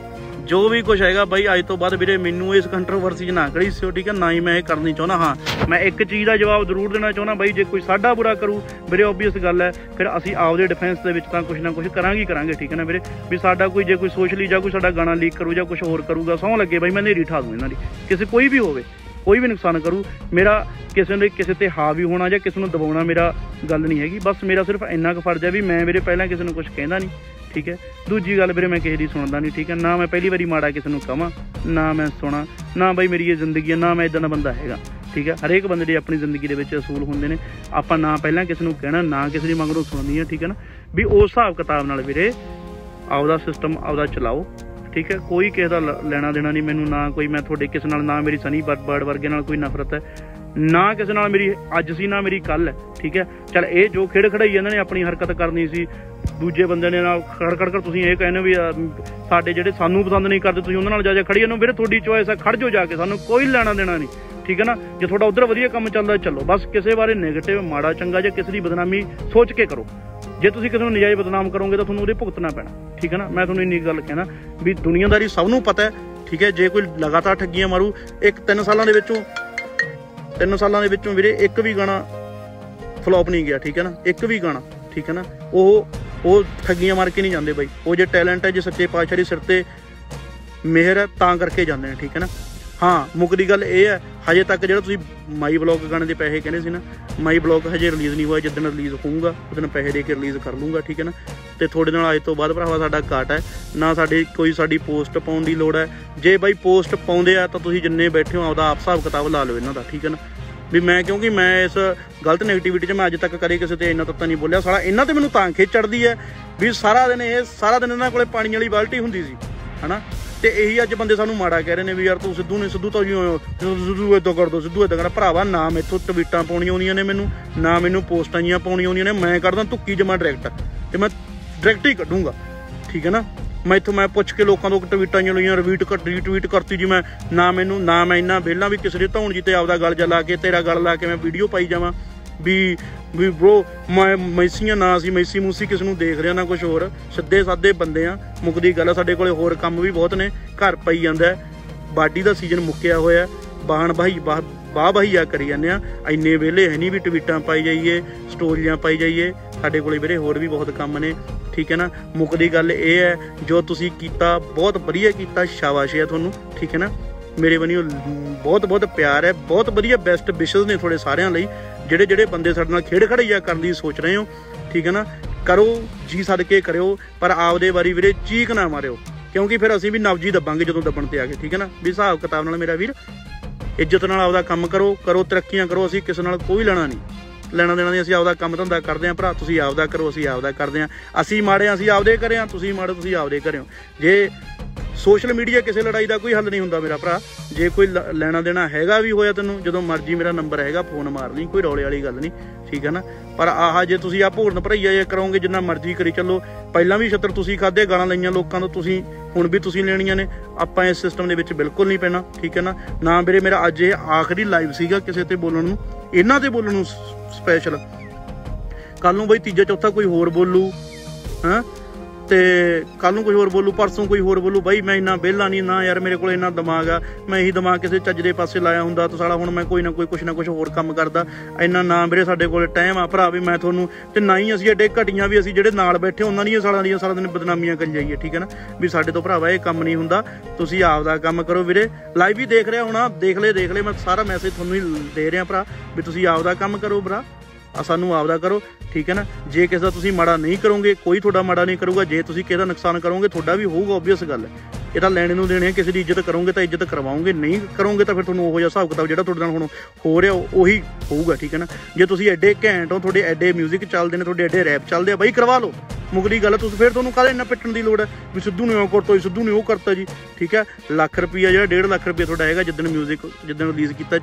ਜੋ ਵੀ ਕੁਝ ਹੈਗਾ ਬਾਈ, ਅੱਜ ਤੋਂ ਬਾਅਦ ਵੀਰੇ ਮੈਨੂੰ ਇਸ ਕੰਟਰੋਵਰਸੀ 'ਚ ਨਾ ਕੜੀ ਸਿਓ, ਠੀਕ ਹੈ? ਨਾ ਹੀ ਮੈਂ ਇਹ ਕਰਨੀ ਚਾਹੁੰਦਾ, ਹਾਂ। ਮੈਂ ਇੱਕ ਚੀਜ਼ ਦਾ ਜਵਾਬ ਜ਼ਰੂਰ ਦੇਣਾ ਚਾਹੁੰਦਾ ਬਾਈ, ਜੇ ਕੋਈ ਸਾਡਾ ਬੁਰਾ ਕਰੂ, ਵੀਰੇ ਆਬਵੀਅਸ ਗੱਲ ਹੈ, ਫਿਰ ਅਸੀਂ ਆਪਦੇ ਡਿਫੈਂਸ ਦੇ ਵਿੱਚ ਤਾਂ ਕੁਝ ਨਾ ਕੁਝ ਕਰਾਂਗੇ ਕਰਾਂਗੇ, ਠੀਕ ਹੈ ਨਾ ਵੀਰੇ? ਵੀ ਸਾਡਾ ਕੋਈ, ਜੇ ਕੋਈ ਸੋਸ਼ਲੀ ਜਾਂ ਕੋਈ ਸਾਡਾ ਗਾਣਾ ਲੀਕ ਕਰੂ ਜਾਂ ਕੁਝ ਹੋਰ ਕਰੂਗਾ, ਸੌਂ ਲੱਗੇ ਬਾਈ, ਮੈਂ ਨੇਰੀ ਠਾ ਦੂੰ ਇਹਨਾਂ ਦੀ। ਕਿਸੇ ਕੋਈ ਵੀ ਹੋਵੇ। ਕੋਈ ਵੀ ਨੁਕਸਾਨ ਕਰੂ, ਮੇਰਾ ਕਿਸੇ ਨੂੰ ਕਿਸੇ ਤੇ ਹਾਵੀ ਹੋਣਾ ਜਾਂ ਕਿਸੇ ਨੂੰ ਦਬਾਉਣਾ ਮੇਰਾ ਗੱਲ ਨਹੀਂ ਹੈਗੀ। ਬਸ ਮੇਰਾ ਸਿਰਫ ਇੰਨਾ ਕੁ ਫਰਜ਼ ਹੈ ਵੀ ਮੈਂ ਵੀਰੇ ਪਹਿਲਾਂ ਕਿਸੇ ਨੂੰ ਕੁਝ ਕਹਿੰਦਾ ਨਹੀਂ, ਠੀਕ ਹੈ? ਦੂਜੀ ਗੱਲ ਵੀਰੇ ਮੈਂ ਕਿਸੇ ਦੀ ਸੁਣਦਾ ਨਹੀਂ, ਠੀਕ ਹੈ? ਨਾ ਮੈਂ ਪਹਿਲੀ ਵਾਰੀ ਮਾੜਾ ਕਿਸੇ ਨੂੰ ਕਹਾਂ, ਨਾ ਮੈਂ ਸੁਣਾ, ਨਾ ਬਈ ਮੇਰੀ ਇਹ ਜ਼ਿੰਦਗੀ ਹੈ, ਨਾ ਮੈਂ ਇਦਾਂ ਦਾ ਬੰਦਾ ਹੈਗਾ, ਠੀਕ ਹੈ? ਹਰੇਕ ਬੰਦੇ ਦੇ ਆਪਣੀ ਜ਼ਿੰਦਗੀ ਦੇ ਵਿੱਚ ਅਸੂਲ ਹੁੰਦੇ ਨੇ। ਆਪਾਂ ਨਾ ਪਹਿਲਾਂ ਕਿਸੇ ਨੂੰ ਕਹਿਣਾ, ਨਾ ਕਿਸੇ ਦੀ ਮੰਗ ਨੂੰ ਸੁਣਨੀ ਹੈ ਠੀਕ ਹੈ ਨਾ? ਵੀ ਉਸ ਹਿਸਾਬ ਕਿਤਾਬ ਨਾਲ ਵੀਰੇ ਆਪਦਾ ਸਿਸਟਮ ਆਪਦਾ ਚਲਾਓ। ਠੀਕ ਹੈ, ਕੋਈ ਕਿਸੇ ਦਾ ਲੈਣਾ ਦੇਣਾ ਨਹੀਂ, ਮੈਨੂੰ ਨਾ ਕੋਈ, ਮੈਂ ਤੁਹਾਡੇ ਕਿਸੇ ਨਾਲ, ਨਾ ਮੇਰੀ ਸਨੀ ਬਰਡ ਵਰਗੇ ਨਾਲ ਕੋਈ ਨਫ਼ਰਤ ਹੈ, ਨਾ ਕਿਸੇ ਨਾਲ ਮੇਰੀ ਅੱਜ ਸੀ, ਨਾ ਮੇਰੀ ਕੱਲ ਹੈ, ਠੀਕ ਹੈ। ਚਲ ਇਹ ਜੋ ਖੇਡ ਖੜਾਈ ਇਹਨਾਂ ਨੇ, ਆਪਣੀ ਹਰਕਤ ਕਰਨੀ ਸੀ, ਦੂਜੇ ਬੰਦੇ ਨੇ ਨਾਲ ਖੜ ਖੜ ਕਰ ਤੁਸੀਂ ਇਹ ਕਹਿੰਦੇ ਹੋ ਵੀ ਸਾਡੇ ਜਿਹੜੇ ਸਾਨੂੰ ਪਸੰਦ ਨਹੀਂ ਕਰਦੇ, ਤੁਸੀਂ ਉਹਨਾਂ ਨਾਲ ਜਾ ਜਾ ਖੜੀ ਜਾਂਦੇ ਹੋ, ਵੀਰੇ ਤੁਹਾਡੀ ਚੋਇਸ ਹੈ ਖੜ ਜੋ ਜਾ ਕੇ, ਸਾਨੂੰ ਕੋਈ ਲੈਣਾ ਦੇਣਾ ਨਹੀਂ, ਠੀਕ ਹੈ ਨਾ। ਜੇ ਤੁਹਾਡਾ ਉਧਰ ਵਧੀਆ ਕੰਮ ਚੱਲਦਾ, ਚਲੋ, ਬਸ ਕਿਸੇ ਬਾਰੇ 네ਗੇਟਿਵ ਮਾੜਾ, ਚੰਗਾ ਜਾਂ ਕਿਸੇ ਦੀ ਬਦਨਾਮੀ ਸੋਚ ਕੇ ਕਰੋ। ਜੇ ਤੁਸੀਂ ਕਿਸੇ ਨੂੰ ਨਜਾਇਜ਼ ਬਦਨਾਮ ਕਰੋਗੇ ਤਾਂ ਤੁਹਾਨੂੰ ਉਹਦੇ ਭੁਗਤਣਾ ਪੈਣਾ, ਠੀਕ ਹੈ ਨਾ? ਮੈਂ ਤੁਹਾਨੂੰ ਇੰਨੀ ਗੱਲ ਕਹਿਣਾ ਵੀ ਦੁਨੀਆਦਾਰੀ ਸਭ ਨੂੰ ਪਤਾ ਹੈ, ਠੀਕ ਹੈ? ਜੇ ਕੋਈ ਲਗਾਤਾਰ ਠੱਗੀਆਂ ਮਾਰੂ, ਇੱਕ 3 ਸਾਲਾਂ ਦੇ ਵਿੱਚੋਂ 3 ਸਾਲਾਂ ਦੇ ਵਿੱਚੋਂ ਵੀਰੇ ਇੱਕ ਵੀ ਗਾਣਾ ਫਲॉप ਨਹੀਂ ਗਿਆ, ਠੀਕ ਹੈ ਨਾ? ਇੱਕ ਵੀ ਗਾਣਾ, ਠੀਕ ਹੈ ਨਾ? ਉਹ ਉਹ ਠੱਗੀਆਂ ਮਾਰ ਕੇ ਨਹੀਂ ਜਾਂਦੇ ਬਾਈ। ਉਹ ਜੇ ਟੈਲੈਂਟ ਹੈ, ਜੇ ਸੱਚੇ ਪਾਤਸ਼ਾਹ ਦੀ ਸਿਰ ਤੇ ਮਿਹਰ ਹੈ, ਤਾਂ ਕਰਕੇ ਜਾਂਦੇ ਨੇ, ਠੀਕ ਹੈ ਨਾ? ਹਾਂ ਮੁੱਕਦੀ ਗੱਲ ਇਹ ਹੈ, ਹਜੇ ਤੱਕ ਜਿਹੜਾ ਤੁਸੀਂ ਮਾਈ ਬਲੌਗ ਗਾਣੇ ਦੇ ਪੈਸੇ ਕਹਿੰਦੇ ਸੀ ਨਾ, ਮਾਈ ਬਲੌਗ ਹਜੇ ਰਿਲੀਜ਼ ਨਹੀਂ ਹੋਇਆ, ਜਿੱਦਣ ਰਿਲੀਜ਼ ਹੋਊਗਾ ਉਦੋਂ ਪੈਸੇ ਦੇ ਕੇ ਰਿਲੀਜ਼ ਕਰ ਲੂੰਗਾ ਠੀਕ ਹੈ ਨਾ? ਤੇ ਤੁਹਾਡੇ ਨਾਲ ਅੱਜ ਤੋਂ ਬਾਅਦ ਭਰਾਵਾ ਸਾਡਾ ਘਾਟ ਹੈ, ਨਾ ਸਾਡੇ ਕੋਈ ਸਾਡੀ ਪੋਸਟ ਪਾਉਣ ਦੀ ਲੋੜ ਹੈ। ਜੇ ਬਾਈ ਪੋਸਟ ਪਾਉਂਦੇ ਆ, ਤਾਂ ਤੁਸੀਂ ਜਿੰਨੇ ਬੈਠੇ ਹੋ, ਆਪਦਾ ਆਪ ਹਿਸਾਬ ਕਿਤਾਬ ਲਾ ਲਓ ਇਹਨਾਂ ਦਾ, ਠੀਕ ਹੈ ਨਾ? ਵੀ ਮੈਂ, ਕਿਉਂਕਿ ਮੈਂ ਇਸ ਗਲਤ ਨੈਗੇਟਿਵਿਟੀ 'ਚ ਮੈਂ ਅੱਜ ਤੱਕ ਕਦੇ ਕਿਸੇ ਤੇ ਇੰਨਾ ਤੱਤਾ ਨਹੀਂ ਬੋਲਿਆ। ਸਾਲਾ ਇਹਨਾਂ ਤੇ ਮੈਨੂੰ ਤਾਂ ਖੇਚ ਚੜਦੀ ਹੈ ਵੀ ਸਾਰਾ ਦਿਨ ਇਹ, ਸਾਰਾ ਦਿਨ ਇਹਨਾਂ ਕੋਲੇ ਪਾਣੀ ਵਾਲੀ ਬਾਲਟੀ ਹੁੰਦੀ ਸੀ, ਹਨਾ? ਤੇ ਇਹੀ ਅੱਜ ਬੰਦੇ ਸਾਨੂੰ ਮਾੜਾ ਕਹਿ ਰਹੇ ਨੇ ਵੀ ਯਾਰ ਤੂੰ ਸਿੱਧੂ ਨੇ ਸਿੱਧੂ ਤਾਂ ਜੀ ਸਿੱਧੂ ਇਦਾਂ ਕਰ ਦੋ ਸਿੱਧੂ ਇਦਾਂ ਕਰ ਭਰਾਵਾ, ਨਾ ਮੈਥੋਂ ਟਵੀਟਾਂ ਪਾਉਣੀਆਂ ਆਉਂਦੀਆਂ ਨੇ ਮੈਨੂੰ, ਨਾ ਮੈਨੂੰ ਪੋਸਟਾਂ ਜੀਆਂ ਪਾਉਣੀਆਂ ਆਉਂਦੀਆਂ ਨੇ। ਮੈਂ ਕਰਦਾ ਧੁੱਕੀ ਜਮਾ ਡਾਇਰੈਕਟ ਤੇ ਮੈਂ ਡਾਇਰੈਕਟ ਹੀ ਕੱਢੂੰਗਾ। ਠੀਕ ਹੈ ਨਾ? ਮੈਂ ਇੱਥੋਂ ਮੈਂ ਪੁੱਛ ਕੇ ਲੋਕਾਂ ਤੋਂ ਟਵੀਟਾਂ ਜਿਹੀਆਂ ਲਈਆਂ ਰਿਵੀਟ ਕਰ ਰੀਟਵੀਟ ਕਰਤੀ ਜੀ ਮੈਂ। ਨਾ ਮੈਨੂੰ, ਨਾ ਮੈਂ ਇੰਨਾ, ਵਿਹਲਾ ਵੀ ਕਿਸੇ ਦੇ ਧੌਣ ਜੀ ਤੇ ਆਪਦਾ ਗਲ ਜਾ ਲਾ ਕੇ, ਤੇਰਾ ਗਲ ਲਾ ਕੇ ਮੈਂ ਵੀਡੀਓ ਪਾਈ ਜਾਵਾਂ। ਵੀ ਵੀ ਬ్రో ਮੈਂ ਮੈਸੀਆਂ ਨਾ ਸੀ ਮੈਸੀ ਮੂਸੀ ਕਿਸ ਨੂੰ ਦੇਖ ਰਿਹਾ ਨਾ ਕੁਝ ਹੋਰ ਸਿੱਧੇ ਸਾਦੇ ਬੰਦੇ ਆ ਮੁੱਕਦੀ ਗੱਲ ਆ, ਸਾਡੇ ਕੋਲੇ ਹੋਰ ਕੰਮ ਵੀ ਬਹੁਤ ਨੇ ਘਰ ਪਈ ਜਾਂਦਾ ਹੈ। ਬਾਡੀ ਦਾ ਸੀਜ਼ਨ ਮੁੱਕਿਆ ਹੋਇਆ ਹੈ। ਬਾਹਣ ਬਾਈ ਬਾਹ ਬਾਹ ਬਹੀਆ ਕਰੀ ਜਾਂਦੇ ਆ ਇੰਨੇ ਵੇਲੇ ਹੈ ਨਹੀਂ ਵੀ ਟਵੀਟਾਂ ਪਾਈ ਜਾਈਏ ਸਟੋਰੀਆਂ ਪਾਈ ਜਾਈਏ ਸਾਡੇ ਕੋਲੇ ਵੀਰੇ ਹੋਰ ਵੀ ਬਹੁਤ ਕੰਮ ਨੇ ਠੀਕ ਹੈ ਨਾ ਮੁੱਕਦੀ ਗੱਲ ਇਹ ਹੈ ਜੋ ਤੁਸੀਂ ਕੀਤਾ ਬਹੁਤ ਵਧੀਆ ਕੀਤਾ ਸ਼ਾਬਾਸ਼ ਹੈ ਤੁਹਾਨੂੰ ਠੀਕ ਹੈ ਨਾ ਮੇਰੇ ਵੱਲੋਂ ਬਹੁਤ ਬਹੁਤ ਪਿਆਰ ਹੈ ਬਹੁਤ ਵਧੀਆ ਬੈਸਟ ਵਿਸ਼ੇਸ ਨੇ ਤੁਹਾਡੇ ਸਾਰਿਆਂ ਲਈ ਜਿਹੜੇ ਜਿਹੜੇ ਬੰਦੇ ਸਾਡੇ ਨਾਲ ਖੇਡ ਖੜਈਆ ਕਰਨ ਦੀ ਸੋਚ ਰਹੇ ਹੋ ਠੀਕ ਹੈ ਨਾ? ਕਰੋ ਜੀ ਸਦਕੇ ਕਰਿਓ ਪਰ ਆਪਦੇ ਵਾਰੀ ਵੀਰੇ ਚੀਕ ਨਾ ਮਾਰਿਓ। ਕਿਉਂਕਿ ਫਿਰ ਅਸੀਂ ਵੀ ਨਵਜੀ ਦੱਬਾਂਗੇ ਜਦੋਂ ਦੱਬਣ ਤੇ ਆ ਗਏ ਠੀਕ ਹੈ ਨਾ? ਵੀ ਹਿਸਾਬ ਕਿਤਾਬ ਨਾਲ ਮੇਰਾ ਵੀਰ ਇੱਜ਼ਤ ਨਾਲ ਆਪਦਾ ਕੰਮ ਕਰੋ ਕਰੋ ਤਰੱਕੀਆਂ ਕਰੋ ਅਸੀਂ ਕਿਸੇ ਨਾਲ ਕੋਈ ਲੈਣਾ ਨਹੀਂ। ਲੈਣਾ ਦੇਣਾ ਨਹੀਂ ਅਸੀਂ ਆਪਦਾ ਕੰਮ ਧੰਦਾ ਕਰਦੇ ਆਂ ਭਰਾ ਤੁਸੀਂ ਆਪਦਾ ਕਰੋ ਅਸੀਂ ਆਪਦਾ ਕਰਦੇ ਆਂ ਅਸੀਂ ਮਾੜੇ ਆਂ, ਅਸੀਂ ਆਪਦੇ ਕਰੇ ਆਂ ਤੁਸੀਂ ਮਾੜੇ ਤੁਸੀਂ ਆਪਦੇ ਕਰਿਓ ਜੇ ਸੋਸ਼ਲ ਮੀਡੀਆ ਕਿਸੇ ਲੜਾਈ ਦਾ ਕੋਈ ਹੱਲ ਨਹੀਂ ਹੁੰਦਾ ਮੇਰਾ ਭਰਾ। ਜੇ ਕੋਈ ਲੈਣਾ ਦੇਣਾ ਹੈਗਾ ਵੀ ਹੋਇਆ ਤੈਨੂੰ, ਜਦੋਂ ਮਰਜ਼ੀ ਮੇਰਾ ਨੰਬਰ ਹੈਗਾ, ਫੋਨ ਮਾਰ ਲਈ, ਕੋਈ ਰੌਲੇ ਵਾਲੀ ਗੱਲ ਨਹੀਂ, ਠੀਕ ਹੈ ਨਾ? ਪਰ ਆਹ ਜੇ ਤੁਸੀਂ ਆ ਭੋਰਨ ਭਰਈਆ ਜੇ ਕਰੋਗੇ, ਜਿੰਨਾ ਮਰਜ਼ੀ ਕਰੀ ਚੱਲੋ, ਪਹਿਲਾਂ ਵੀ ਛੱਤਰ ਤੁਸੀਂ ਖਾਦੇ ਗਾਲਾਂ ਲਈਆਂ ਲੋਕਾਂ ਤੋਂ ਤੁਸੀਂ, ਹੁਣ ਵੀ ਤੁਸੀਂ ਲੈਣੀਆਂ ਨੇ, ਆਪਾਂ ਇਸ ਸਿਸਟਮ ਦੇ ਵਿੱਚ ਬਿਲਕੁਲ ਨਹੀਂ ਪੈਣਾ, ਠੀਕ ਹੈ ਨਾ? ਨਾ ਵੀਰੇ, ਮੇਰਾ ਅੱਜ ਇਹ ਆਖਰੀ ਲਾਈਵ ਸੀਗਾ ਕਿਸੇ ਤੇ ਬੋਲਣ ਨੂੰ, ਇਹਨਾਂ ਤੇ ਬੋਲਣ ਨੂੰ ਸਪੈਸ਼ਲ ਕੱਲ ਨੂੰ ਬਈ ਤੀਜਾ, ਚੌਥਾ ਕੋਈ ਹੋਰ ਬੋਲੂ, ਹਾਂ? ਤੇ ਕੱਲ ਨੂੰ ਕੋਈ ਹੋਰ ਬੋਲੂ, ਪਰਸੋਂ ਕੋਈ ਹੋਰ ਬੋਲੂ, ਬਾਈ ਮੈਂ ਇੰਨਾ ਵਿਹਲਾ ਨਹੀਂ ਨਾ ਯਾਰ ਮੇਰੇ ਕੋਲ ਇੰਨਾ ਦਿਮਾਗ ਆ, ਮੈਂ ਇਹੀ ਦਿਮਾਗ ਕਿਸੇ ਚੱਜ ਦੇ ਪਾਸੇ ਲਾਇਆ ਹੁੰਦਾ, ਤਾਂ ਸਾਲਾ ਹੁਣ ਮੈਂ ਕੋਈ ਨਾ ਕੋਈ ਕੁਛ ਨਾ ਕੁਛ ਹੋਰ ਕੰਮ ਕਰਦਾ। ਇੰਨਾ ਨਾ ਵੀਰੇ ਸਾਡੇ ਕੋਲ ਟਾਈਮ ਆ, ਭਰਾ ਵੀ ਮੈਂ ਤੁਹਾਨੂੰ, ਤੇ ਨਾ ਹੀ ਅਸੀਂ ਐਡੇ ਘਟੀਆਂ ਵੀ ਅਸੀਂ ਜਿਹੜੇ ਨਾਲ ਬੈਠੇ ਉਹਨਾਂ ਦੀਆਂ ਸਾਲਾਂ ਦੀਆਂ ਸਾਰਾ ਦਿਨ ਬਦਨਾਮੀਆਂ ਕਰੀ ਜਾਈਏ, ਠੀਕ ਹੈ ਨਾ? ਵੀ ਸਾਡੇ ਤੋਂ ਭਰਾਵਾ ਇਹ ਕੰਮ ਨਹੀਂ ਹੁੰਦਾ, ਤੁਸੀਂ ਆਪਦਾ ਕੰਮ ਕਰੋ ਵੀਰੇ। ਲਾਈਵ ਵੀ ਦੇਖ ਰਿਹਾ ਹੋਣਾ, ਦੇਖ ਲੈ ਦੇਖ ਲੈ, ਮੈਂ ਸਾਰਾ ਮੈਸੇਜ ਤੁਹਾਨੂੰ ਹੀ ਦੇ ਰਿਹਾ ਭਰਾ, ਵੀ ਤੁਸੀਂ ਆਪਦਾ ਕੰਮ ਕਰੋ ਭਰਾ। ਆ ਸਾਨੂੰ ਆਪਦਾ ਕਰੋ, ਠੀਕ ਹੈ ਨਾ? ਜੇ ਕਿਸੇ ਦਾ ਤੁਸੀਂ ਮਾੜਾ ਨਹੀਂ ਕਰੋਗੇ, ਕੋਈ ਤੁਹਾਡਾ ਮਾੜਾ ਨਹੀਂ ਕਰੂਗਾ, ਜੇ ਤੁਸੀਂ ਕਿਸੇ ਦਾ ਨੁਕਸਾਨ ਕਰੋਗੇ, ਤੁਹਾਡਾ ਵੀ ਹੋਊਗਾ ਓਬਵੀਅਸ ਗੱਲ ਹੈ। ਇਹ ਤਾਂ ਲੈਣੇ ਨੂੰ ਦੇਣੇ ਆ ਕਿਸੇ ਦੀ ਇੱਜ਼ਤ ਕਰੋਗੇ ਤਾਂ ਇੱਜ਼ਤ ਕਰਵਾਓਗੇ ਨਹੀਂ ਕਰੋਗੇ ਤਾਂ ਫਿਰ ਤੁਹਾਨੂੰ ਉਹੋ ਜਿਹਾ ਹਿਸਾਬ ਕਿਤਾਬ ਜਿਹੜਾ ਤੁਹਾਡੇ ਨਾਲ ਹੁਣ ਹੋ ਰਿਹਾ ਉਹ- ਉਹੀ ਹੋਊਗਾ ਠੀਕ ਹੈ ਨਾ ਜੇ ਤੁਸੀਂ ਐਡੇ ਘੈਂਟ ਹੋ ਤੁਹਾਡੇ ਐਡੇ 뮤직 ਚੱਲਦੇ ਨੇ ਤੁਹਾਡੇ ਐਡੇ ਰੈਪ ਚੱਲਦੇ ਆ ਬਾਈ ਕਰਵਾ ਲਓ ਮੁਗਰੀ ਗੱਲ ਆ, ਤੁਸੀਂ ਫਿਰ ਤੁਹਾਨੂੰ ਕਾਹਦੇ ਇੰਨਾ ਪਿੱਟਣ ਦੀ ਲੋੜ ਹੈ ਵੀ ਸਿੱਧੂ ਨੇ ਉਹ ਕਰਤਾ ਜੀ ਸਿੱਧੂ ਨੇ ਉਹ ਕਰਤਾ ਜੀ ਠੀਕ ਹੈ ਲੱਖ ਰੁਪਈਆ ਜਿਹੜਾ 1.5 ਲੱਖ ਰੁਪਈਆ ਤੁਹਾਡਾ ਹੈਗਾ ਜਿੱਦਣ 뮤직 ਜਿੱਦਣ ਰਿਲੀਜ਼ ਕੀਤਾ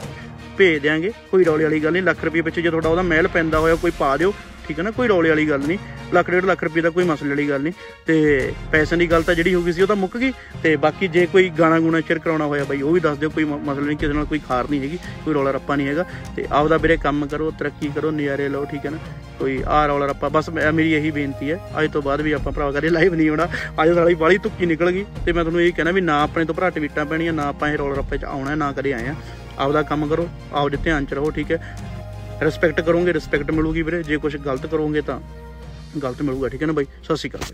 ਭੇਜ ਦਿਆਂਗੇ ਕੋਈ ਰੌਲੇ ਵਾਲੀ ਗੱਲ ਨਹੀਂ ਲੱਖ ਰੁਪਈਏ ਪਿੱਛੇ ਜੇ ਤੁਹਾਡਾ ਉਹਦਾ ਮਹਿਲ ਪੈਂਦਾ ਹੋਇਆ ਕੋਈ ਪਾ ਦਿਓ ਠੀਕ ਹੈ ਨਾ, ਕੋਈ ਰੌਲੇ ਵਾਲੀ ਗੱਲ ਨਹੀਂ, ਲੱਖ ਡੇਢ ਲੱਖ ਰੁਪਏ ਦਾ ਕੋਈ ਮਸਲੇ ਵਾਲੀ ਗੱਲ ਨਹੀਂ, ਤੇ ਪੈਸੇ ਦੀ ਗੱਲ ਤਾਂ ਜਿਹੜੀ ਹੋ ਗਈ ਸੀ ਉਹ ਤਾਂ ਮੁੱਕ ਗਈ, ਤੇ ਬਾਕੀ ਜੇ ਕੋਈ ਗਾਣਾ ਗੁਣਾ ਸ਼ੇਅਰ ਕਰਾਉਣਾ ਹੋਇਆ ਬਾਈ, ਉਹ ਵੀ ਦੱਸ ਦਿਓ, ਕੋਈ ਮਸਲਾ ਨਹੀਂ, ਕਿਸੇ ਨਾਲ ਕੋਈ ਖਾਰ ਨਹੀਂ ਹੈਗੀ, ਕੋਈ ਰੌਲਾ ਰੱਪਾ ਨਹੀਂ ਹੈਗਾ, ਤੇ ਆਪਦਾ ਵੀਰੇ ਕੰਮ ਕਰੋ, ਤਰੱਕੀ ਕਰੋ, ਨਜ਼ਾਰੇ ਲਓ, ਠੀਕ ਹੈ ਨਾ, ਕੋਈ ਆ ਰੌਲਾ ਰੱਪਾ, ਬਸ ਮੈਂ- ਮੇਰੀ ਇਹੀ ਬੇਨਤੀ ਹੈ, ਅੱਜ ਤੋਂ ਬਾਅਦ ਵੀ ਆਪਾਂ ਭਰਾ ਕਰੇ ਲਾਈਵ ਨਹੀਂ ਹੋਣਾ, ਅੱਜ ਸਾਲੀ ਬਾਲੀ ਤੁੱਕੀ ਨਿਕਲ ਗਈ, ਤੇ ਮੈਂ ਤੁਹਾਨੂੰ ਇਹ ਕਹਿਣਾ ਵੀ ਨਾ ਆਪਣੇ ਤੋਂ ਭਰਾ ਟਵੀਟਾਂ ਪੈਣੀਆਂ, ਨਾ ਆਪਾਂ ਇਹ ਰੌਲਾ ਰੱਪੇ 'ਚ ਆਉਣਾ, ਨਾ ਕਦੇ ਆਏ ਆ, ਆਪਦਾ ਕੰਮ ਕਰੋ ਆਪਦੇ ਧਿਆਨ 'ਚ ਰਹੋ, ਠੀਕ ਹੈ ਰਿਸਪੈਕਟ ਕਰੋਗੇ ਰਿਸਪੈਕਟ ਮਿਲੂਗੀ ਵੀਰੇ। ਜੇ ਕੁਝ ਗਲਤ ਕਰੋਗੇ ਤਾਂ ਗਲਤ ਮਿਲੂਗਾ, ਠੀਕ ਹੈ ਨਾ ਬਾਈ? ਸਤਿ ਸ਼੍ਰੀ ਅਕਾਲ ਬਾਈ।